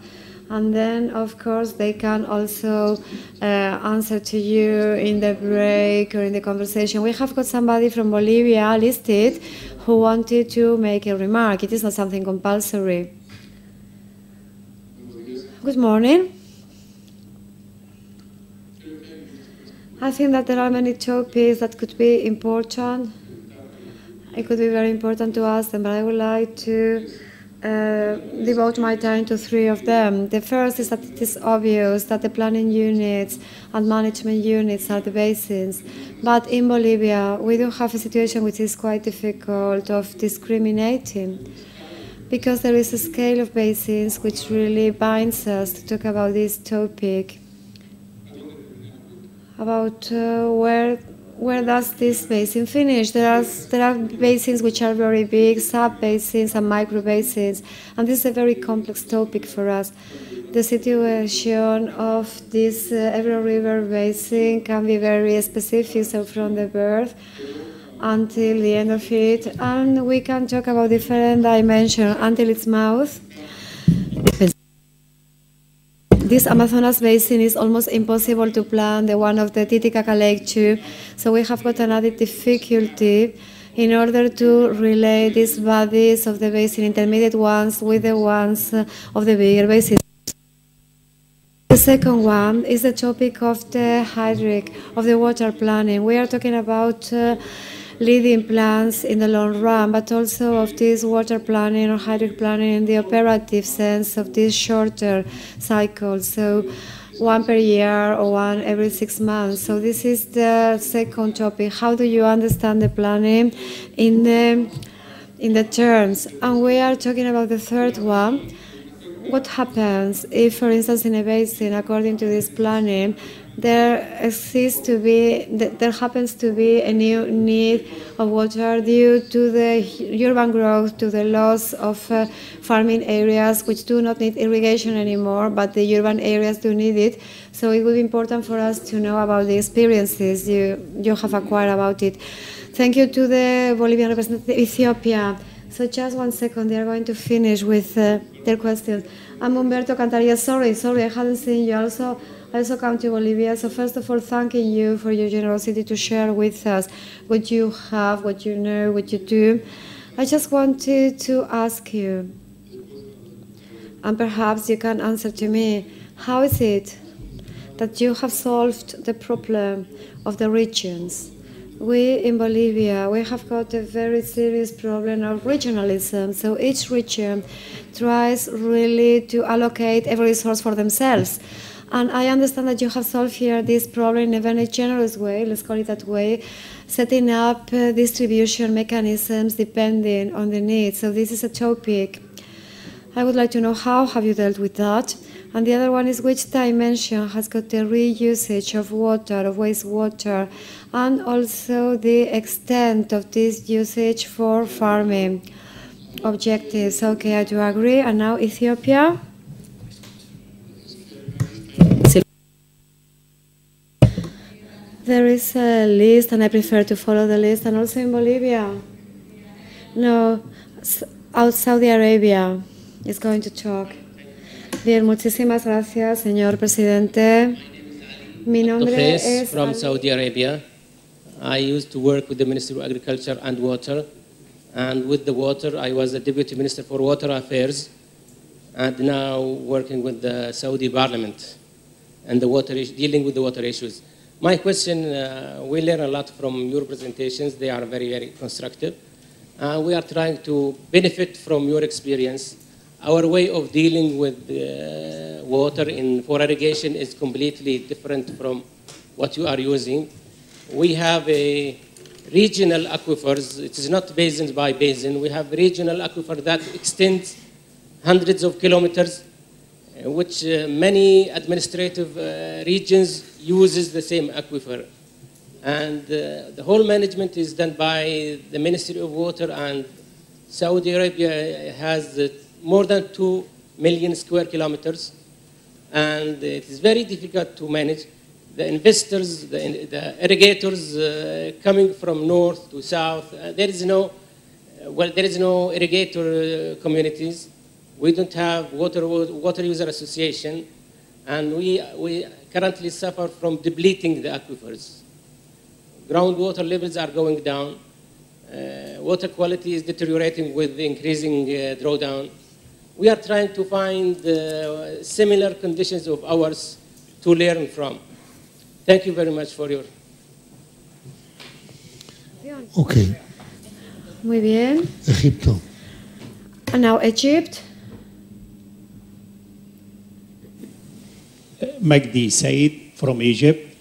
And then, of course, they can also uh, answer to you in the break or in the conversation. We have got somebody from Bolivia listed who wanted to make a remark. It is not something compulsory. Good morning. I think that there are many topics that could be important. It could be very important to them, but I would like to uh, devote my time to three of them. The first is that it is obvious that the planning units and management units are the basins. But in Bolivia, we do have a situation which is quite difficult of discriminating because there is a scale of basins which really binds us to talk about this topic about uh, where where does this basin finish? There are there are basins which are very big, sub basins and micro basins, and this is a very complex topic for us. The situation of this uh, Ebro River basin can be very specific, so from the birth until the end of it, and we can talk about different dimensions until its mouth this Amazonas basin is almost impossible to plan, the one of the Titicaca Lake too. So we have got another difficulty in order to relate these bodies of the basin, intermediate ones, with the ones of the bigger basin. The second one is the topic of the hydric, of the water planning. We are talking about uh, leading plans in the long run, but also of this water planning or hydric planning in the operative sense of this shorter cycle. So one per year or one every six months. So this is the second topic. How do you understand the planning in the in the terms? And we are talking about the third one. What happens if, for instance, in a basin, according to this planning, there exists to be there happens to be a new need of water due to the urban growth to the loss of uh, farming areas which do not need irrigation anymore but the urban areas do need it. So it will be important for us to know about the experiences you you have acquired about it. Thank you to the bolivian representative ethiopia. So just one second they are going to finish with uh, their questions. I'm umberto cantaria sorry sorry i hadn't seen you. Also also come to Bolivia. So first of all, thanking you for your generosity to share with us what you have, what you know, what you do. I just wanted to ask you, and perhaps you can answer to me, how is it that you have solved the problem of the regions? We in Bolivia, we have got a very serious problem of regionalism. So each region tries really to allocate every resource for themselves. And I understand that you have solved here this problem in a very generous way, let's call it that way, setting up uh, distribution mechanisms depending on the needs. So this is a topic. I would like to know how have you dealt with that? And the other one is which dimension has got the reusage of water, of wastewater, and also the extent of this usage for farming objectives. Okay, I do agree. And now Ethiopia. There is a list, and I prefer to follow the list, and also in Bolivia. No, out Saudi Arabia is going to talk. Bien, muchísimas gracias, señor presidente. Mi nombre es from Saudi Arabia. I used to work with the Ministry of Agriculture and Water, and with the water, I was the Deputy Minister for Water Affairs, and now working with the Saudi Parliament and the water is dealing with the water issues. My question, uh, we learn a lot from your presentations. They are very, very constructive. Uh, we are trying to benefit from your experience. Our way of dealing with uh, water in, for irrigation is completely different from what you are using. We have a regional aquifers. It is not basin by basin. We have regional aquifer that extends hundreds of kilometers which uh, many administrative uh, regions uses the same aquifer. And uh, the whole management is done by the Ministry of Water and Saudi Arabia has more than 2 million square kilometers. And it is very difficult to manage. The investors, the, the irrigators uh, coming from north to south, uh, there is no, well, there is no irrigator communities. We don't have water, water user association, and we, we currently suffer from depleting the aquifers. Groundwater levels are going down. Uh, water quality is deteriorating with increasing uh, drawdown. We are trying to find uh, similar conditions of ours to learn from. Thank you very much for your. Ok, Muy bien. Egipto. And now Egypt. Magdi Said from Egypt.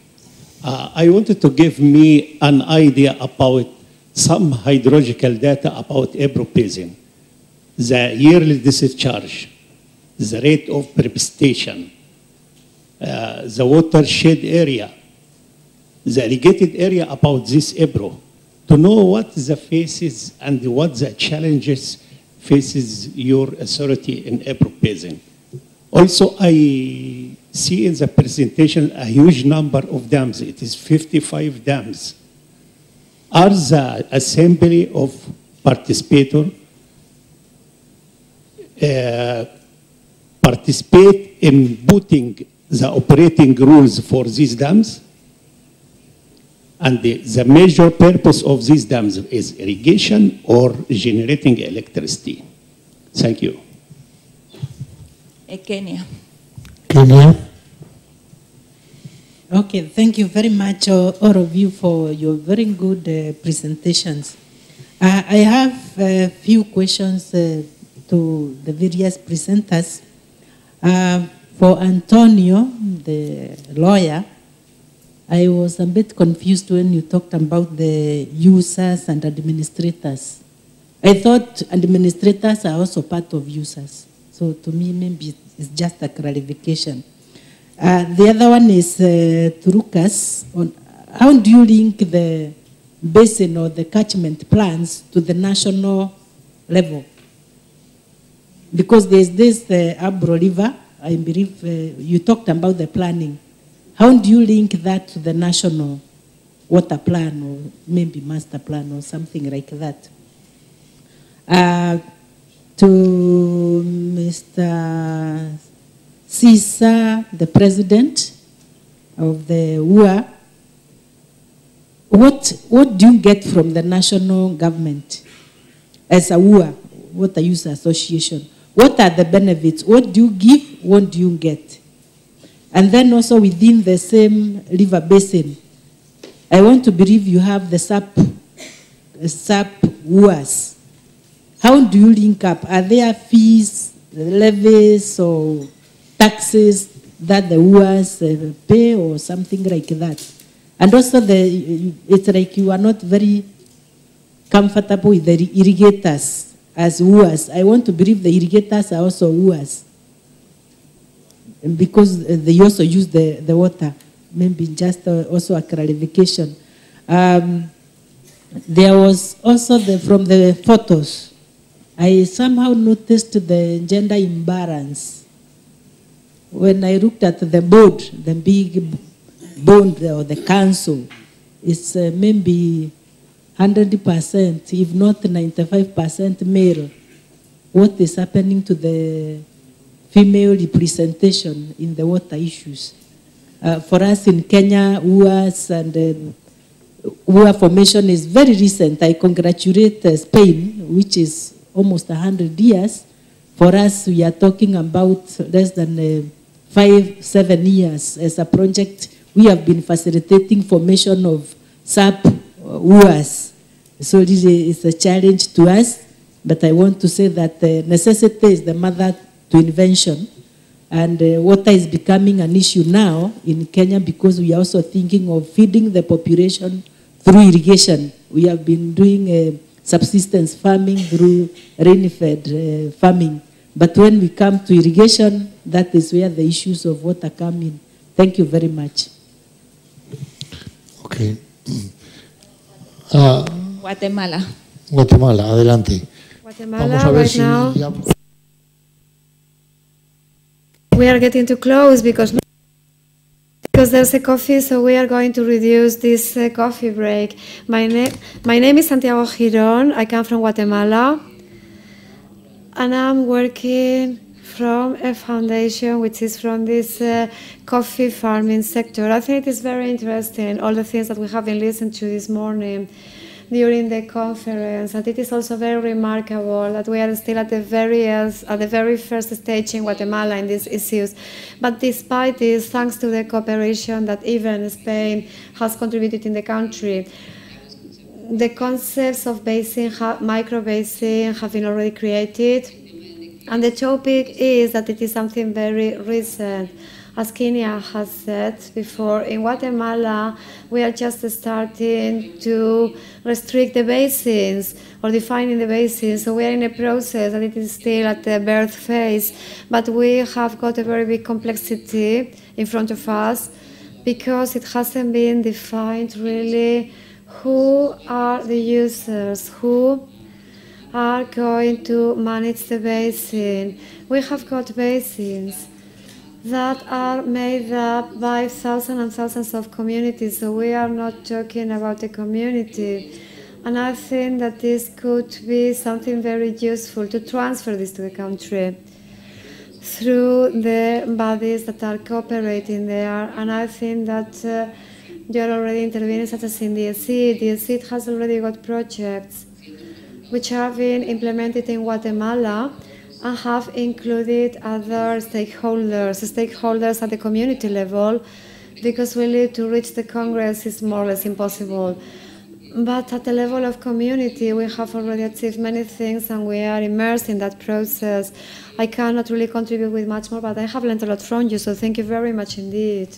Uh, I wanted to give me an idea about some hydrological data about Ebro Basin, the yearly discharge, the rate of precipitation, uh, the watershed area, the irrigated area about this Ebro, to know what the faces and what the challenges faces your authority in Ebro Basin. Also, I see in the presentation a huge number of dams. It is 55 dams. Are the assembly of participator uh, participate in putting the operating rules for these dams? And the, the major purpose of these dams is irrigation or generating electricity. Thank you. Eh, Kenya. Okay, thank you very much, uh, all of you, for your very good uh, presentations. Uh, I have a few questions uh, to the various presenters. Uh, for Antonio, the lawyer, I was a bit confused when you talked about the users and administrators. I thought administrators are also part of users. So to me, maybe it's just a clarification. Uh, the other one is uh, Turukas. On how do you link the basin or the catchment plans to the national level? Because there's this uh, Ebro River, I believe uh, you talked about the planning. How do you link that to the national water plan or maybe master plan or something like that? Uh, to Mr. Cesar, the president of the UA, what, what do you get from the national government as a UA, Water Use Association? What are the benefits? What do you give? What do you get? And then also within the same river basin, I want to believe you have the SAP, SAP UAS. How do you link up? Are there fees, levies, or taxes that the UAS uh, pay, or something like that? And also, the, it's like you are not very comfortable with the irrigators as UAS. I want to believe the irrigators are also UAS because they also use the, the water. Maybe just uh, also a clarification. Um, there was also the, from the photos, I somehow noticed the gender imbalance. When I looked at the board, the big board or the council, it's uh, maybe 100%, if not 95% male. What is happening to the female representation in the water issues? Uh, for us in Kenya, UAS and uh, UA formation is very recent. I congratulate uh, Spain, which is almost 100 years. For us, we are talking about less than uh, five, seven years as a project. We have been facilitating formation of SAP UAS. So this is a challenge to us, but I want to say that uh, necessity is the mother to invention. And uh, water is becoming an issue now in Kenya because we are also thinking of feeding the population through irrigation. We have been doing uh, subsistence farming through rain-fed uh, farming. But when we come to irrigation, that is where the issues of water come in. Thank you very much. Ok. Ah, Guatemala. Guatemala, adelante. Guatemala, Vamos a ver right si now. ya- We are getting too close because because there's a coffee, so we are going to reduce this uh, coffee break. My name my name is Santiago Giron. I come from Guatemala, and I'm working from a foundation which is from this uh, coffee farming sector. I think it is very interesting all the things that we have been listening to this morning. During the conference. And it is also very remarkable that we are still at the very at the very first stage in Guatemala in these issues. But despite this, thanks to the cooperation that even Spain has contributed in the country, the concepts of basin, micro basin have been already created. And the topic is that it is something very recent. As Kenya has said before, in Guatemala, we are just starting to restrict the basins or defining the basins. So we are in a process and it is still at the birth phase. But we have got a very big complexity in front of us because it hasn't been defined really who are the users, who are going to manage the basin. We have got basins that are made up by thousands and thousands of communities, so we are not talking about a community. And I think that this could be something very useful to transfer this to the country through the bodies that are cooperating there. And I think that uh, you're already intervening, such as in DSC. DSC has already got projects which have been implemented in Guatemala and have included other stakeholders, stakeholders at the community level, because really to reach the Congress is more or less impossible. But at the level of community, we have already achieved many things and we are immersed in that process. I cannot really contribute with much more, but I have learned a lot from you, so thank you very much indeed.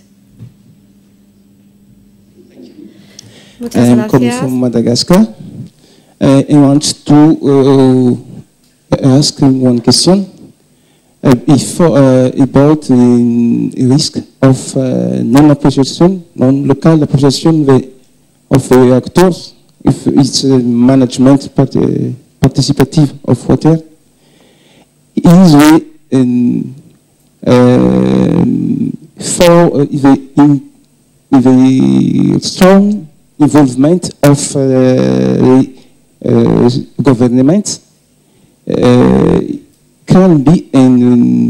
Muchas I'm coming from Madagascar. Uh, I want to uh, ask one question. Uh, if, uh, about the risk of uh, non-appreciation, non-local appreciation of the actors, if it's uh, management part, participative of water, is the, um, um, for the, in, the strong involvement of the government can be a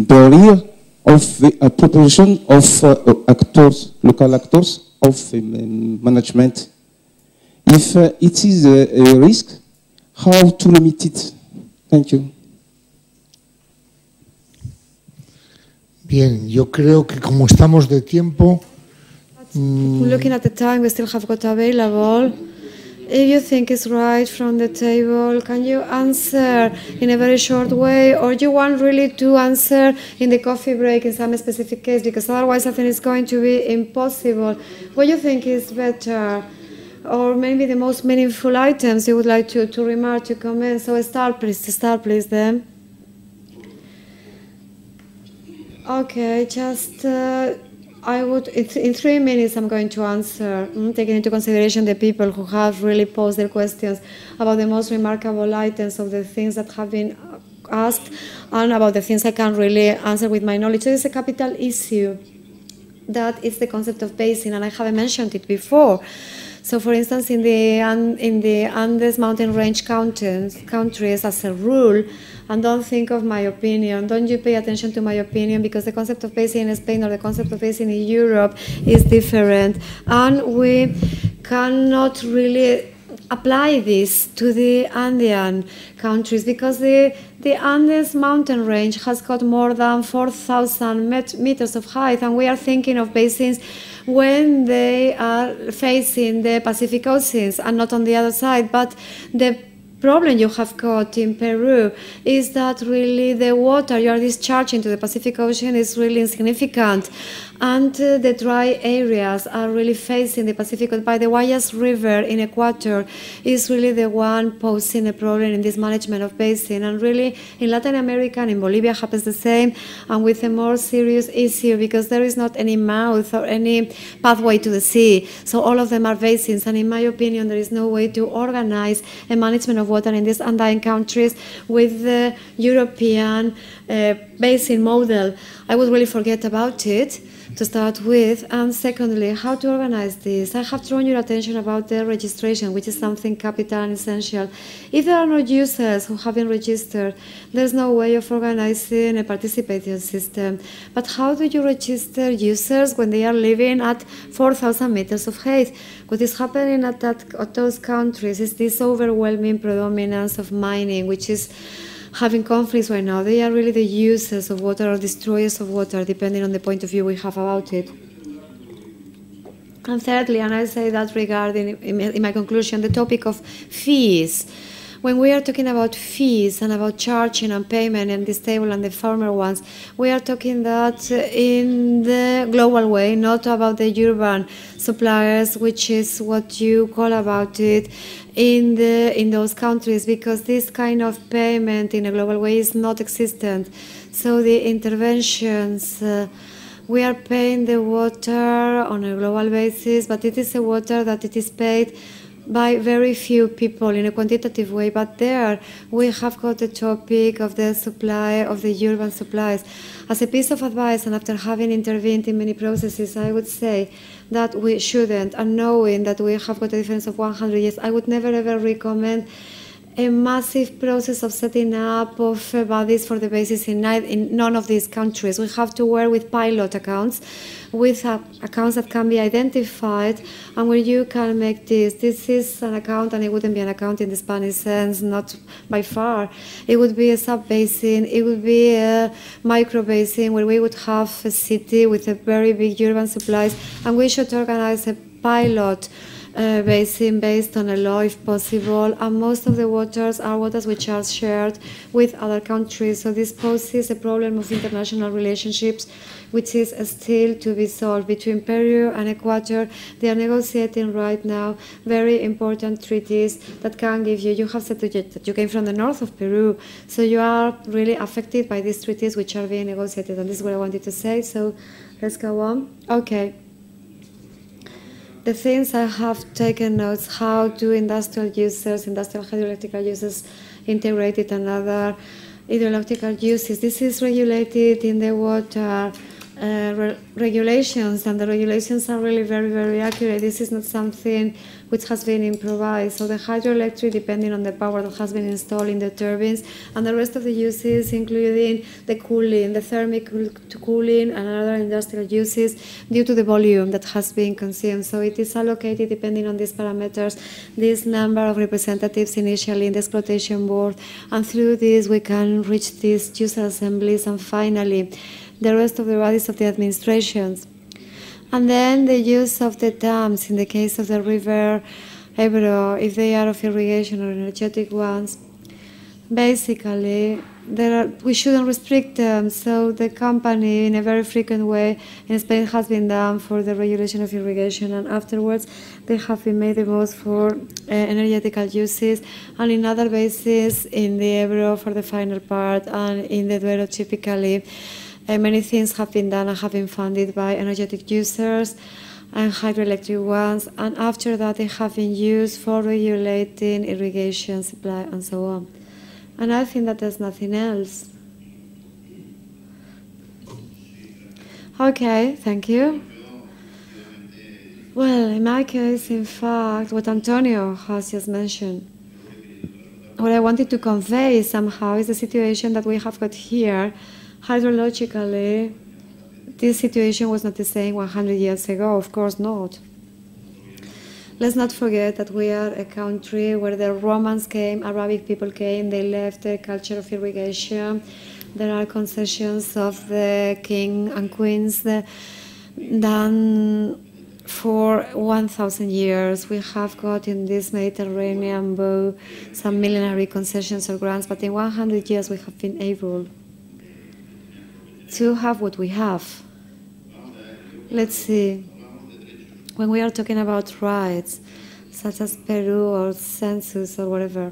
barrier of the appropriation of uh, actors, local actors, of um, management. If uh, it is a, a risk, how to limit it? Thank you. Bien, yo creo que como estamos de tiempo, mm, Looking at the time we still have got available, if you think it's right from the table, can you answer in a very short way, or do you want really to answer in the coffee break in some specific case? Because otherwise, I think it's going to be impossible. What do you think is better? Or maybe the most meaningful items you would like to, to remark, to comment. So start, please. Start, please, then. Okay, just uh, I would in three minutes. I'm going to answer, mm, taking into consideration the people who have really posed their questions about the most remarkable items of the things that have been asked, and about the things I can really answer with my knowledge. So it's a capital issue that is the concept of basin, and I haven't mentioned it before. So, for instance, in the in the Andes mountain range countries, countries, as a rule, and don't think of my opinion. Don't you pay attention to my opinion because the concept of basin in Spain or the concept of basin in Europe is different, and we cannot really apply this to the Andean countries because the, the Andes mountain range has got more than 4,000 met- meters of height, and we are thinking of basins when they are facing the Pacific Oceans and not on the other side. But the problem you have got in Peru is that really the water you are discharging to the Pacific Ocean is really insignificant. And uh, the dry areas are really facing the Pacific. By the Guayas River in Ecuador is really the one posing a problem in this management of basin. And really in Latin America and in Bolivia happens the same, and with a more serious issue because there is not any mouth or any pathway to the sea. So all of them are basins. And in my opinion, there is no way to organize a management of water in these Andean countries with the European uh, basin model. I would really forget about it to start with. And secondly, how to organize this. I have drawn your attention about the registration, which is something capital and essential. If there are no users who have been registered, there's no way of organizing a participation system. But how do you register users when they are living at 4,000 meters of height? What is happening at, that, at those countries is this overwhelming predominance of mining, which is having conflicts right now. They are really the users of water or destroyers of water, depending on the point of view we have about it. And thirdly, and I say that regarding, in my conclusion, the topic of fees. When we are talking about fees and about charging and payment and this table and the former ones, we are talking that in the global way, not about the urban suppliers, which is what you call about it in the in those countries, because this kind of payment in a global way is not existent. So the interventions. Uh, we are paying the water on a global basis, but it is a water that it is paid by very few people in a quantitative way, but there we have got the topic of the supply of the urban supplies. As a piece of advice, and after having intervened in many processes, I would say that we shouldn't, and knowing that we have got a difference of 100 years, I would never ever recommend a massive process of setting up of uh, bodies for the basis in, in, none of these countries. We have to work with pilot accounts, with uh, accounts that can be identified, and where you can make this. This is an account, and it wouldn't be an account in the Spanish sense, not by far. It would be a sub basin, it would be a micro basin where we would have a city with a very big urban supplies, and we should organize a pilot uh, basin based on a law if possible, and most of the waters are waters which are shared with other countries. So this poses a problem of international relationships which is still to be solved between Peru and Ecuador. They are negotiating right now very important treaties that can give you. You have said that you came from the north of Peru, so you are really affected by these treaties which are being negotiated, and this is what I wanted to say. So let's go on. Okay the things I have taken notes, how do industrial users, industrial hydroelectrical users integrate it hydroelectrical uses. This is regulated in the water uh, re regulations, and the regulations are really very, very accurate. This is not something which has been improvised. So the hydroelectric, depending on the power that has been installed in the turbines, and the rest of the uses, including the cooling, the thermic cooling, and other industrial uses, due to the volume that has been consumed. So it is allocated depending on these parameters, this number of representatives initially in the exploitation board, and through this we can reach these user assemblies, and finally the rest of the bodies of the administrations. And then the use of the dams in the case of the river Ebro, if they are of irrigation or energetic ones. Basically, are, we shouldn't restrict them. So the company, in a very frequent way, in Spain has been done for the regulation of irrigation, and afterwards they have been made the most for uh, energetical uses, and in other bases in the Ebro for the final part, and in the Duero typically uh, many things have been done and have been funded by energetic users and hydroelectric ones, and after that they have been used for regulating irrigation supply and so on. And I think that there's nothing else. Okay, thank you. Well, in my case, in fact, what Antonio has just mentioned, what I wanted to convey somehow is the situation that we have got here Hydrologically, this situation was not the same 100 years ago, of course not. Let's not forget that we are a country where the Romans came, Arabic people came, they left the culture of irrigation. There are concessions of the king and queens done for 1,000 years. We have got in this Mediterranean bow some millenary concessions or grants, but in 100 years we have been able to have what we have. Let's see. When we are talking about rights, such as Peru or census or whatever,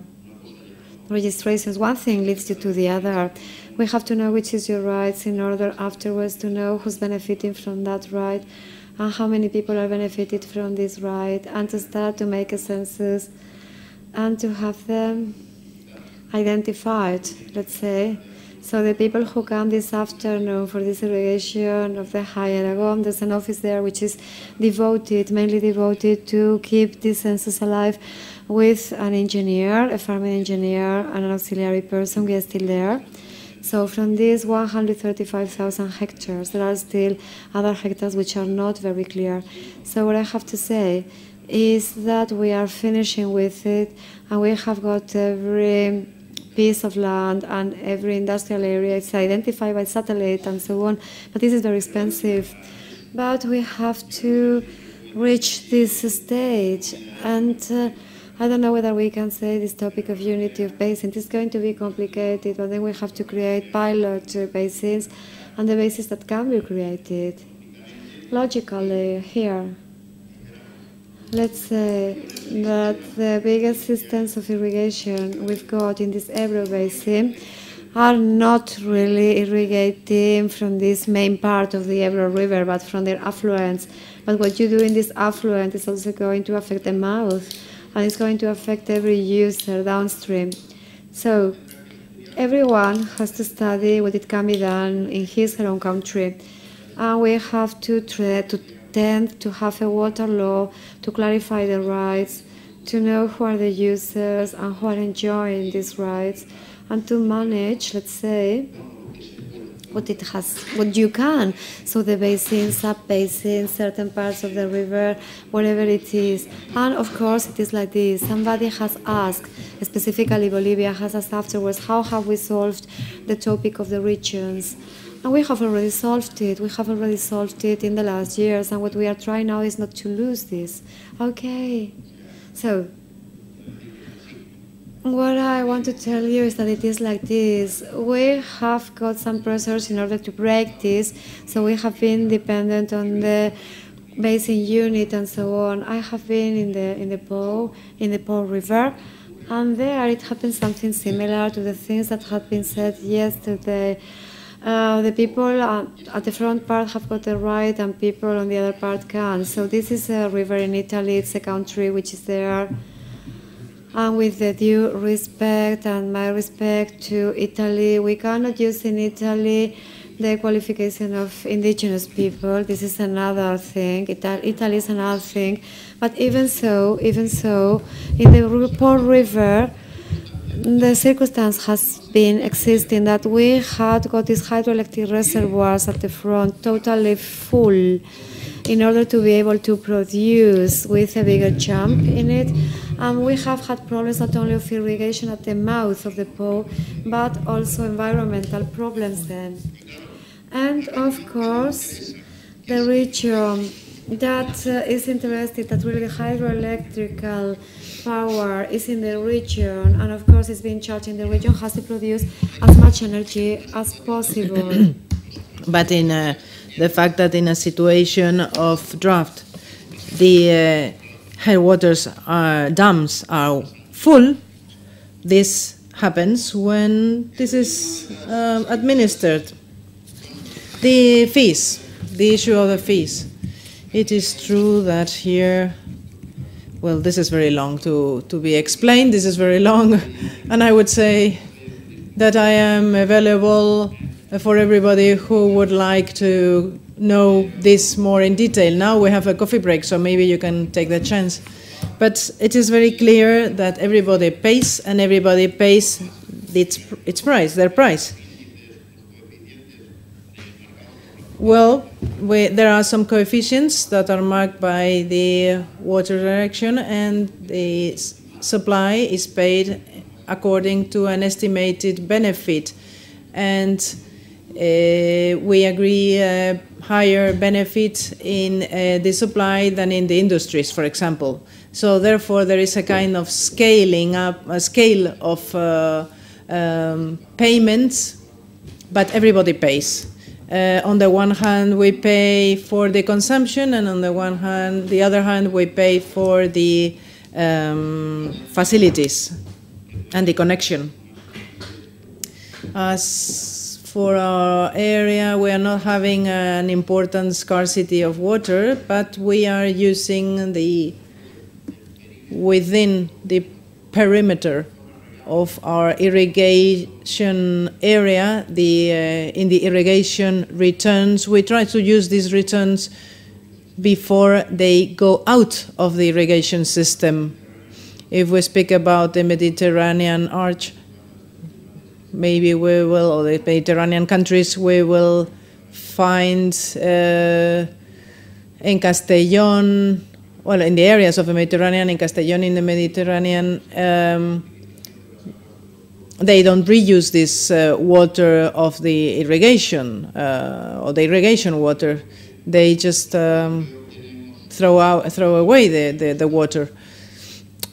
registrations, one thing leads you to the other. We have to know which is your rights in order afterwards to know who's benefiting from that right and how many people are benefited from this right and to start to make a census and to have them identified, let's say, So the people who come this afternoon for this irrigation of the High Aragon, there's an office there which is devoted, mainly devoted to keep this census alive with an engineer, a farming engineer, and an auxiliary person. We are still there. So from these 135,000 hectares, there are still other hectares which are not very clear. So what I have to say is that we are finishing with it, and we have got every piece of land and every industrial area. It's identified by satellite and so on, but this is very expensive. But we have to reach this stage, and uh, I don't know whether we can say this topic of unity of basins is going to be complicated, but then we have to create pilot uh, basins and the bases that can be created logically here let's say that the biggest systems of irrigation we've got in this Ebro basin are not really irrigating from this main part of the Ebro River, but from their affluents. But what you do in this affluent is also going to affect the mouth, and it's going to affect every user downstream. So everyone has to study what it can be done in his or own country, and we have to try to tend to have a water law to clarify the rights, to know who are the users and who are enjoying these rights, and to manage, let's say, what it has, what you can. So the basin, sub basin, certain parts of the river, whatever it is. And of course, it is like this. Somebody has asked, specifically Bolivia has asked afterwards, how have we solved the topic of the regions? And we have already solved it. We have already solved it in the last years. And what we are trying now is not to lose this. Okay. So, what I want to tell you is that it is like this. We have got some pressures in order to break this. So, we have been dependent on the basin unit and so on. I have been in the in the Po, in the Po River. And there it happened something similar to the things that had been said yesterday. Uh, the people at, the front part have got the right, and people on the other part can. So this is a river in Italy. It's a country which is there, and with the due respect and my respect to Italy, we cannot use in Italy the qualification of indigenous people. This is another thing. Italy is another thing. But even so, even so, in the Po River the circumstance has been existing that we had got these hydroelectric reservoirs at the front totally full in order to be able to produce with a bigger jump in it. And we have had problems not only of irrigation at the mouth of the Po, but also environmental problems then. And of course, the region that uh, is interested that really hydroelectrical power is in the region, and of course, it's being charged in the region, has to produce as much energy as possible. but in uh, the fact that in a situation of drought, the uh, headwaters are, dams are full, this happens when this is um, administered. The fees, the issue of the fees. It is true that here well, this is very long to, to be explained. This is very long. and I would say that I am available for everybody who would like to know this more in detail. Now we have a coffee break, so maybe you can take the chance. But it is very clear that everybody pays and everybody pays its, its price, their price. Well, we, there are some coefficients that are marked by the water direction, and the supply is paid according to an estimated benefit. And uh, we agree a higher benefit in uh, the supply than in the industries, for example. So therefore, there is a kind of scaling up, a scale of um, payments, but everybody pays. Uh, on the one hand, we pay for the consumption, and on the one hand, the other hand, we pay for the um, facilities and the connection. As for our area, we are not having an important scarcity of water, but we are using the within the perimeter of our irrigation area, the, uh, in the irrigation returns. We try to use these returns before they go out of the irrigation system. If we speak about the Mediterranean arch, maybe we will, or the Mediterranean countries, we will find uh, in Castellón, well, in the areas of the Mediterranean, in Castellón, in the Mediterranean, um, they don't reuse this uh, water of the irrigation uh, or the irrigation water. They just um, throw out, throw away the, the, the water.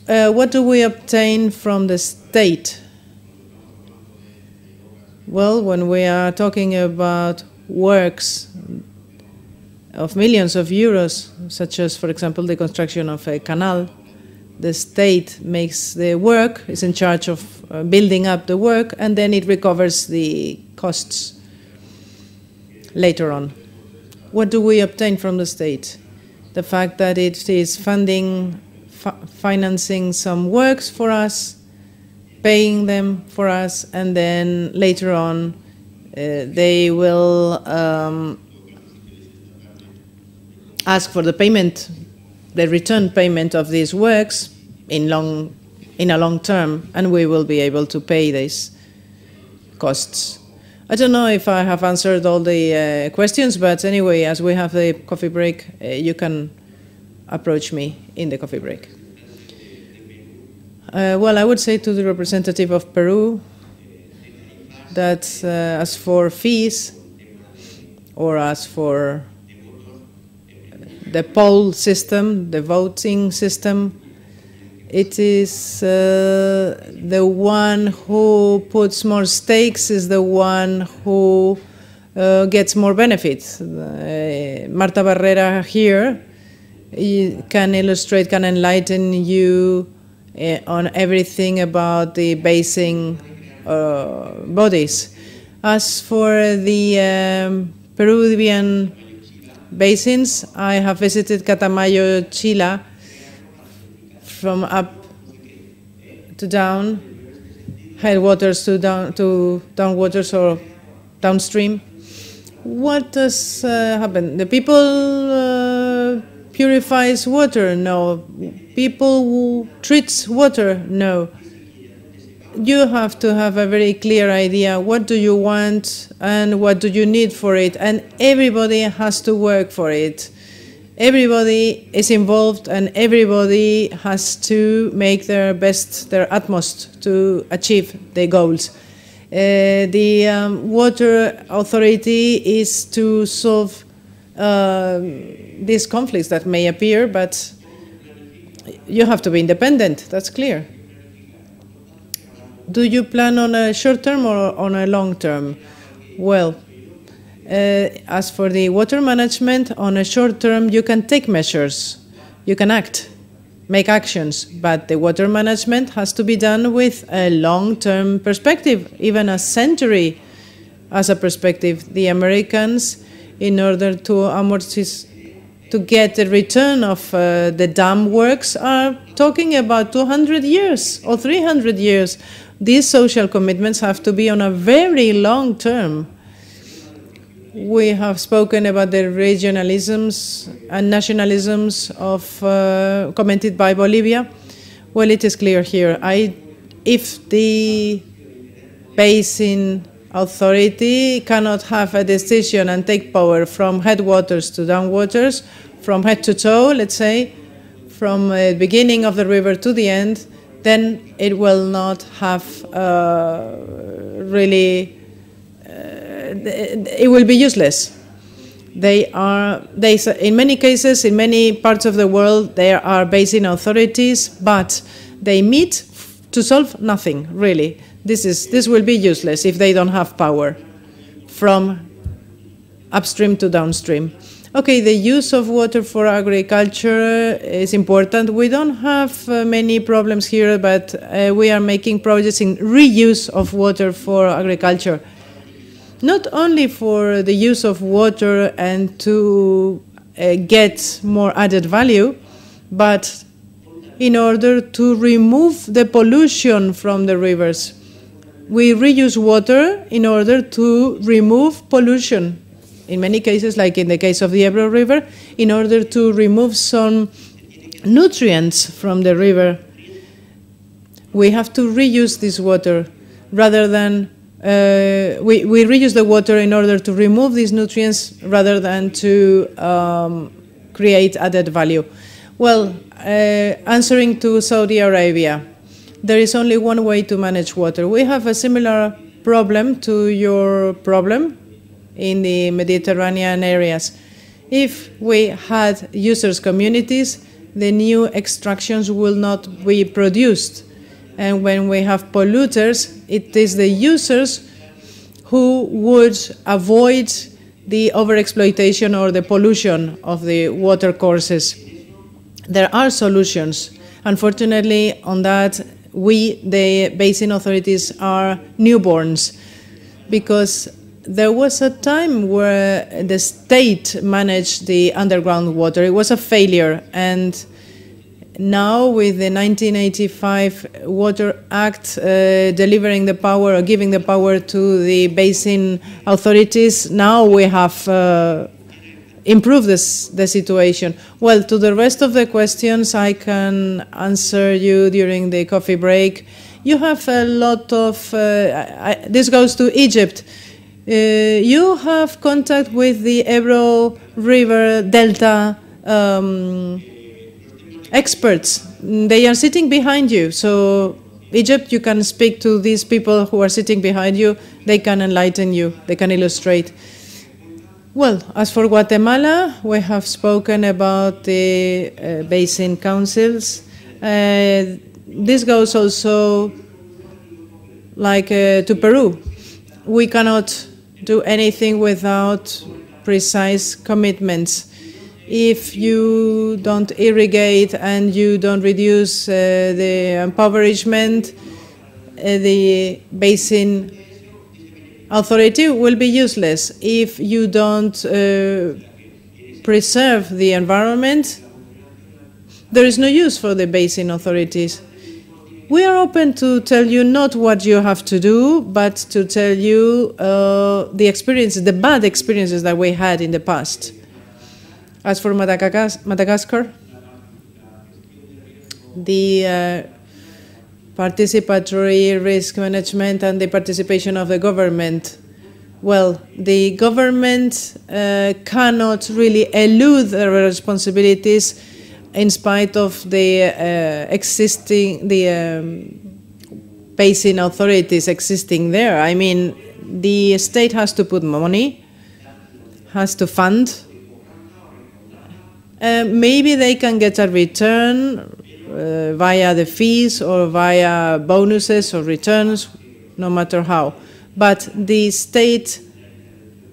Uh, what do we obtain from the state? Well, when we are talking about works of millions of euros, such as, for example, the construction of a canal, the state makes the work, is in charge of uh, building up the work, and then it recovers the costs later on. What do we obtain from the state? The fact that it is funding, financing some works for us, paying them for us, and then later on uh, they will um, ask for the payment, the return payment of these works in long, in a long term, and we will be able to pay these costs. I don't know if I have answered all the uh, questions, but anyway, as we have the coffee break, uh, you can approach me in the coffee break. Uh, well, I would say to the representative of Peru that uh, as for fees or as for the poll system, the voting system, it is uh, the one who puts more stakes is the one who uh, gets more benefits. Uh, Marta Barrera here can illustrate, can enlighten you uh, on everything about the basing uh, bodies. As for the um, Peruvian basins, I have visited Catamayo, Chira, from up to down, headwaters to down to downwaters or downstream. What does uh, happen? The people uh, purifies water? No. People who treats water? No. You have to have a very clear idea what do you want and what do you need for it, and everybody has to work for it everybody is involved and everybody has to make their best, their utmost to achieve the goals. Uh, the um, water authority is to solve uh, these conflicts that may appear, but you have to be independent, that's clear. Do you plan on a short term or on a long term? Well, uh, as for the water management, on a short term, you can take measures, you can act, make actions, but the water management has to be done with a long term perspective, even a century as a perspective. The Americans, in order to amortize, to get a return of uh, the dam works, are talking about 200 years or 300 years. These social commitments have to be on a very long term we have spoken about the regionalisms and nationalisms of uh, commented by Bolivia. Well, it is clear here. I, if the basin authority cannot have a decision and take power from headwaters to downwaters, from head to toe, let's say, from the beginning of the river to the end, then it will not have uh, really it will be useless. They are, they, in many cases, in many parts of the world, there are basin authorities, but they meet to solve nothing, really. This, is, this will be useless if they don't have power from upstream to downstream. Okay, the use of water for agriculture is important. We don't have uh, many problems here, but uh, we are making projects in reuse of water for agriculture not only for the use of water and to uh, get more added value, but in order to remove the pollution from the rivers. We reuse water in order to remove pollution. In many cases, like in the case of the Ebro River, in order to remove some nutrients from the river. We have to reuse this water rather than uh, we, we reuse the water in order to remove these nutrients rather than to um, create added value. Well, uh, answering to Saudi Arabia, there is only one way to manage water. We have a similar problem to your problem in the Mediterranean areas. If we had users' communities, the new extractions will not be produced. And when we have polluters, it is the users who would avoid the overexploitation or the pollution of the water courses. There are solutions. Unfortunately, on that, we, the basin authorities, are newborns because there was a time where the state managed the underground water. It was a failure, and now with the 1985 Water Act uh, delivering the power or giving the power to the basin authorities, now we have uh, improved this, the situation. Well, to the rest of the questions, I can answer you during the coffee break. You have a lot of, uh, I, this goes to Egypt. Uh, you have contact with the Ebro River Delta um, experts. They are sitting behind you. So, Egypt, you can speak to these people who are sitting behind you. They can enlighten you, they can illustrate. Well, as for Guatemala, we have spoken about the uh, basin councils. Uh, this goes also like uh, to Peru. We cannot do anything without precise commitments if you don't irrigate and you don't reduce uh, the impoverishment, uh, the basin authority will be useless. If you don't uh, preserve the environment, there is no use for the basin authorities. We are open to tell you not what you have to do, but to tell you uh, the experiences, the bad experiences that we had in the past. As for Madagascar, the uh, participatory risk management and the participation of the government. Well, the government uh, cannot really elude their responsibilities in spite of the uh, existing, the um, basin authorities existing there. I mean, the state has to put money, has to fund uh, maybe they can get a return uh, via the fees or via bonuses or returns, no matter how. But the state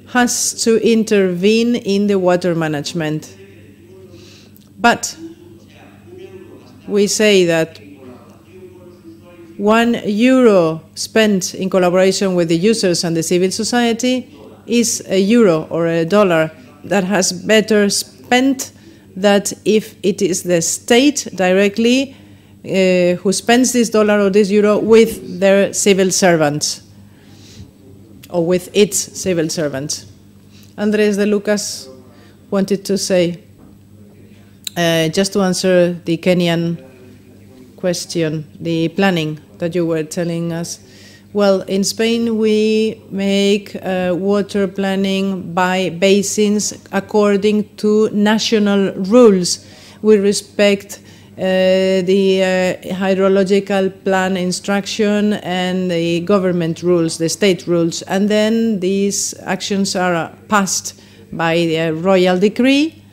has to intervene in the water management. But we say that one euro spent in collaboration with the users and the civil society is a euro or a dollar that has better spent that if it is the state directly uh, who spends this dollar or this euro with their civil servants or with its civil servants. Andres de Lucas wanted to say, uh, just to answer the Kenyan question, the planning that you were telling us. Well, in Spain, we make uh, water planning by basins according to national rules. We respect uh, the uh, hydrological plan instruction and the government rules, the state rules, and then these actions are passed by the royal decree,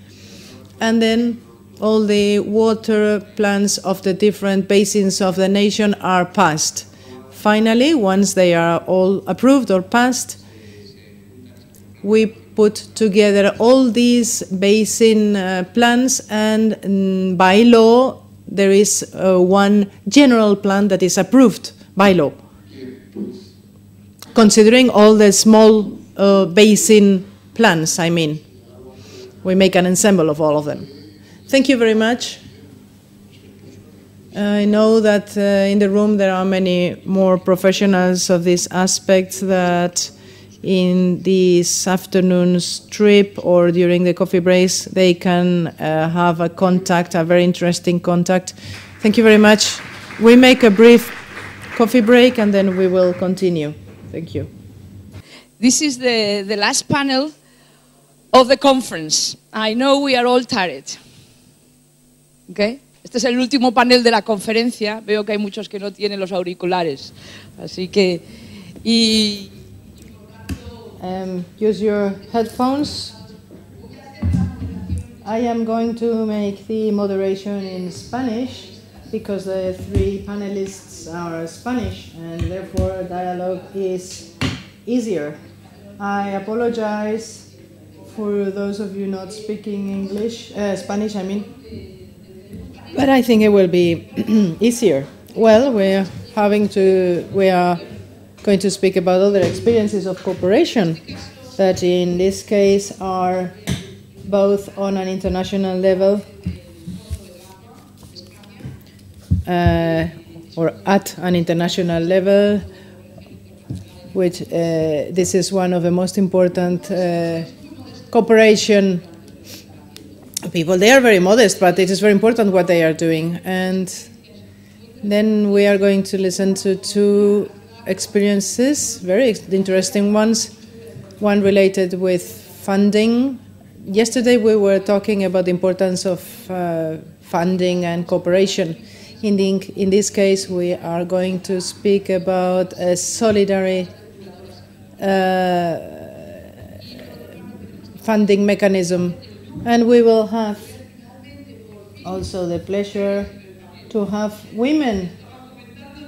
and then all the water plans of the different basins of the nation are passed. Finally, once they are all approved or passed, we put together all these basin uh, plans, and mm, by law, there is uh, one general plan that is approved by law, considering all the small uh, basin plans, I mean. We make an ensemble of all of them. Thank you very much. I know that uh, in the room there are many more professionals of these aspects that in this afternoon's trip or during the coffee breaks they can uh, have a contact, a very interesting contact. Thank you very much. We make a brief coffee break and then we will continue. Thank you. This is the, the last panel of the conference. I know we are all tired. Okay? Este es el último panel de la conferencia. Veo que hay muchos que no tienen los auriculares. Así que. Y. Um, use your headphones. I am going to make the moderation in Spanish because the three panelists are Spanish and therefore dialogue is easier. I apologize for those of you not speaking English, uh, Spanish, I mean. But I think it will be easier. Well, we're having to, we are going to speak about other experiences of cooperation that in this case are both on an international level uh, or at an international level, which uh, this is one of the most important uh, cooperation people. They are very modest, but it is very important what they are doing. And then we are going to listen to two experiences, very interesting ones. One related with funding. Yesterday we were talking about the importance of uh, funding and cooperation. In, the, in this case, we are going to speak about a solidary uh, funding mechanism and we will have also the pleasure to have women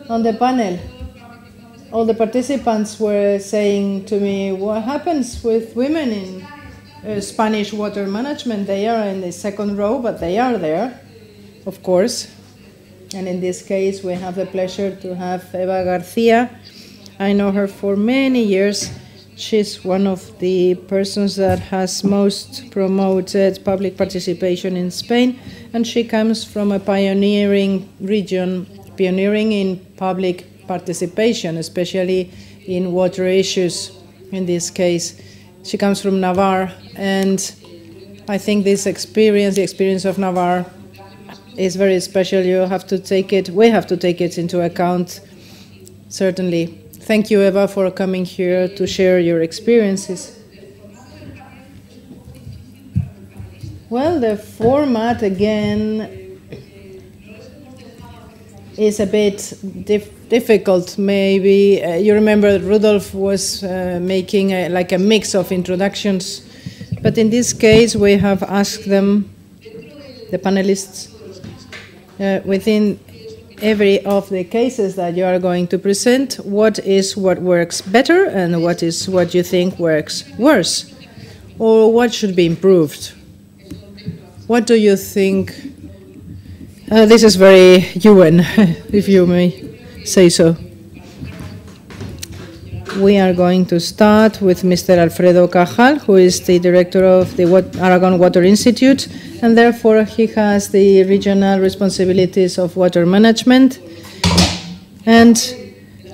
on the panel. All the participants were saying to me, What happens with women in uh, Spanish water management? They are in the second row, but they are there, of course. And in this case, we have the pleasure to have Eva Garcia. I know her for many years She's one of the persons that has most promoted public participation in Spain, and she comes from a pioneering region, pioneering in public participation, especially in water issues in this case. She comes from Navarre, and I think this experience, the experience of Navarre, is very special. You have to take it, we have to take it into account, certainly. Thank you, Eva, for coming here to share your experiences. Well, the format again is a bit dif difficult. Maybe uh, you remember Rudolf was uh, making a, like a mix of introductions, but in this case, we have asked them, the panelists, uh, within every of the cases that you are going to present what is what works better and what is what you think works worse? Or what should be improved? What do you think? Uh, this is very UN if you may say so we are going to start with Mr. Alfredo Cajal, who is the director of the Aragon Water Institute, and therefore he has the regional responsibilities of water management. And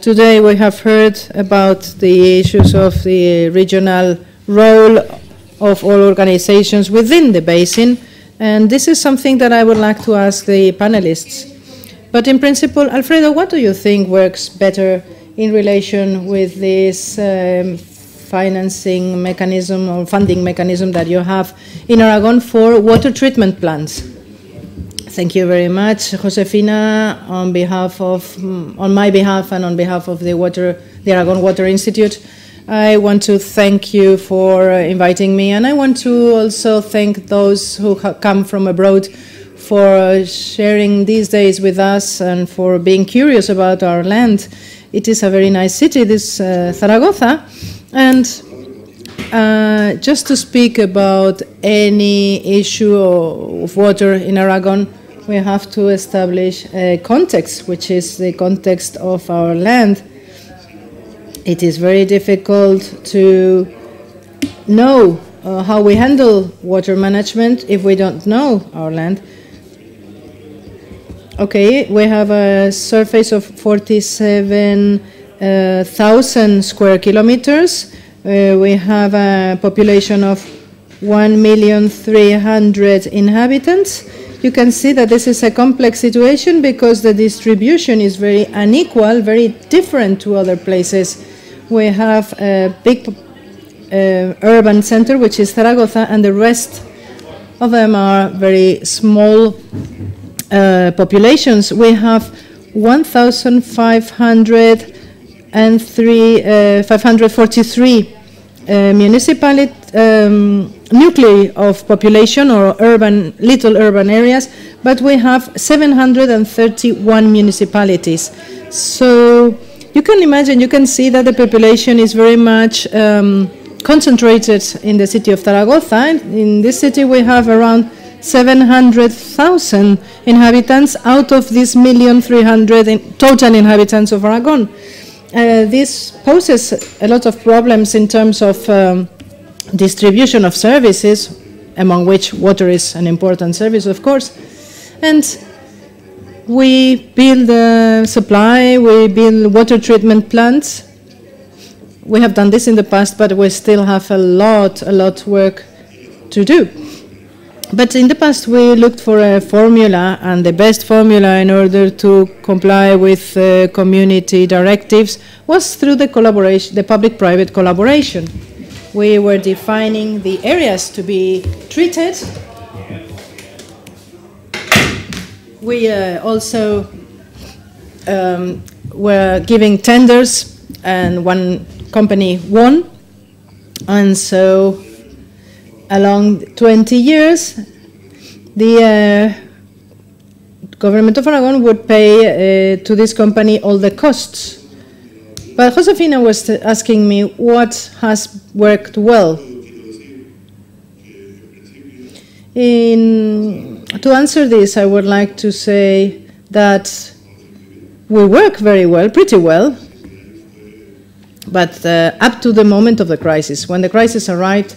today we have heard about the issues of the regional role of all organizations within the basin, and this is something that I would like to ask the panelists. But in principle, Alfredo, what do you think works better in relation with this um, financing mechanism or funding mechanism that you have in Aragon for water treatment plants. Thank you very much, Josefina, on behalf of, on my behalf and on behalf of the Water, the Aragon Water Institute. I want to thank you for inviting me, and I want to also thank those who come from abroad for sharing these days with us and for being curious about our land. It is a very nice city, this uh, Zaragoza. And uh, just to speak about any issue of water in Aragon, we have to establish a context, which is the context of our land. It is very difficult to know uh, how we handle water management if we don't know our land. Okay, we have a surface of 47,000 square kilometers. Uh, we have a population of 1,300,000 inhabitants. You can see that this is a complex situation because the distribution is very unequal, very different to other places. We have a big uh, urban center, which is Zaragoza, and the rest of them are very small uh, populations. We have 1,543 uh, 543 uh, municipality um, nuclei of population or urban little urban areas, but we have 731 municipalities. So you can imagine, you can see that the population is very much um, concentrated in the city of Zaragoza. In this city, we have around 700,000 inhabitants out of these million 300 in total inhabitants of Aragon. Uh, this poses a lot of problems in terms of um, distribution of services, among which water is an important service, of course. And we build uh, supply, we build water treatment plants. We have done this in the past, but we still have a lot, a lot work to do. But in the past, we looked for a formula, and the best formula in order to comply with uh, community directives was through the collaboration, the public-private collaboration. We were defining the areas to be treated. We uh, also um, were giving tenders, and one company won. And so along 20 years, the uh, government of Aragon would pay uh, to this company all the costs. But Josefina was asking me what has worked well. In, to answer this, I would like to say that we work very well, pretty well, but uh, up to the moment of the crisis. When the crisis arrived,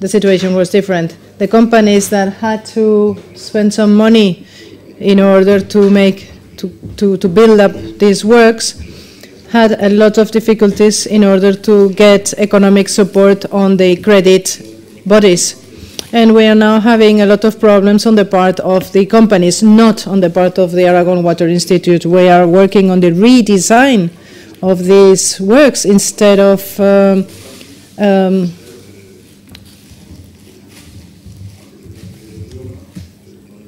the situation was different. The companies that had to spend some money in order to make to, to, to build up these works had a lot of difficulties in order to get economic support on the credit bodies. And we are now having a lot of problems on the part of the companies, not on the part of the Aragon Water Institute. We are working on the redesign of these works instead of um, um,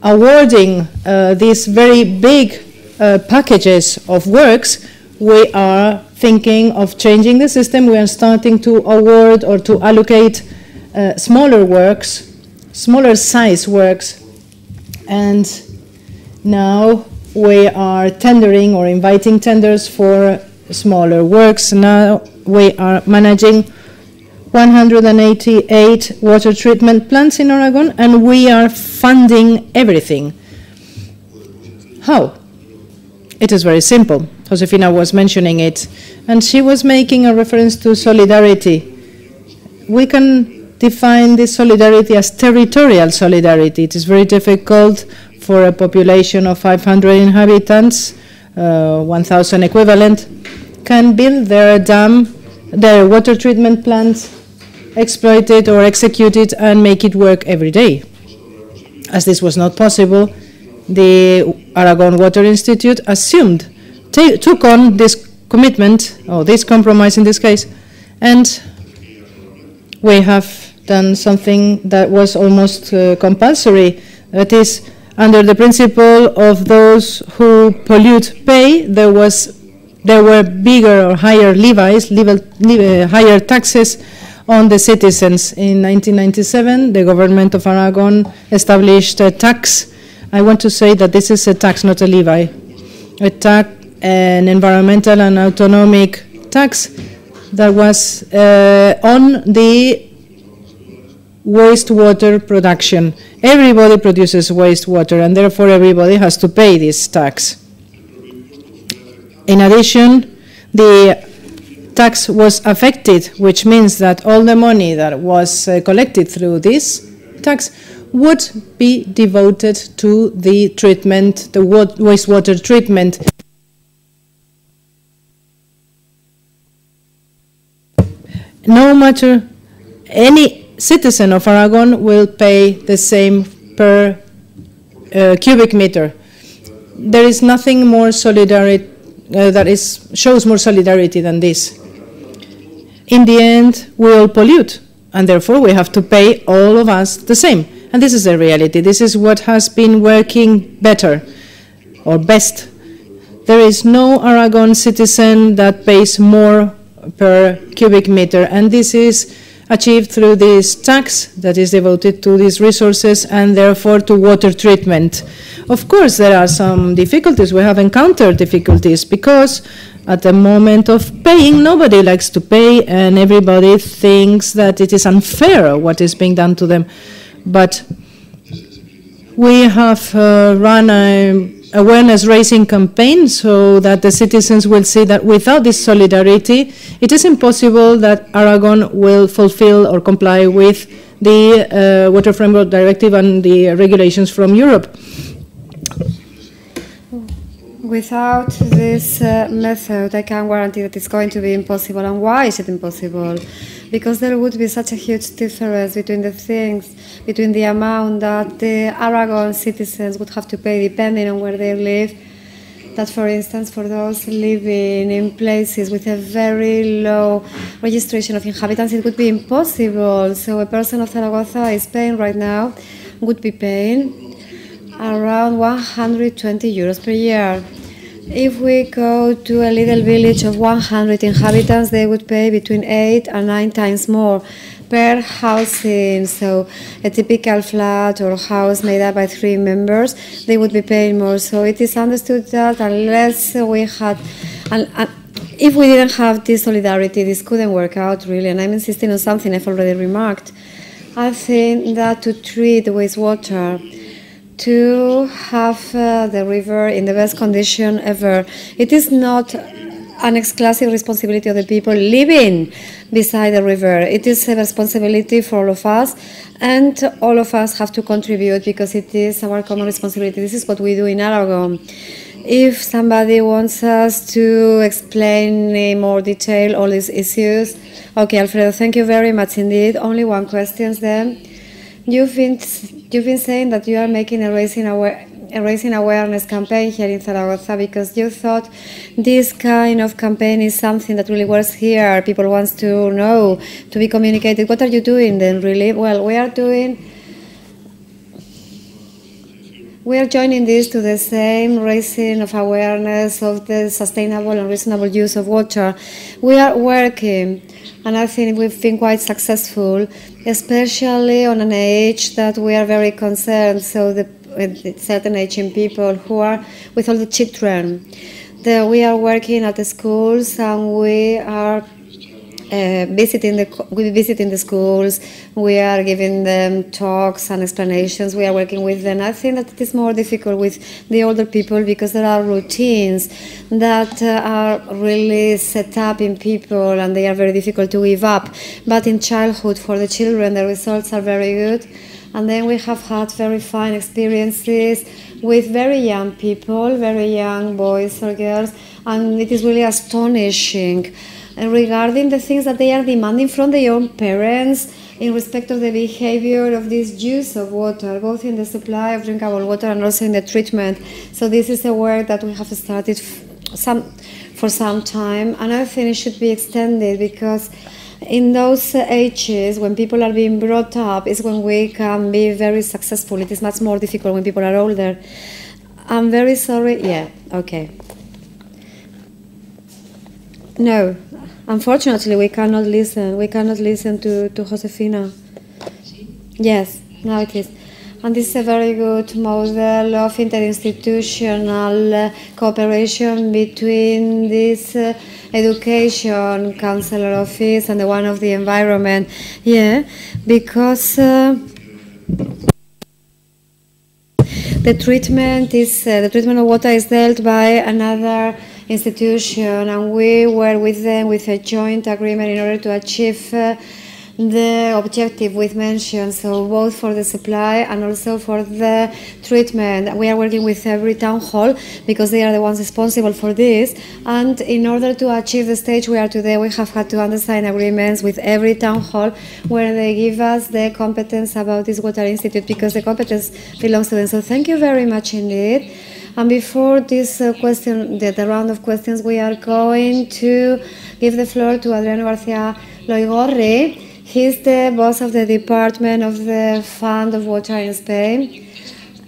awarding uh, these very big uh, packages of works, we are thinking of changing the system. We are starting to award or to allocate uh, smaller works, smaller size works, and now we are tendering or inviting tenders for smaller works. Now we are managing 188 water treatment plants in Aragon, and we are funding everything. How? It is very simple. Josefina was mentioning it, and she was making a reference to solidarity. We can define this solidarity as territorial solidarity. It is very difficult for a population of 500 inhabitants, uh, 1,000 equivalent, can build their dam, their water treatment plant, exploit it or execute it and make it work every day. As this was not possible, the Aragon Water Institute assumed took on this commitment, or this compromise in this case, and we have done something that was almost uh, compulsory. That is, under the principle of those who pollute pay, there was there were bigger or higher levies, level, uh, higher taxes on the citizens. In 1997, the government of Aragon established a tax. I want to say that this is a tax, not a levy. A tax an environmental and autonomic tax that was uh, on the wastewater production. Everybody produces wastewater, and therefore everybody has to pay this tax. In addition, the tax was affected, which means that all the money that was uh, collected through this tax would be devoted to the treatment, the wastewater treatment. No matter any citizen of Aragon will pay the same per uh, cubic meter. There is nothing more solidarity uh, that is shows more solidarity than this. In the end, we all pollute, and therefore we have to pay all of us the same. And this is the reality. This is what has been working better or best. There is no Aragon citizen that pays more per cubic meter, and this is achieved through this tax that is devoted to these resources and therefore to water treatment. Of course, there are some difficulties. We have encountered difficulties because at the moment of paying, nobody likes to pay, and everybody thinks that it is unfair what is being done to them. But we have uh, run a awareness raising campaign so that the citizens will see that without this solidarity, it is impossible that Aragon will fulfill or comply with the uh, Water Framework Directive and the regulations from Europe. Without this uh, method, I can guarantee that it's going to be impossible. And why is it impossible? Because there would be such a huge difference between the things, between the amount that the Aragon citizens would have to pay depending on where they live. That, for instance, for those living in places with a very low registration of inhabitants, it would be impossible. So, a person of Zaragoza is paying right now, would be paying around 120 euros per year. If we go to a little village of 100 inhabitants, they would pay between 8 and 9 times more per housing. So, a typical flat or house made up by three members, they would be paying more. So, it is understood that unless we had, and, and if we didn't have this solidarity, this couldn't work out really. And I'm insisting on something I've already remarked. I think that to treat wastewater, to have uh, the river in the best condition ever. It is not an exclusive responsibility of the people living beside the river. It is a responsibility for all of us, and all of us have to contribute because it is our common responsibility. This is what we do in Aragon. If somebody wants us to explain in more detail all these issues, okay, Alfredo, thank you very much indeed. Only one question then. You've been You've been saying that you are making a raising, aware, a raising awareness campaign here in Zaragoza because you thought this kind of campaign is something that really works here. People want to know, to be communicated. What are you doing then, really? Well, we are doing. We are joining this to the same raising of awareness of the sustainable and reasonable use of water. We are working and I think we've been quite successful, especially on an age that we are very concerned. So the certain aging people who are with all the children. The, we are working at the schools and we are uh, visiting the we visiting the schools. We are giving them talks and explanations. We are working with them. I think that it is more difficult with the older people because there are routines that uh, are really set up in people and they are very difficult to give up. But in childhood, for the children, the results are very good. And then we have had very fine experiences with very young people, very young boys or girls, and it is really astonishing regarding the things that they are demanding from their own parents in respect of the behavior of this use of water, both in the supply of drinkable water and also in the treatment. So this is a work that we have started some, for some time, and I think it should be extended because in those ages when people are being brought up is when we can be very successful. It is much more difficult when people are older. I'm very sorry. Yeah, okay. No, Unfortunately, we cannot listen. We cannot listen to, to Josefina. Yes, now it is. And this is a very good model of interinstitutional cooperation between this uh, education counselor office and the one of the environment. Yeah, because uh, the treatment is uh, the treatment of water is dealt by another institution, and we were with them with a joint agreement in order to achieve uh, the objective we've mentioned, so both for the supply and also for the treatment. We are working with every town hall because they are the ones responsible for this. And in order to achieve the stage we are today, we have had to undersign agreements with every town hall where they give us the competence about this water institute because the competence belongs to them. So thank you very much indeed. And before this uh, question, the, the round of questions, we are going to give the floor to Adriano Garcia Loygorri. He's the boss of the Department of the Fund of Water in Spain.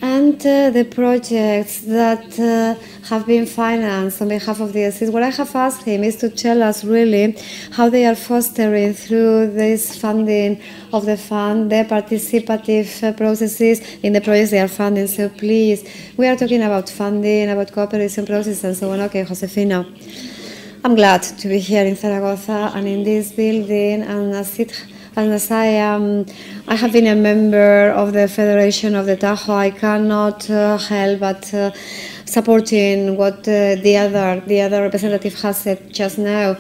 And uh, the projects that uh, have been financed on behalf of the SIS, what I have asked him is to tell us really how they are fostering through this funding of the fund the participative uh, processes in the projects they are funding. So please, we are talking about funding, about cooperation process and so on. Okay, Josefina. I'm glad to be here in Zaragoza and in this building and as it as I am, I have been a member of the Federation of the Tajo. I cannot uh, help but uh, supporting what uh, the other the other representative has said just now.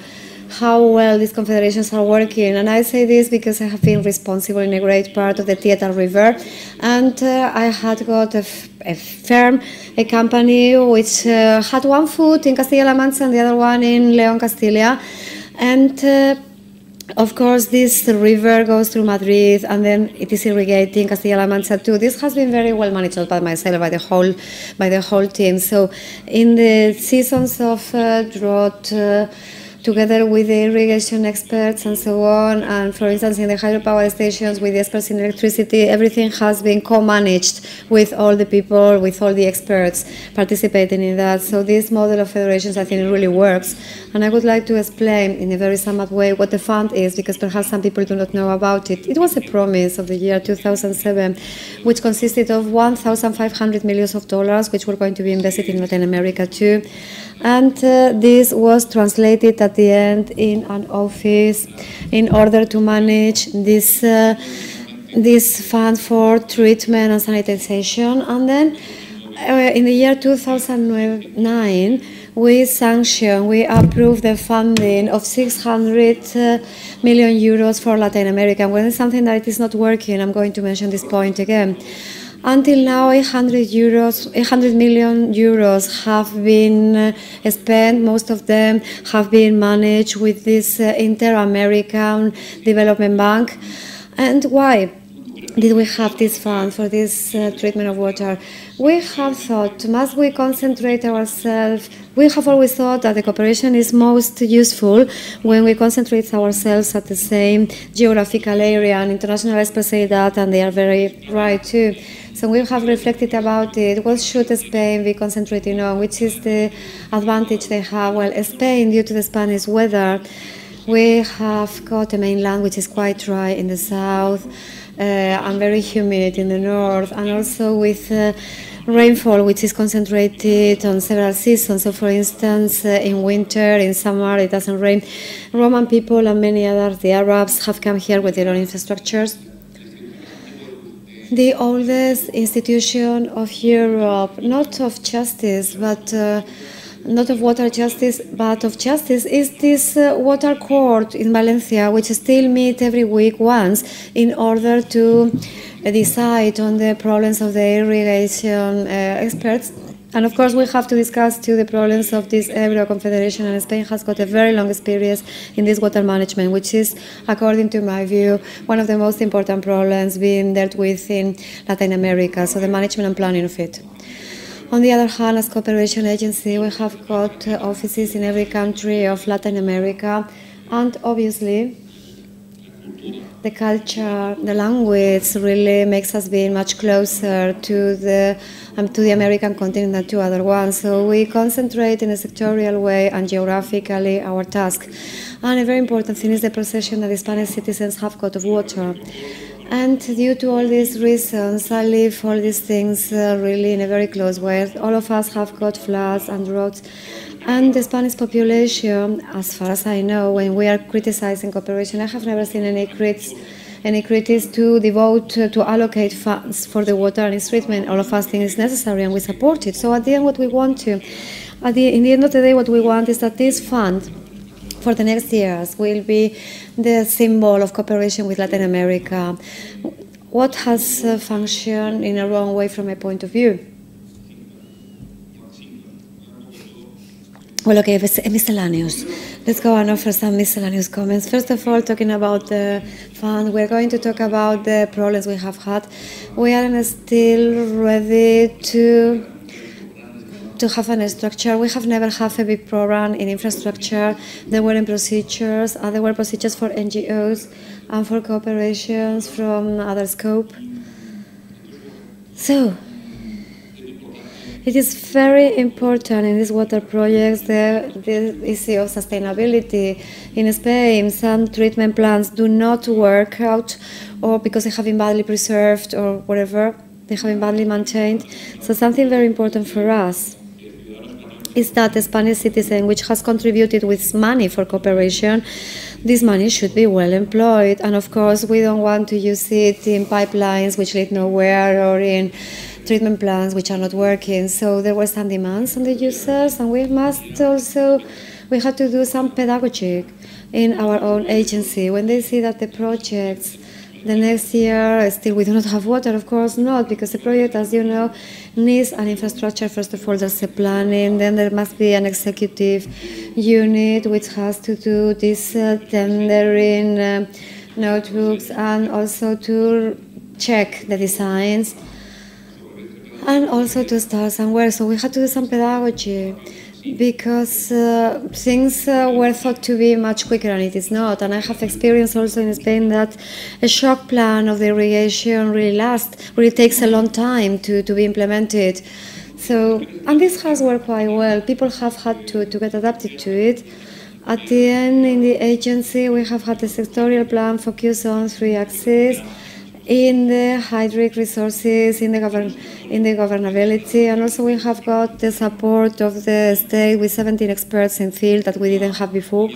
How well these confederations are working, and I say this because I have been responsible in a great part of the Tietar River, and uh, I had got a, a firm, a company which uh, had one foot in Castilla-La Mancha and the other one in Leon Castilla, and uh, of course, this river goes through Madrid and then it is irrigating Castilla-La Mancha too. This has been very well managed by myself, by the whole, by the whole team. So, in the seasons of uh, drought, uh, together with the irrigation experts and so on. And for instance, in the hydropower stations with the experts in electricity, everything has been co-managed with all the people, with all the experts participating in that. So this model of federations, I think, really works. And I would like to explain in a very up way what the fund is, because perhaps some people do not know about it. It was a promise of the year 2007, which consisted of 1,500 millions of dollars, which were going to be invested in Latin America too. And uh, this was translated at the end in an office in order to manage this, uh, this fund for treatment and sanitization. And then uh, in the year 2009, we sanctioned, we approved the funding of 600 uh, euros for Latin America. When it's something that is not working, I'm going to mention this point again. Until now, 800 euros, 800 million euros have been uh, spent. Most of them have been managed with this uh, Inter-American Development Bank. And why? did we have this fund for this uh, treatment of water? We have thought, must we concentrate ourselves? We have always thought that the cooperation is most useful when we concentrate ourselves at the same geographical area, and international experts say that, and they are very right too. So we have reflected about it. What should Spain be concentrating on? Which is the advantage they have? Well, Spain, due to the Spanish weather, we have got a mainland which is quite dry in the south uh, and very humid in the north, and also with uh, rainfall which is concentrated on several seasons. So, for instance, uh, in winter, in summer, it doesn't rain. Roman people and many others, the Arabs, have come here with their own infrastructures the oldest institution of Europe, not of justice, but uh, not of water justice, but of justice, is this uh, water court in Valencia, which still meet every week once in order to decide on the problems of the irrigation uh, experts and of course, we have to discuss too the problems of this Ebro Confederation, and Spain has got a very long experience in this water management, which is, according to my view, one of the most important problems being dealt with in Latin America. So the management and planning of it. On the other hand, as cooperation agency, we have got offices in every country of Latin America, and obviously the culture, the language really makes us be much closer to the um, to the American continent to other ones. So we concentrate in a sectorial way and geographically our task. And a very important thing is the possession that the Spanish citizens have got of water. And due to all these reasons, I live all these things uh, really in a very close way. All of us have got floods and droughts. And the Spanish population, as far as I know, when we are criticizing cooperation, I have never seen any critics any critics to devote to allocate funds for the water and its treatment. All of us think it's necessary and we support it. So at the end, what we want to, at the, in the end of the day, what we want is that this fund for the next years will be the symbol of cooperation with Latin America. What has uh, functioned in a wrong way from my point of view? Well, okay, eh, miscellaneous. Let's go and offer some miscellaneous comments. First of all, talking about the fund, we're going to talk about the problems we have had. We are still ready to to have a structure. We have never had a big program in infrastructure. There were procedures, and there were procedures for NGOs and for cooperations from other scope. So, it is very important in these water projects the, the issue of sustainability. In Spain, some treatment plants do not work out or because they have been badly preserved or whatever, they have been badly maintained. So something very important for us is that the Spanish citizen, which has contributed with money for cooperation, this money should be well employed. And of course, we don't want to use it in pipelines which lead nowhere or in treatment plants which are not working. So there were some demands on the users, and we must also we had to do some pedagogy in our own agency when they see that the projects the next year still we do not have water of course not because the project as you know needs an infrastructure first of all there's a planning then there must be an executive unit which has to do this uh, tendering uh, notebooks and also to check the designs and also to start somewhere. So we had to do some pedagogy because uh, things uh, were thought to be much quicker and it is not. And I have experience also in Spain that a shock plan of the irrigation really lasts, really takes a long time to, to be implemented. So, and this has worked quite well. People have had to, to get adapted to it. At the end, in the agency, we have had a sectorial plan focused on three axes in the hydric resources, in the, govern in the governability, and also we have got the support of the state with 17 experts in field that we didn't have before.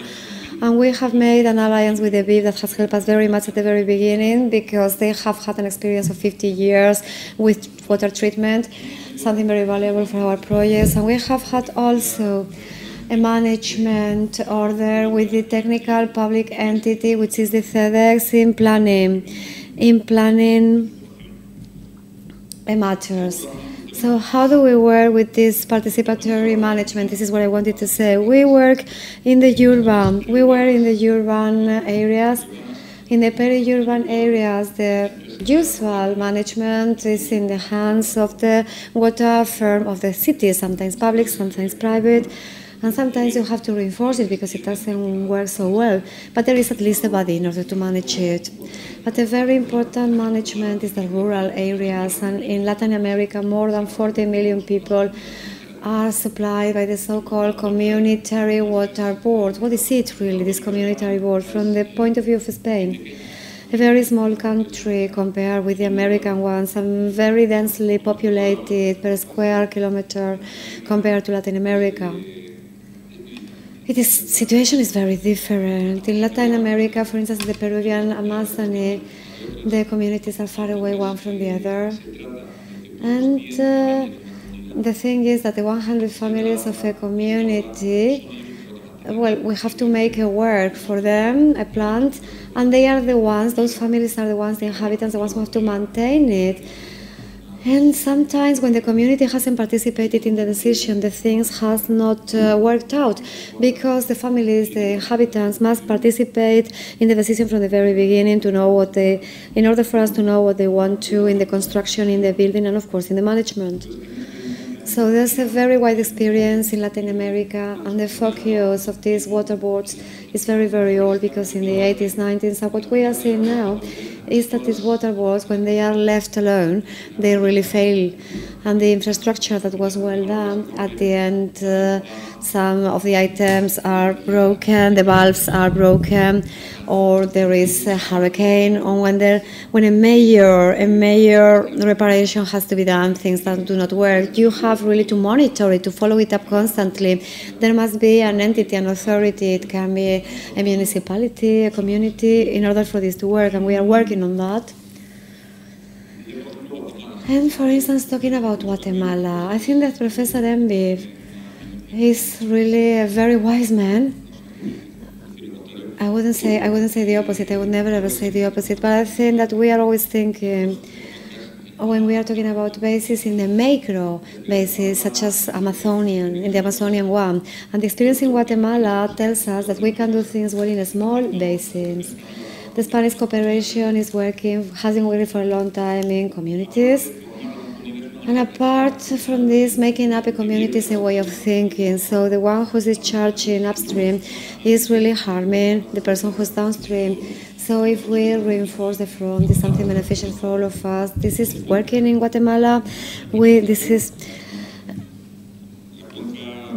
And we have made an alliance with the BIP that has helped us very much at the very beginning because they have had an experience of 50 years with water treatment, something very valuable for our projects. And we have had also a management order with the technical public entity, which is the CEDEX in planning in planning matters. So how do we work with this participatory management? This is what I wanted to say. We work in the urban. We work in the urban areas. In the peri-urban areas, the usual management is in the hands of the water firm of the city, sometimes public, sometimes private. And sometimes you have to reinforce it because it doesn't work so well. But there is at least a body in order to manage it. But a very important management is the rural areas. And in Latin America, more than 40 million people are supplied by the so-called community water board. What is it really, this community board, from the point of view of Spain? A very small country compared with the American ones, and very densely populated per square kilometer compared to Latin America. Is situation is very different. In Latin America, for instance, the Peruvian Amazony, the communities are far away one from the other. And uh, the thing is that the 100 families of a community, well, we have to make a work for them, a plant, and they are the ones, those families are the ones, the inhabitants, the ones who have to maintain it. And sometimes when the community hasn't participated in the decision, the things has not uh, worked out because the families, the inhabitants must participate in the decision from the very beginning to know what they, in order for us to know what they want to in the construction, in the building, and of course in the management. So there's a very wide experience in Latin America, and the focus of these water boards is very, very old because in the 80s, 90s, so what we are seeing now is that these water boards, when they are left alone, they really fail. And the infrastructure that was well done, at the end, uh, some of the items are broken, the valves are broken, or there is a hurricane, or when there, when a major, a major reparation has to be done, things that do not work, you have really to monitor it, to follow it up constantly. There must be an entity, an authority. It can be a municipality, a community, in order for this to work, and we are working on that. And for instance, talking about Guatemala, I think that Professor Embid is really a very wise man I wouldn't say I wouldn't say the opposite. I would never ever say the opposite. But I think that we are always thinking Oh, when we are talking about bases in the macro bases, such as Amazonian, in the Amazonian one, and the experience in Guatemala tells us that we can do things well in small basins. The Spanish cooperation is working, has been working for a long time in communities. And apart from this, making up a community is a way of thinking. So the one who's discharging upstream is really harming the person who's downstream. So if we reinforce the front, it's something beneficial for all of us. This is working in Guatemala. We this is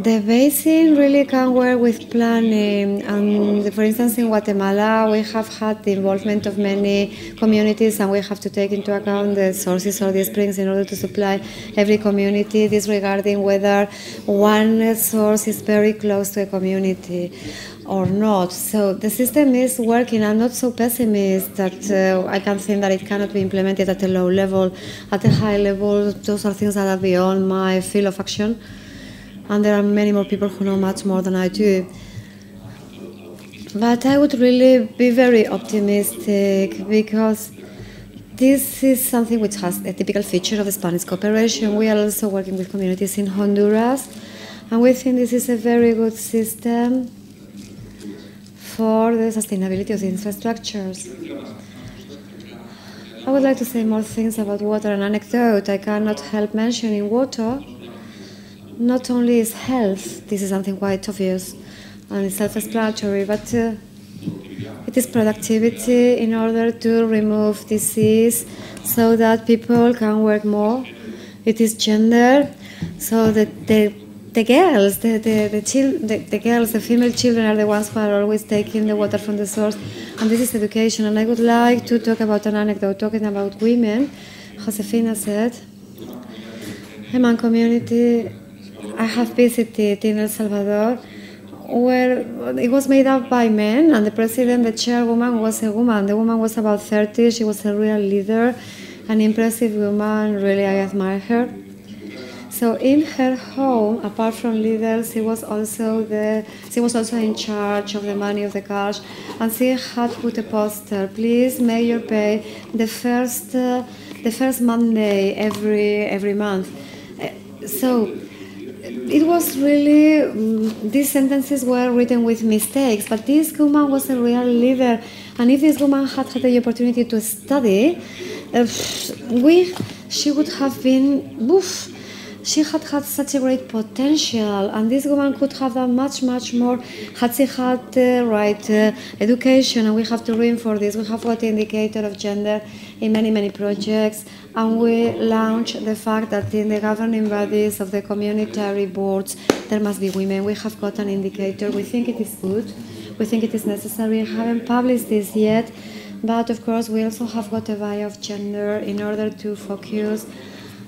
the basin really can work with planning. Eh, and for instance, in Guatemala, we have had the involvement of many communities, and we have to take into account the sources of the springs in order to supply every community, disregarding whether one source is very close to a community or not. So the system is working. I'm not so pessimist that uh, I can think that it cannot be implemented at a low level. At a high level, those are things that are beyond my field of action. And there are many more people who know much more than I do. But I would really be very optimistic because this is something which has a typical feature of the Spanish cooperation. We are also working with communities in Honduras, and we think this is a very good system for the sustainability of the infrastructures. I would like to say more things about water. An anecdote I cannot help mentioning water. Not only is health, this is something quite obvious and self-explanatory, but uh, it is productivity in order to remove disease so that people can work more. It is gender, so that the the girls, the the the, chil- the the girls, the female children are the ones who are always taking the water from the source, and this is education. And I would like to talk about an anecdote talking about women. Josefina said, Human community I have visited in El Salvador, where it was made up by men, and the president, the chairwoman, was a woman. The woman was about 30. She was a real leader, an impressive woman. Really, I admire her. So in her home, apart from leaders, she was also the she was also in charge of the money of the cash, and she had put a poster: "Please Mayor, pay the first uh, the first Monday every every month." Uh, so it was really um, these sentences were written with mistakes, but this woman was a real leader, and if this woman had had the opportunity to study, uh, we she would have been. Oof, she had had such a great potential, and this woman could have done much, much more had she had the right uh, education. And we have to reinforce this. We have got the indicator of gender in many, many projects, and we launched the fact that in the governing bodies of the community boards there must be women. We have got an indicator. We think it is good. We think it is necessary. We haven't published this yet, but of course we also have got a bio of gender in order to focus.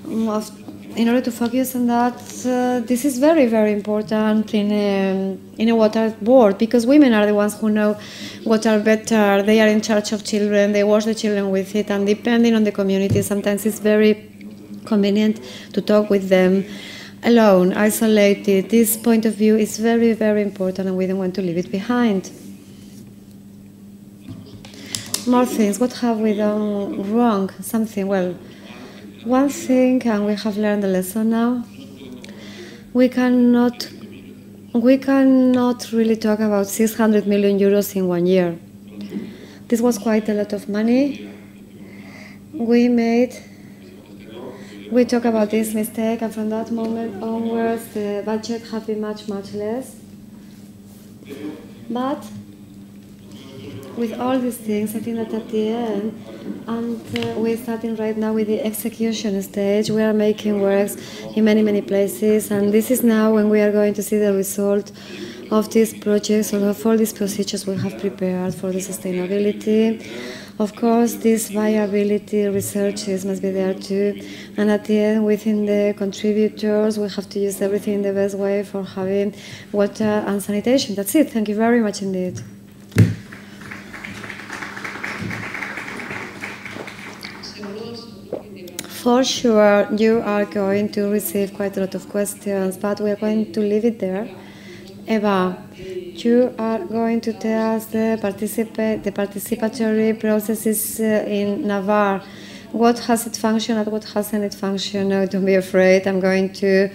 um, Of, in order to focus on that, uh, this is very, very important in a, in a water board because women are the ones who know water better. They are in charge of children. They watch the children with it, and depending on the community, sometimes it's very convenient to talk with them alone, isolated. This point of view is very, very important, and we don't want to leave it behind. More things. What have we done wrong? Something. Well, one thing, and we have learned the lesson now. We cannot, we cannot really talk about 600 million euros in one year. This was quite a lot of money. We made. We talk about this mistake, and from that moment onwards, the budget have been much, much less. But with all these things, I think that at the end, and uh, we're starting right now with the execution stage. We are making works in many, many places, and this is now when we are going to see the result of these projects, of all these procedures we have prepared for the sustainability. Of course, this viability researches must be there too, and at the end, within the contributors, we have to use everything in the best way for having water and sanitation. That's it. Thank you very much indeed. For sure, you are going to receive quite a lot of questions, but we are going to leave it there Eva, you are going to tell us the, the participatory processes uh, in Navarre. What has it functioned what hasn't it functioned? Don't be afraid. I'm going to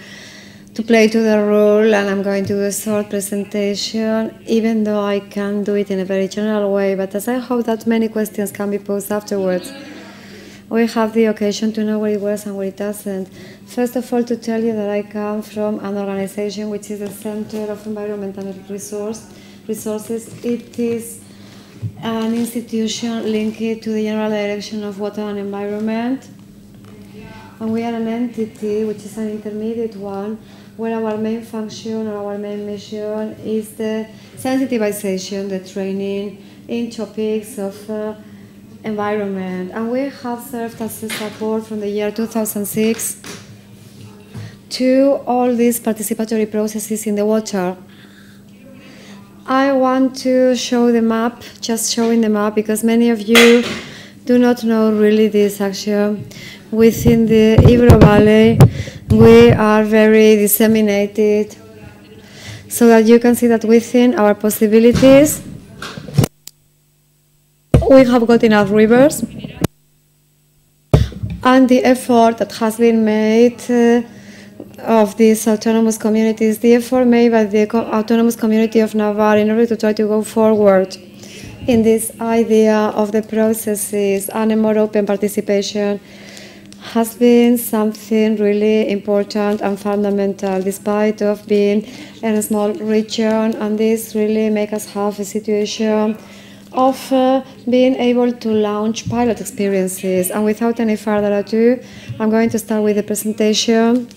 to play to the rule and I'm going to do a short presentation, even though I can do it in a very general way. But as I hope that many questions can be posed afterwards, we have the occasion to know where it works and where it doesn't. First of all, to tell you that I come from an organization which is the Center of Environmental Resource, Resources. It is an institution linked to the General Direction of Water and Environment. And we are an entity which is an intermediate one where our main function or our main mission is the sensitization, the training in topics of uh, environment. And we have served as a support from the year 2006 to all these participatory processes in the water. I want to show the map, just showing the map, because many of you do not know really this action. Within the Ebro Valley, we are very disseminated so that you can see that within our possibilities, we have got enough rivers. And the effort that has been made uh, of these autonomous communities, the effort made by the autonomous community of Navarre in order to try to go forward in this idea of the processes and a more open participation has been something really important and fundamental despite of being in a small region. And this really make us have a situation of uh, being able to launch pilot experiences and without any further ado i'm going to start with the presentation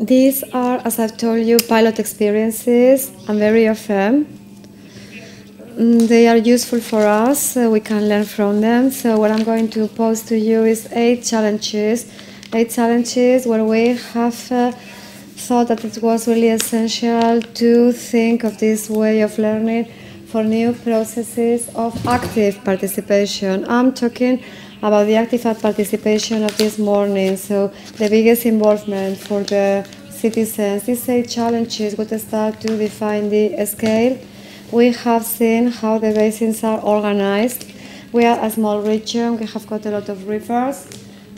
these are as i've told you pilot experiences and very often Mm, They are useful for us. we can learn from them. So what I'm going to pose to you is eight challenges. Eight challenges where we have uh, thought that it was really essential to think of this way of learning for new processes of active participation. I'm talking about the active participation of this morning. So the biggest involvement for the citizens. These eight challenges would start to define the scale we have seen how the basins are organized. We are a small region, we have got a lot of rivers,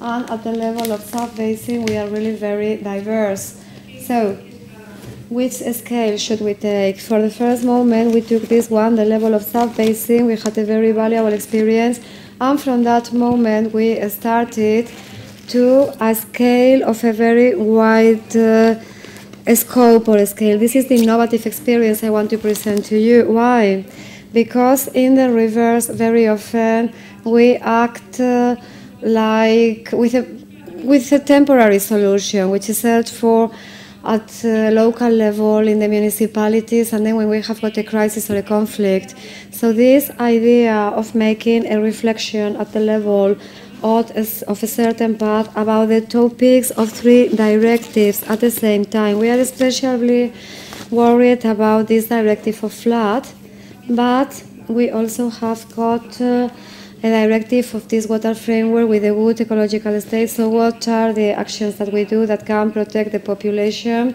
and at the level of sub-basin, we are really very diverse. So, which scale should we take? For the first moment, we took this one, the level of sub-basin. We had a very valuable experience, and from that moment, we started to a scale of a very wide uh, scope or scale. This is the innovative experience I want to present to you. Why? Because in the reverse, very often we act uh, like with a with a temporary solution, which is searched for at uh, local level in the municipalities, and then when we have got a crisis or a conflict. So this idea of making a reflection at the level of a, of a certain path about the topics of three directives at the same time. We are especially worried about this directive of flood, but we also have got uh, a directive of this water framework with a good ecological state. So, what are the actions that we do that can protect the population,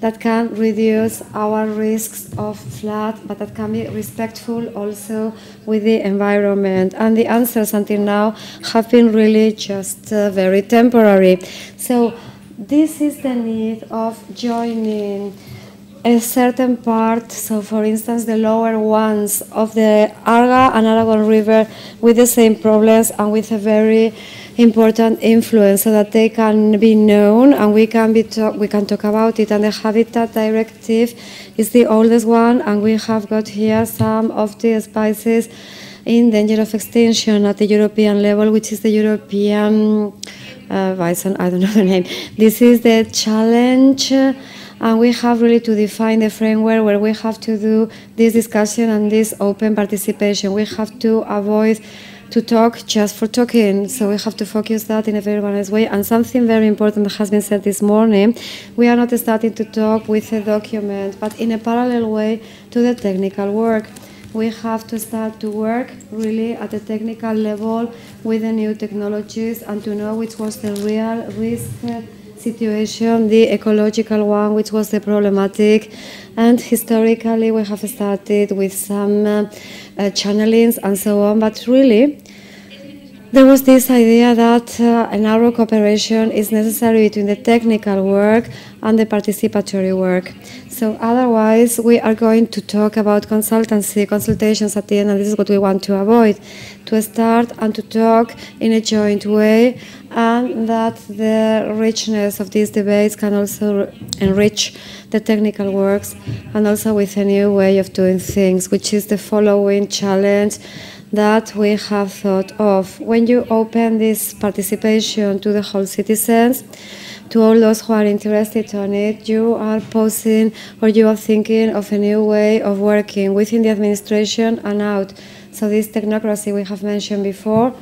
that can reduce our risks of flood, but that can be respectful also with the environment? And the answers until now have been really just uh, very temporary. So, this is the need of joining a certain part, so for instance, the lower ones of the Arga and Aragon River with the same problems and with a very important influence so that they can be known and we can be talk, we can talk about it. And the habitat directive is the oldest one and we have got here some of the species in danger of extinction at the European level which is the European uh, bison I don't know the name. This is the challenge and we have really to define the framework where we have to do this discussion and this open participation. We have to avoid to talk just for talking, so we have to focus that in a very organized way. And something very important has been said this morning, we are not starting to talk with a document, but in a parallel way to the technical work. We have to start to work really at the technical level with the new technologies and to know which was the real risk situation, the ecological one, which was the problematic, and historically we have started with some uh, uh, channelings and so on, but really there was this idea that uh, a narrow cooperation is necessary between the technical work and the participatory work. So otherwise, we are going to talk about consultancy, consultations at the end, and this is what we want to avoid, to start and to talk in a joint way, and that the richness of these debates can also enrich the technical works, and also with a new way of doing things, which is the following challenge that we have thought of. When you open this participation to the whole citizens, to all those who are interested on it, you are posing or you are thinking of a new way of working within the administration and out. So this technocracy we have mentioned before,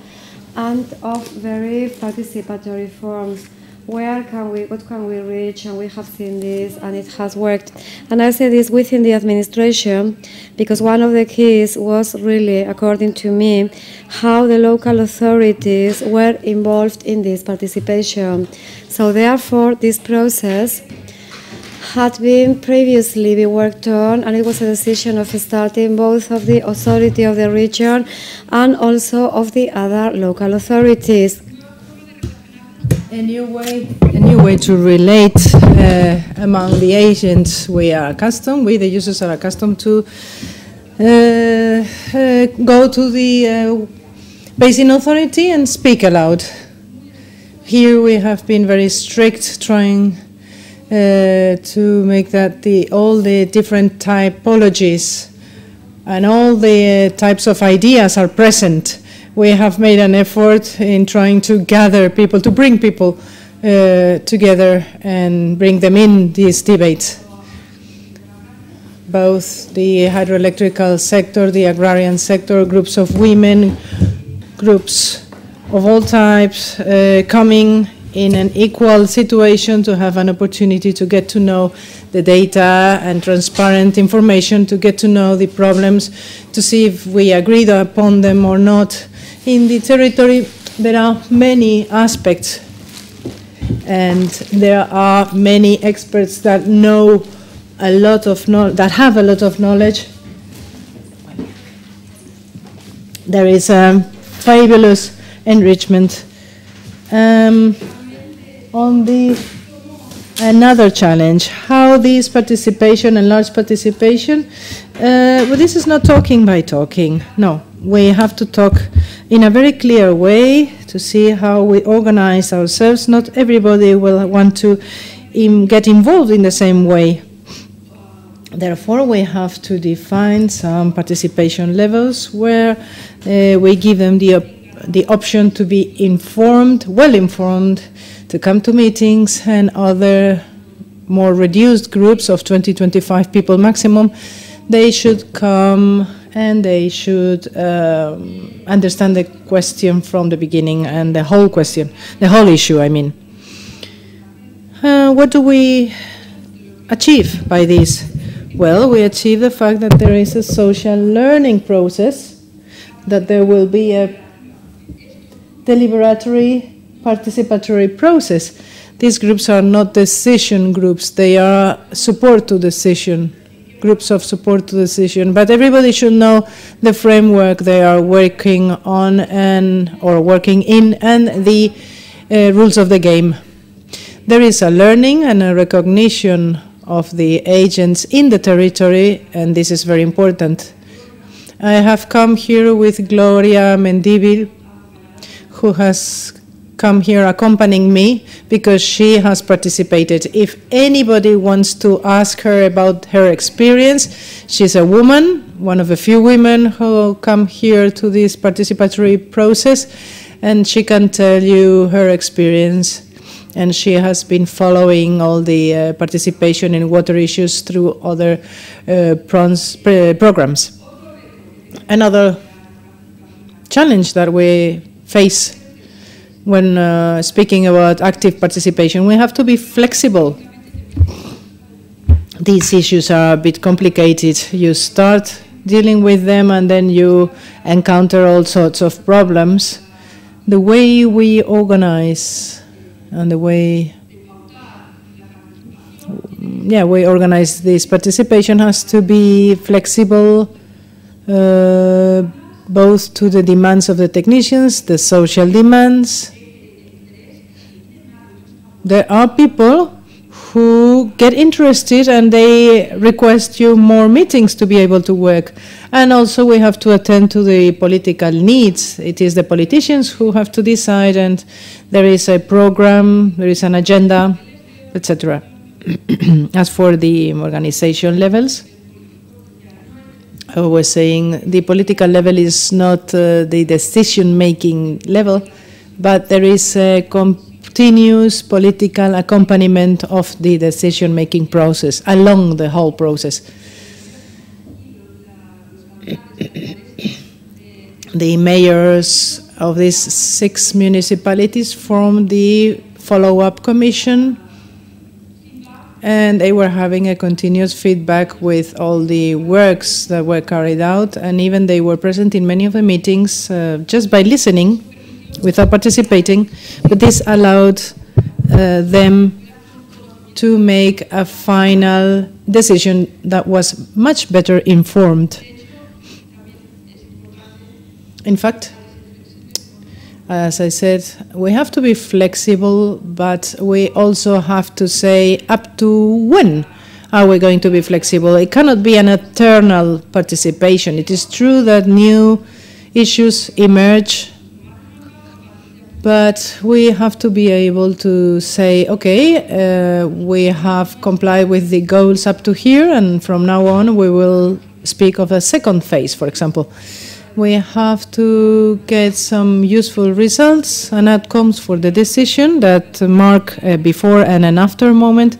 and of very participatory forms where can we, what can we reach, and we have seen this, and it has worked. And I say this within the administration, because one of the keys was really, according to me, how the local authorities were involved in this participation. So therefore, this process had been previously been worked on, and it was a decision of starting both of the authority of the region and also of the other local authorities a new way, a new way to relate uh, among the agents we are accustomed, we the users are accustomed to uh, uh, go to the uh, basin authority and speak aloud. Here we have been very strict, trying uh, to make that the all the different typologies and all the uh, types of ideas are present we have made an effort in trying to gather people, to bring people uh, together and bring them in these debates. Both the hydroelectrical sector, the agrarian sector, groups of women, groups of all types uh, coming in an equal situation to have an opportunity to get to know the data and transparent information, to get to know the problems, to see if we agreed upon them or not, in the territory, there are many aspects, and there are many experts that know a lot of no- that have a lot of knowledge. There is a fabulous enrichment. Um, on the another challenge, how this participation and large participation. Uh, well, this is not talking by talking. No, we have to talk in a very clear way to see how we organize ourselves. Not everybody will want to get involved in the same way. Therefore, we have to define some participation levels where uh, we give them the, op the option to be informed, well informed, to come to meetings and other more reduced groups of 20 25 people maximum. They should come and they should um, understand the question from the beginning and the whole question, the whole issue, I mean. Uh, what do we achieve by this? Well, we achieve the fact that there is a social learning process, that there will be a deliberatory participatory process. These groups are not decision groups, they are support to decision groups of support to decision, but everybody should know the framework they are working on and or working in and the uh, rules of the game. There is a learning and a recognition of the agents in the territory, and this is very important. I have come here with Gloria Mendivil, who has come here accompanying me because she has participated. If anybody wants to ask her about her experience, she's a woman, one of a few women who come here to this participatory process, and she can tell you her experience. And she has been following all the uh, participation in water issues through other uh, programs. Another challenge that we face when uh, speaking about active participation. We have to be flexible. These issues are a bit complicated. You start dealing with them and then you encounter all sorts of problems. The way we organize and the way yeah, we organize this participation has to be flexible, uh, both to the demands of the technicians, the social demands. There are people who get interested and they request you more meetings to be able to work. And also we have to attend to the political needs. It is the politicians who have to decide and there is a program, there is an agenda, etc. As for the organization levels, I was saying the political level is not uh, the decision-making level, but there is a continuous political accompaniment of the decision-making process along the whole process. the mayors of these six municipalities formed the follow-up commission and they were having a continuous feedback with all the works that were carried out and even they were present in many of the meetings uh, just by listening without participating but this allowed uh, them to make a final decision that was much better informed in fact as I said, we have to be flexible, but we also have to say up to when are we going to be flexible. It cannot be an eternal participation. It is true that new issues emerge, but we have to be able to say, okay, uh, we have complied with the goals up to here, and from now on we will speak of a second phase, for example. We have to get some useful results and outcomes for the decision that mark a before and an after moment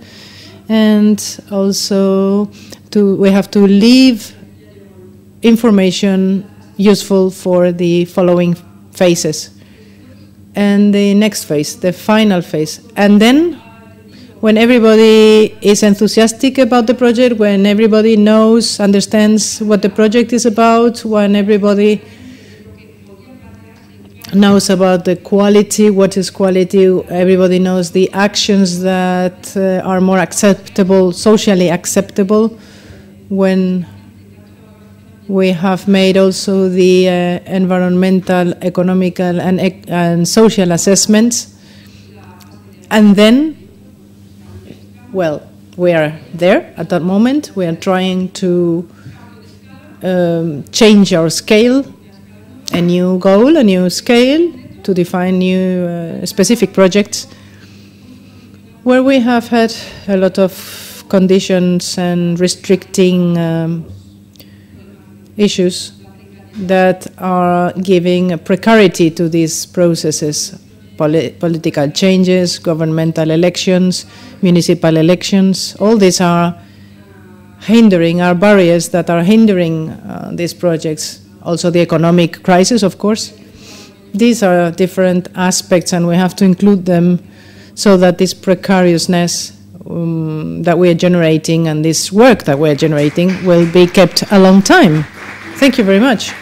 and also to we have to leave information useful for the following phases and the next phase the final phase. And then when everybody is enthusiastic about the project, when everybody knows, understands what the project is about, when everybody knows about the quality, what is quality, everybody knows the actions that uh, are more acceptable, socially acceptable, when we have made also the uh, environmental, economical, and, and social assessments. And then well, we are there at that moment. We are trying to um, change our scale, a new goal, a new scale, to define new uh, specific projects where we have had a lot of conditions and restricting um, issues that are giving precarity to these processes political changes, governmental elections, municipal elections. All these are hindering, are barriers that are hindering uh, these projects. Also, the economic crisis, of course. These are different aspects, and we have to include them so that this precariousness um, that we are generating and this work that we are generating will be kept a long time. Thank you very much.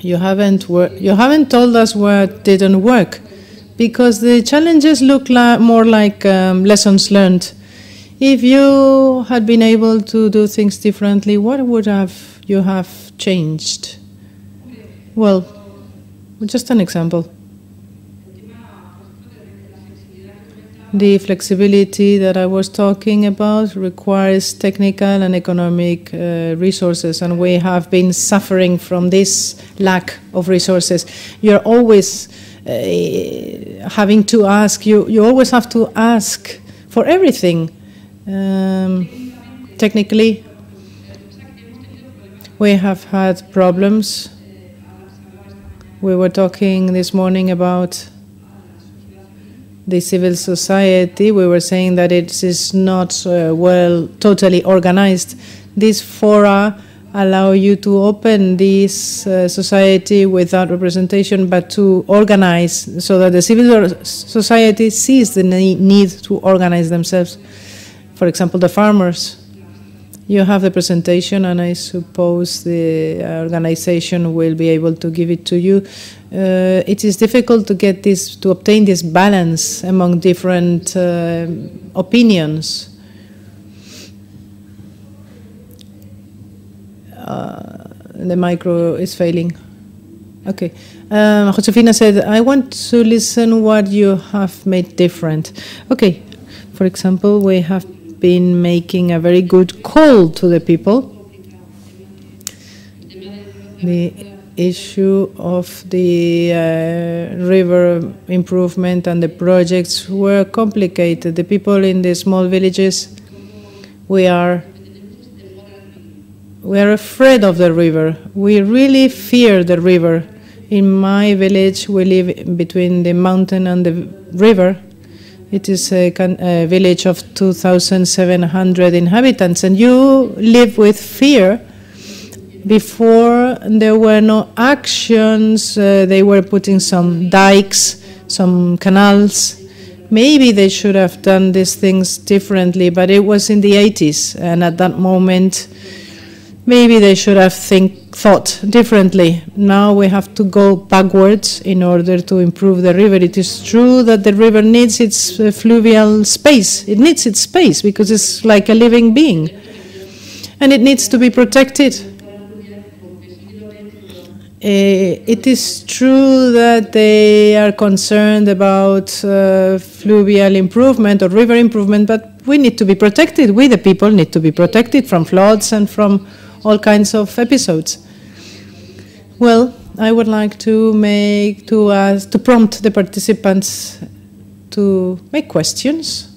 You haven't you haven't told us what didn't work, because the challenges look more like um, lessons learned. If you had been able to do things differently, what would have you have changed? Well, just an example. The flexibility that I was talking about requires technical and economic uh, resources, and we have been suffering from this lack of resources. You're always uh, having to ask, you, you always have to ask for everything. Um, technically, we have had problems. We were talking this morning about the civil society, we were saying that it is not uh, well totally organized. These fora allow you to open this uh, society without representation, but to organize so that the civil society sees the need to organize themselves. For example, the farmers. You have the presentation, and I suppose the organization will be able to give it to you. Uh, it is difficult to get this, to obtain this balance among different uh, opinions. Uh, the micro is failing. Okay. Um, Josefina said, I want to listen what you have made different. Okay. For example, we have been making a very good call to the people. The issue of the uh, river improvement and the projects were complicated. The people in the small villages, we are we are afraid of the river. We really fear the river. In my village, we live between the mountain and the river. It is a, a village of 2,700 inhabitants, and you live with fear. Before there were no actions, uh, they were putting some dikes, some canals. Maybe they should have done these things differently, but it was in the 80s, and at that moment, maybe they should have think, thought differently. Now we have to go backwards in order to improve the river. It is true that the river needs its uh, fluvial space. It needs its space because it's like a living being. And it needs to be protected. Uh, it is true that they are concerned about uh, fluvial improvement or river improvement, but we need to be protected. We, the people, need to be protected from floods and from all kinds of episodes. Well, I would like to make to ask to prompt the participants to make questions,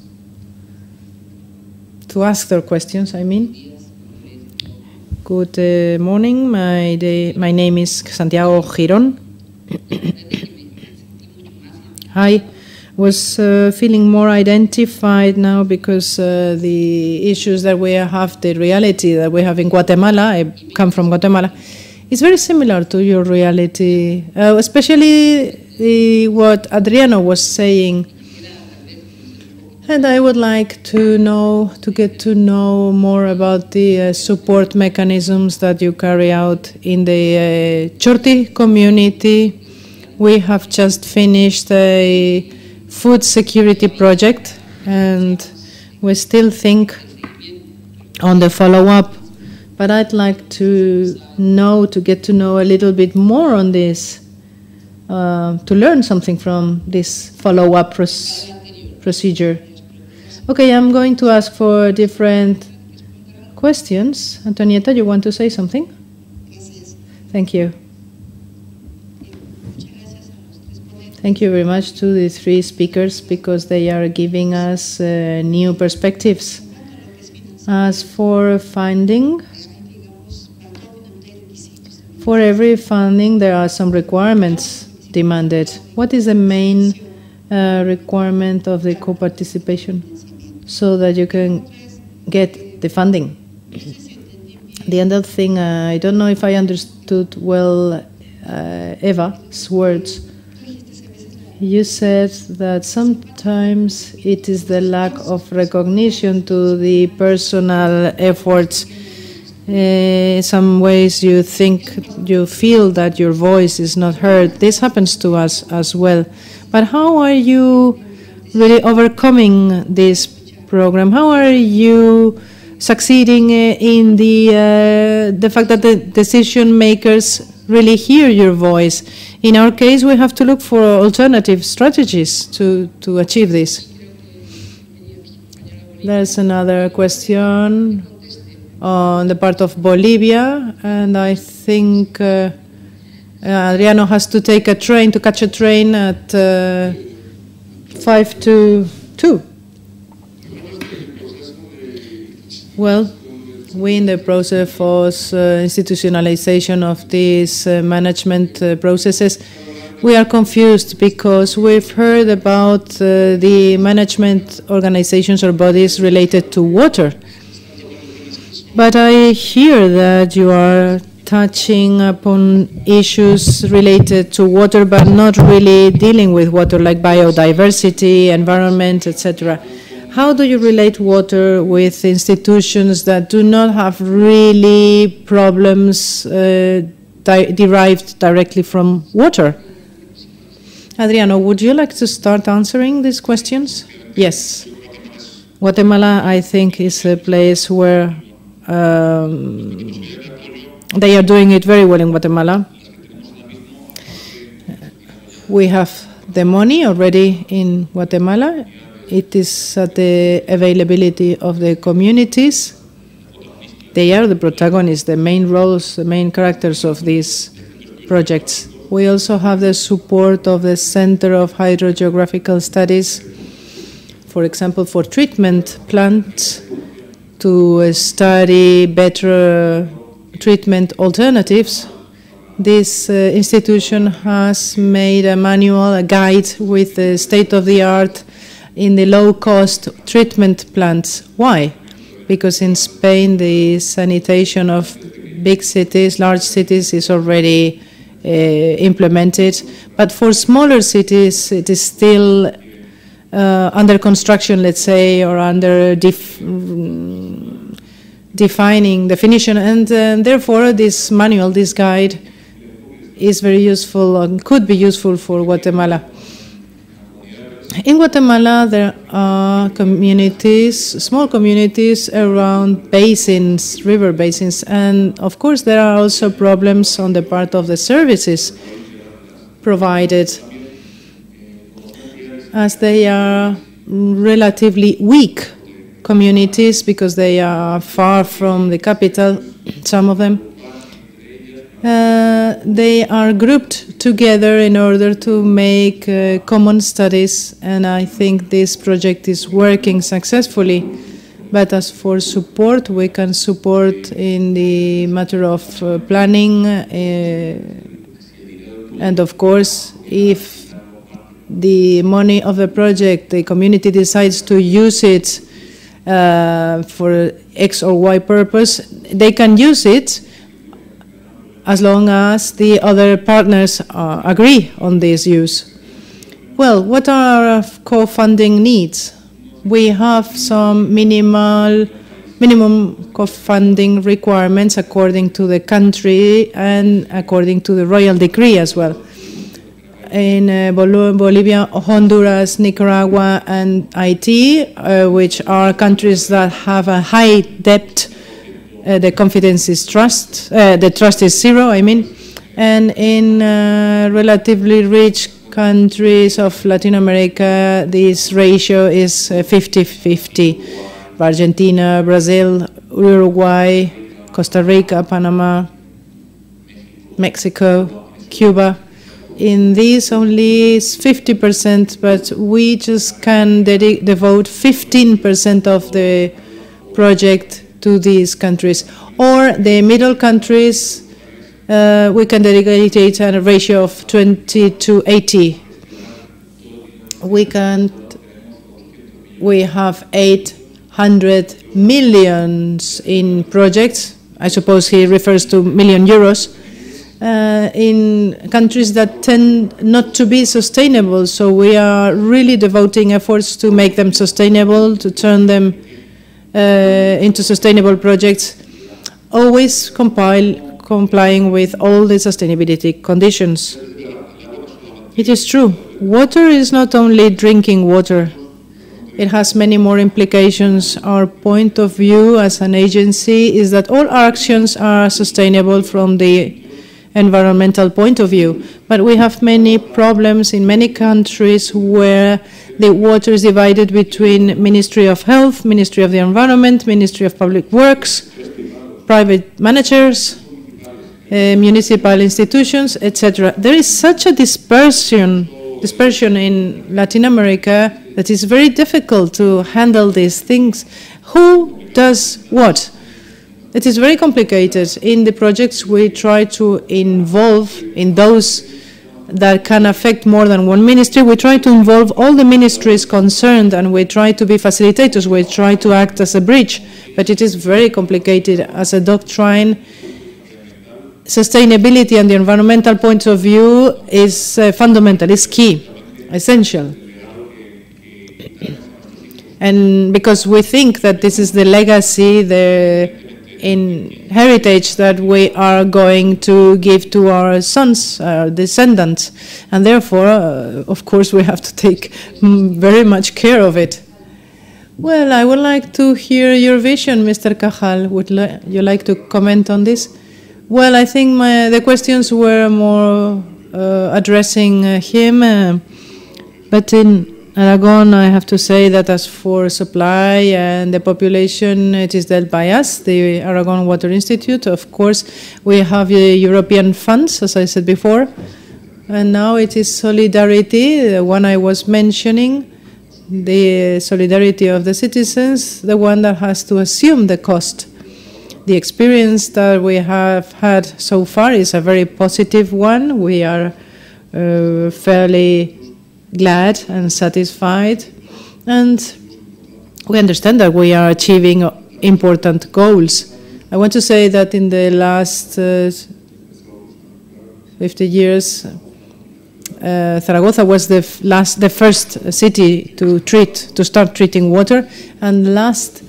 to ask their questions. I mean. Good uh, morning. My day, my name is Santiago Giron. I was uh, feeling more identified now because uh, the issues that we have, the reality that we have in Guatemala, I come from Guatemala, is very similar to your reality, uh, especially the, what Adriano was saying. And I would like to know, to get to know more about the uh, support mechanisms that you carry out in the uh, Chorti community. We have just finished a food security project, and we still think on the follow up. But I'd like to know, to get to know a little bit more on this, uh, to learn something from this follow up procedure. Okay, I'm going to ask for different questions. Antonieta, you want to say something? Thank you. Thank you very much to the three speakers because they are giving us uh, new perspectives. As for funding, for every funding there are some requirements demanded. What is the main uh, requirement of the co-participation so that you can get the funding? The other thing, uh, I don't know if I understood well uh, Eva's words you said that sometimes it is the lack of recognition to the personal efforts. Uh, in some ways, you think, you feel that your voice is not heard. This happens to us as well. But how are you really overcoming this program? How are you succeeding uh, in the uh, the fact that the decision makers really hear your voice. In our case, we have to look for alternative strategies to, to achieve this. There's another question on the part of Bolivia, and I think uh, Adriano has to take a train, to catch a train at uh, 5 to 2. Well, we in the process of uh, institutionalization of these uh, management uh, processes, we are confused because we've heard about uh, the management organizations or bodies related to water. But I hear that you are touching upon issues related to water, but not really dealing with water, like biodiversity, environment, etc. How do you relate water with institutions that do not have really problems uh, di derived directly from water? Adriano, would you like to start answering these questions? Yes. Guatemala, I think, is a place where um, they are doing it very well in Guatemala. We have the money already in Guatemala. It is the availability of the communities. They are the protagonists, the main roles, the main characters of these projects. We also have the support of the Center of Hydrogeographical Studies, for example, for treatment plants to study better treatment alternatives. This uh, institution has made a manual, a guide with the state of the art in the low cost treatment plants. Why? Because in Spain, the sanitation of big cities, large cities, is already uh, implemented. But for smaller cities, it is still uh, under construction, let's say, or under def defining definition, and uh, therefore this manual, this guide, is very useful and could be useful for Guatemala. In Guatemala, there are communities, small communities around basins, river basins, and of course, there are also problems on the part of the services provided, as they are relatively weak communities because they are far from the capital, some of them. Uh, they are grouped together in order to make uh, common studies, and I think this project is working successfully. But as for support, we can support in the matter of uh, planning, uh, and of course, if the money of the project, the community decides to use it uh, for X or Y purpose, they can use it as long as the other partners uh, agree on this use. Well, what are our co-funding needs? We have some minimal, minimum co-funding requirements according to the country and according to the royal decree as well. In uh, Bolivia, Honduras, Nicaragua, and Haiti, uh, which are countries that have a high debt uh, the confidence is trust, uh, the trust is zero, I mean. And in uh, relatively rich countries of Latin America, this ratio is 50 50. Argentina, Brazil, Uruguay, Costa Rica, Panama, Mexico, Cuba. In these, only 50%, but we just can devote 15% of the project to these countries. Or the middle countries, uh, we can dedicate a ratio of 20 to 80. We can, we have 800 millions in projects. I suppose he refers to million euros. Uh, in countries that tend not to be sustainable. So we are really devoting efforts to make them sustainable, to turn them Uh, into sustainable projects, always compile, complying with all the sustainability conditions. It is true, water is not only drinking water, it has many more implications. Our point of view as an agency is that all our actions are sustainable from the environmental point of view. But we have many problems in many countries where the water is divided between Ministry of Health, Ministry of the Environment, Ministry of Public Works, private managers, uh, municipal institutions, etc. There is such a dispersion, dispersion in Latin America that it's very difficult to handle these things. Who does what? It is very complicated. In the projects, we try to involve in those that can affect more than one ministry. We try to involve all the ministries concerned and we try to be facilitators. We try to act as a bridge, but it is very complicated as a doctrine. Sustainability and the environmental point of view is uh, fundamental, is key, essential. And because we think that this is the legacy, the in heritage that we are going to give to our sons, our descendants, and therefore, uh, of course, we have to take very much care of it. Well, I would like to hear your vision, Mr. Cajal. Would li you like to comment on this? Well, I think my, the questions were more uh, addressing uh, him, uh, but in Aragon, I have to say that as for supply and the population, it is dealt by us, the Aragon Water Institute. Of course, we have the European funds, as I said before, and now it is solidarity, the one I was mentioning, the solidarity of the citizens, the one that has to assume the cost. The experience that we have had so far is a very positive one. We are uh, fairly glad and satisfied. And we understand that we are achieving important goals. I want to say that in the last uh, 50 years, uh, Zaragoza was the last, the first city to treat, to start treating water, and last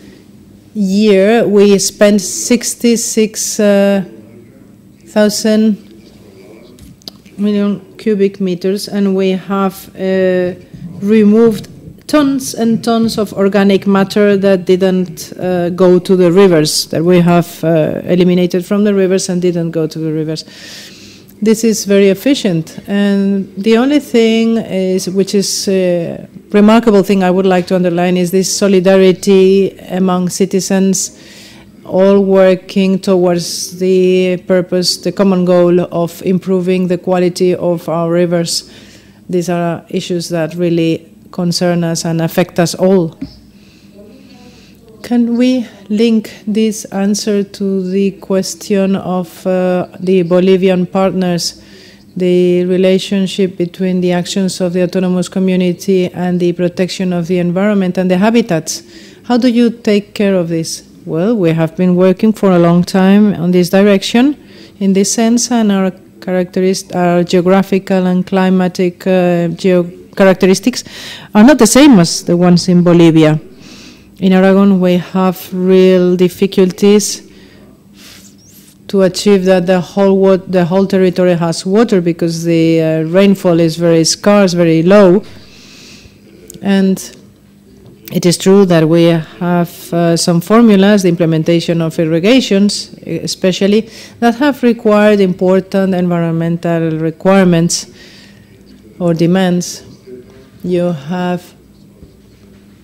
year we spent 66,000 uh, million cubic meters, and we have uh, removed tons and tons of organic matter that didn't uh, go to the rivers, that we have uh, eliminated from the rivers and didn't go to the rivers. This is very efficient, and the only thing is, which is a remarkable thing I would like to underline, is this solidarity among citizens all working towards the purpose, the common goal of improving the quality of our rivers. These are issues that really concern us and affect us all. Can we link this answer to the question of uh, the Bolivian partners, the relationship between the actions of the autonomous community and the protection of the environment and the habitats? How do you take care of this? Well, we have been working for a long time on this direction, in this sense, and our characteristics, our geographical and climatic uh, geo characteristics are not the same as the ones in Bolivia. In Aragon, we have real difficulties to achieve that the whole the whole territory has water because the uh, rainfall is very scarce, very low, and it is true that we have uh, some formulas, the implementation of irrigations especially, that have required important environmental requirements or demands. You have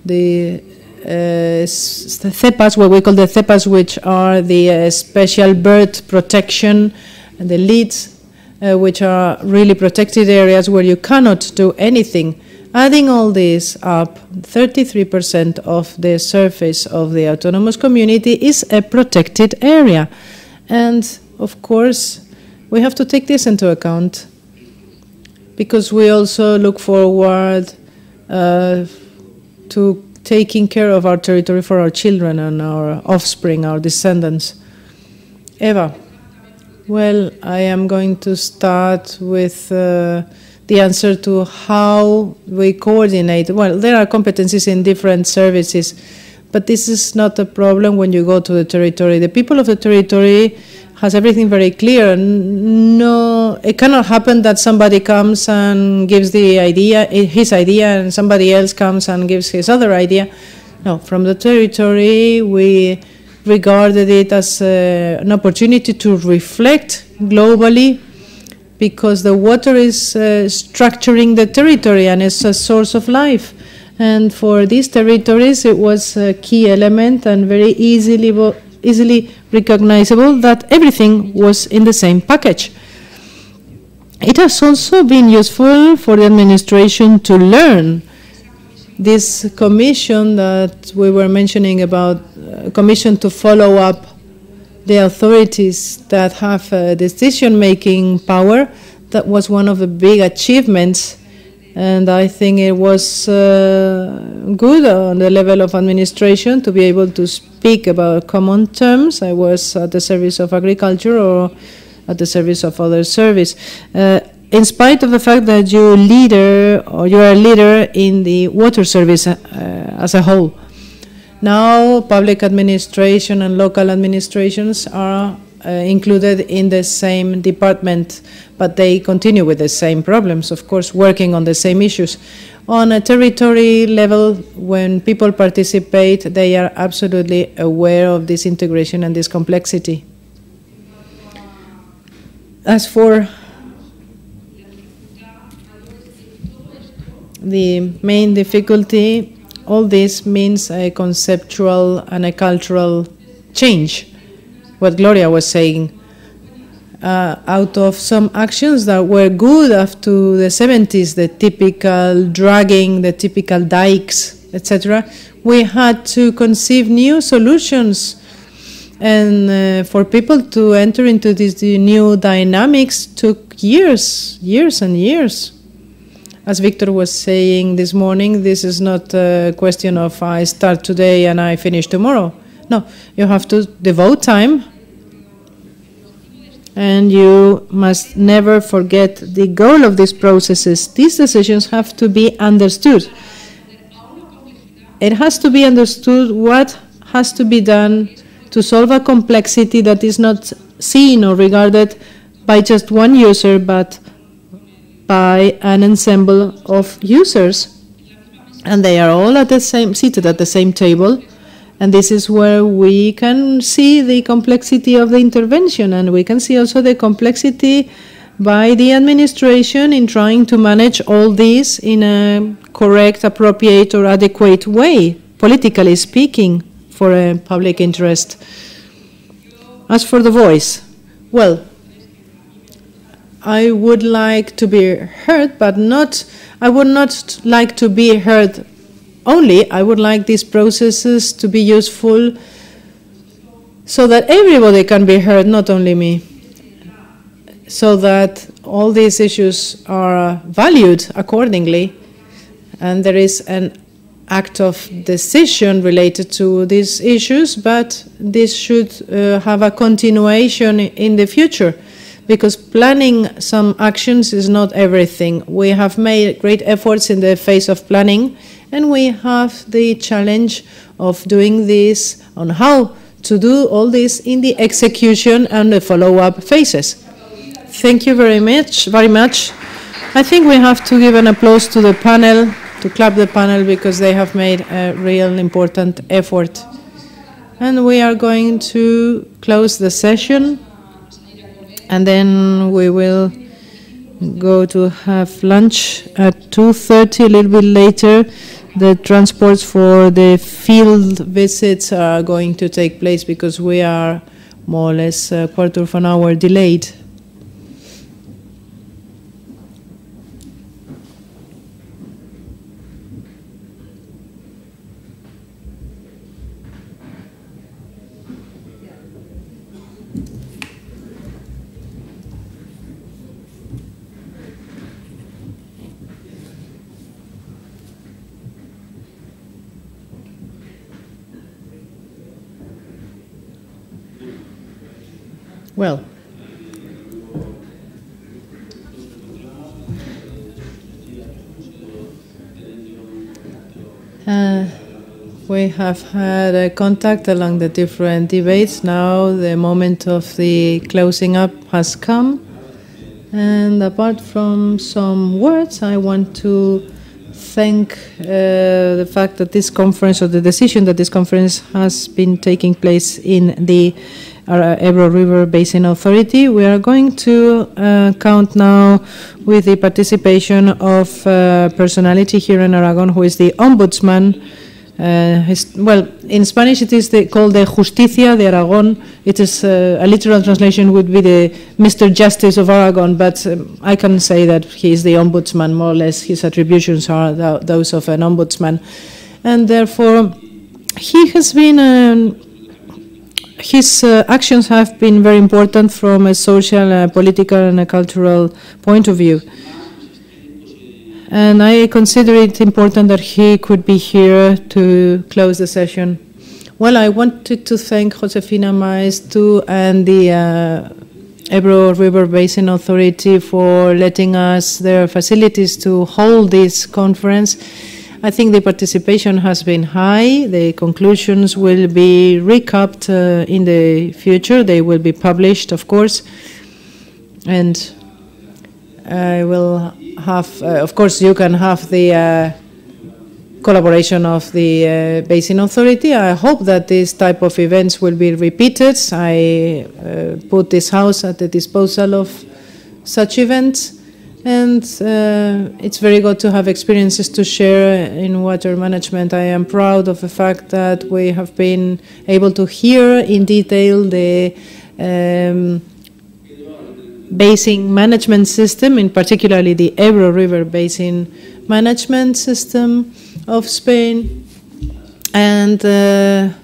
the uh, ZEPAs, what we call the ZEPAs, which are the uh, special bird protection, and the LEEDs, uh, which are really protected areas where you cannot do anything Adding all this up, 33% of the surface of the autonomous community is a protected area. And of course, we have to take this into account because we also look forward uh, to taking care of our territory for our children and our offspring, our descendants. Eva, well, I am going to start with. Uh, the answer to how we coordinate. Well, there are competencies in different services, but this is not a problem when you go to the territory. The people of the territory has everything very clear. No, it cannot happen that somebody comes and gives the idea, his idea, and somebody else comes and gives his other idea. No, from the territory, we regarded it as uh, an opportunity to reflect globally because the water is uh, structuring the territory and it's a source of life. And for these territories, it was a key element and very easily, easily recognizable that everything was in the same package. It has also been useful for the administration to learn this commission that we were mentioning about, uh, commission to follow up the authorities that have uh, decision-making power. That was one of the big achievements, and I think it was uh, good on the level of administration to be able to speak about common terms. I was at the service of agriculture or at the service of other service. Uh, in spite of the fact that you leader or you are a leader in the water service uh, as a whole. Now, public administration and local administrations are uh, included in the same department, but they continue with the same problems, of course, working on the same issues. On a territory level, when people participate, they are absolutely aware of this integration and this complexity. As for the main difficulty, all this means a conceptual and a cultural change. What Gloria was saying. Uh, out of some actions that were good after the 70s, the typical dragging, the typical dikes, etc., we had to conceive new solutions. And uh, for people to enter into these new dynamics took years, years and years as Victor was saying this morning, this is not a question of I start today and I finish tomorrow. No, you have to devote time and you must never forget the goal of these processes. These decisions have to be understood. It has to be understood what has to be done to solve a complexity that is not seen or regarded by just one user, but by an ensemble of users. And they are all at the same, seated at the same table. And this is where we can see the complexity of the intervention, and we can see also the complexity by the administration in trying to manage all this in a correct, appropriate, or adequate way, politically speaking, for a public interest. As for the voice, well, I would like to be heard, but not, I would not like to be heard only. I would like these processes to be useful so that everybody can be heard, not only me. So that all these issues are valued accordingly, and there is an act of decision related to these issues, but this should uh, have a continuation in the future because planning some actions is not everything. We have made great efforts in the face of planning, and we have the challenge of doing this on how to do all this in the execution and the follow-up phases. Thank you very much, very much. I think we have to give an applause to the panel, to clap the panel, because they have made a real important effort. And we are going to close the session and then we will go to have lunch at 2.30 a little bit later. The transports for the field visits are going to take place because we are more or less a quarter of an hour delayed Well, uh, we have had a contact along the different debates. Now the moment of the closing up has come. And apart from some words, I want to thank uh, the fact that this conference, or the decision that this conference has been taking place in the Ebro River Basin Authority. We are going to uh, count now with the participation of a personality here in Aragon who is the Ombudsman. Uh, his, well, in Spanish it is the, called the Justicia de Aragon. It is uh, a literal translation would be the Mr. Justice of Aragon, but um, I can say that he is the ombudsman, more or less. His attributions are th those of an ombudsman. And therefore, he has been um, his uh, actions have been very important from a social, uh, political, and a cultural point of view. And I consider it important that he could be here to close the session. Well, I wanted to thank Josefina Maestu and the uh, Ebro River Basin Authority for letting us their facilities to hold this conference. I think the participation has been high. The conclusions will be recapped uh, in the future. They will be published, of course. And I will have, uh, of course, you can have the uh, collaboration of the uh, Basin Authority. I hope that this type of events will be repeated. I uh, put this house at the disposal of such events. And uh, it's very good to have experiences to share in water management. I am proud of the fact that we have been able to hear in detail the um, basin management system, in particularly the Ebro River Basin management system of Spain. And uh,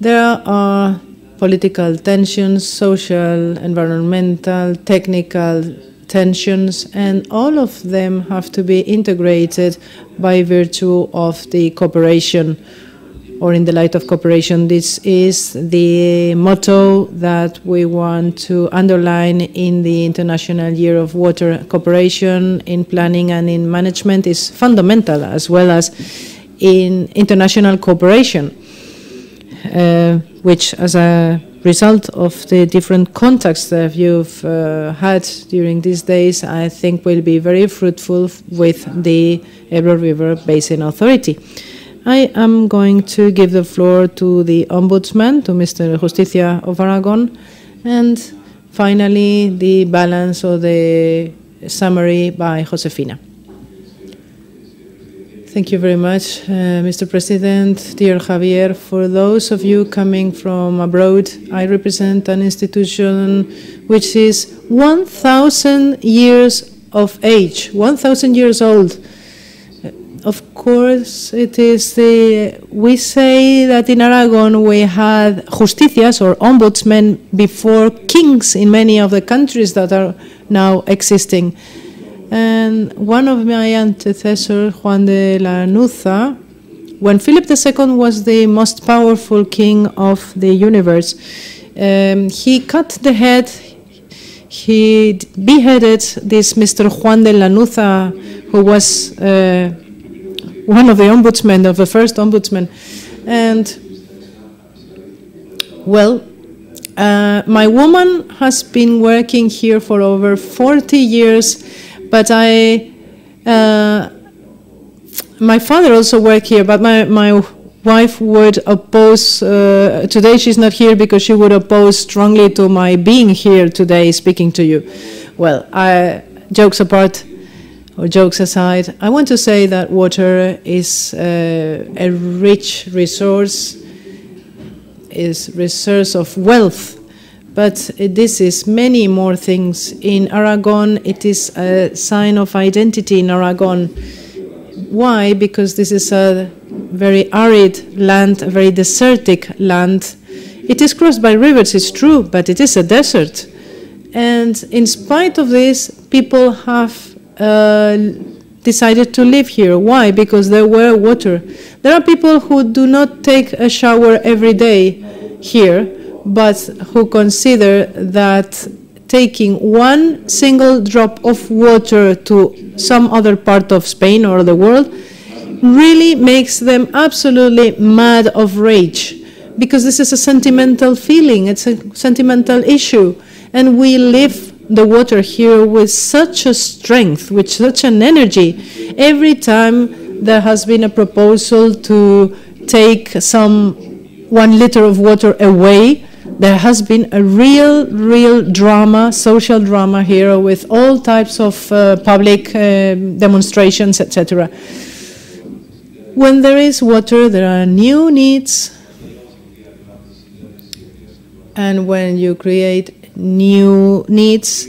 there are political tensions, social, environmental, technical tensions, and all of them have to be integrated by virtue of the cooperation or in the light of cooperation. This is the motto that we want to underline in the International Year of Water Cooperation in planning and in management is fundamental as well as in international cooperation, uh, which as a result of the different contacts that you've uh, had during these days, I think will be very fruitful with the Ebro River Basin Authority. I am going to give the floor to the Ombudsman, to Mr. Justicia of Aragon, and finally the balance or the summary by Josefina. Thank you very much, uh, Mr. President, dear Javier. For those of you coming from abroad, I represent an institution which is 1,000 years of age, 1,000 years old. Of course, it is the. We say that in Aragon we had justicias or ombudsmen before kings in many of the countries that are now existing. And one of my antecessors, Juan de Lanuza, when Philip II was the most powerful king of the universe, um, he cut the head, he beheaded this Mr. Juan de Lanuza, who was uh, one of the ombudsmen, of the first ombudsman. And, well, uh, my woman has been working here for over 40 years but I, uh, my father also worked here, but my, my wife would oppose, uh, today she's not here because she would oppose strongly to my being here today speaking to you. Well, I, jokes apart, or jokes aside, I want to say that water is uh, a rich resource, is resource of wealth but this is many more things. In Aragon, it is a sign of identity in Aragon. Why? Because this is a very arid land, a very desertic land. It is crossed by rivers, it's true, but it is a desert. And in spite of this, people have uh, decided to live here. Why? Because there were water. There are people who do not take a shower every day here but who consider that taking one single drop of water to some other part of Spain or the world really makes them absolutely mad of rage because this is a sentimental feeling, it's a sentimental issue. And we live the water here with such a strength, with such an energy. Every time there has been a proposal to take some one liter of water away, there has been a real, real drama, social drama here with all types of uh, public uh, demonstrations, etc. When there is water, there are new needs. And when you create new needs,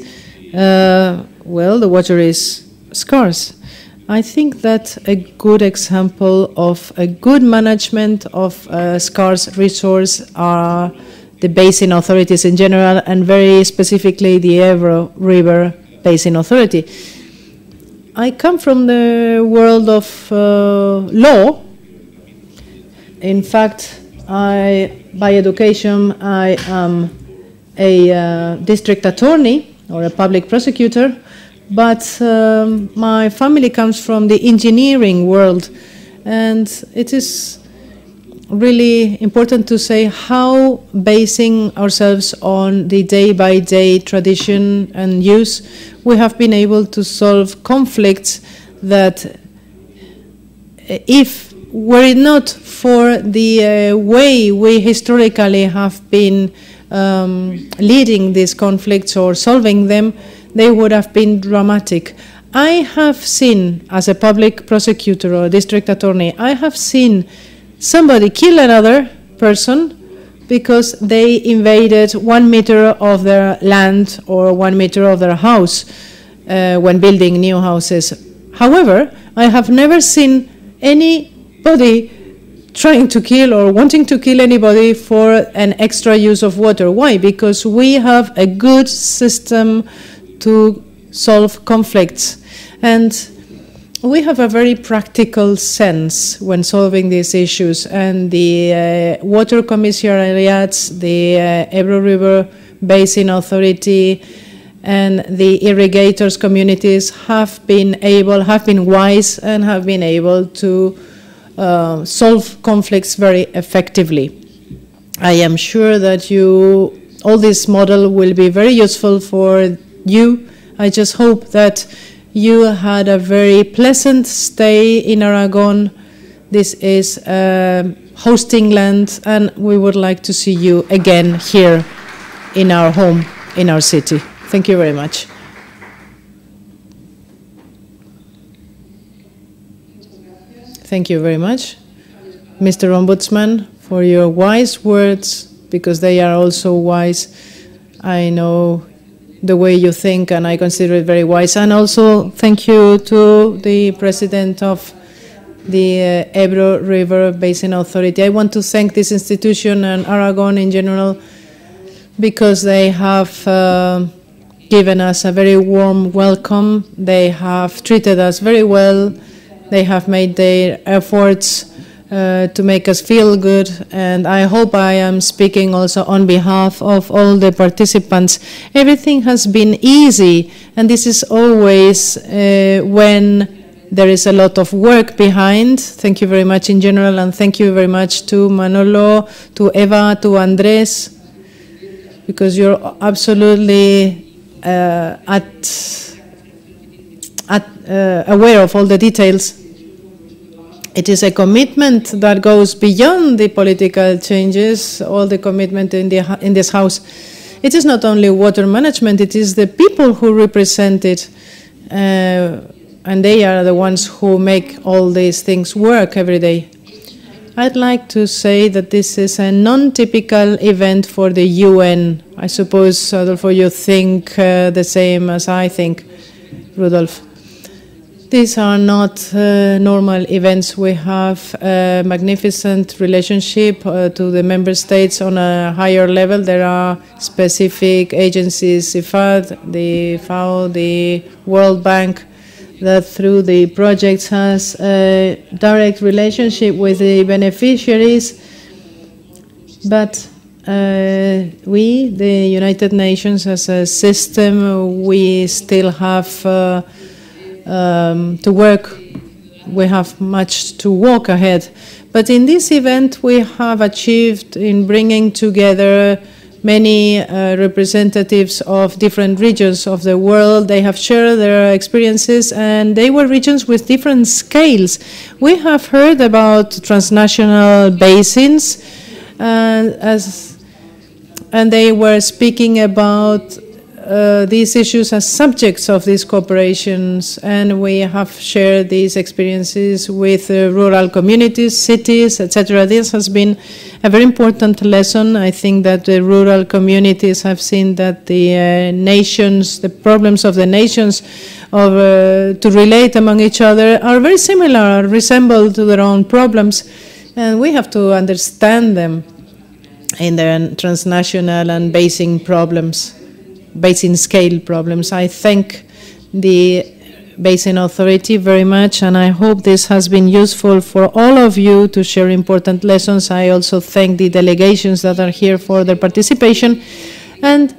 uh, well, the water is scarce. I think that a good example of a good management of a scarce resource are the basin authorities in general, and very specifically the Ebro River Basin Authority. I come from the world of uh, law. In fact, I, by education, I am a uh, district attorney or a public prosecutor, but um, my family comes from the engineering world, and it is really important to say how basing ourselves on the day by day tradition and use, we have been able to solve conflicts that, if were it not for the uh, way we historically have been um, leading these conflicts or solving them, they would have been dramatic. I have seen, as a public prosecutor or district attorney, I have seen somebody kill another person because they invaded one meter of their land or one meter of their house uh, when building new houses. However, I have never seen anybody trying to kill or wanting to kill anybody for an extra use of water. Why? Because we have a good system to solve conflicts. And we have a very practical sense when solving these issues, and the uh, water commissariats, the uh, Ebro River Basin Authority, and the irrigators communities have been able, have been wise, and have been able to uh, solve conflicts very effectively. I am sure that you, all this model will be very useful for you. I just hope that you had a very pleasant stay in Aragon. This is a hosting land, and we would like to see you again here in our home, in our city. Thank you very much. Thank you very much, Mr. Ombudsman, for your wise words, because they are also wise. I know the way you think, and I consider it very wise. And also, thank you to the president of the uh, Ebro River Basin Authority. I want to thank this institution and Aragon in general because they have uh, given us a very warm welcome. They have treated us very well. They have made their efforts uh, to make us feel good. And I hope I am speaking also on behalf of all the participants. Everything has been easy, and this is always uh, when there is a lot of work behind. Thank you very much in general, and thank you very much to Manolo, to Eva, to Andres, because you're absolutely uh, at, at uh, aware of all the details it is a commitment that goes beyond the political changes, all the commitment in, the, in this House. It is not only water management, it is the people who represent it. Uh, and they are the ones who make all these things work every day. I'd like to say that this is a non-typical event for the UN. I suppose, Adolfo, you think uh, the same as I think, Rudolf. These are not uh, normal events. We have a magnificent relationship uh, to the member states on a higher level. There are specific agencies, IFAD, the FAO, the World Bank, that through the projects has a direct relationship with the beneficiaries. But uh, we, the United Nations, as a system, we still have uh, um, to work. We have much to walk ahead. But in this event, we have achieved in bringing together many uh, representatives of different regions of the world. They have shared their experiences, and they were regions with different scales. We have heard about transnational basins, uh, as, and they were speaking about uh, these issues as subjects of these cooperations, and we have shared these experiences with uh, rural communities, cities, etc. This has been a very important lesson. I think that the rural communities have seen that the uh, nations, the problems of the nations, of uh, to relate among each other are very similar, resemble to their own problems, and we have to understand them in their transnational and basin problems basin scale problems. I thank the Basin Authority very much, and I hope this has been useful for all of you to share important lessons. I also thank the delegations that are here for their participation. And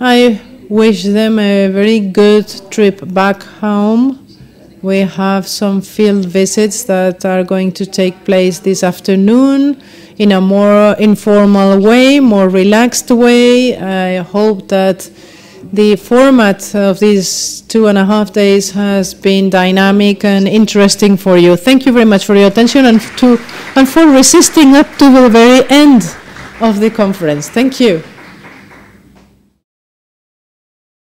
I wish them a very good trip back home. We have some field visits that are going to take place this afternoon in a more informal way, more relaxed way. I hope that the format of these two and a half days has been dynamic and interesting for you. Thank you very much for your attention and, to, and for resisting up to the very end of the conference. Thank you.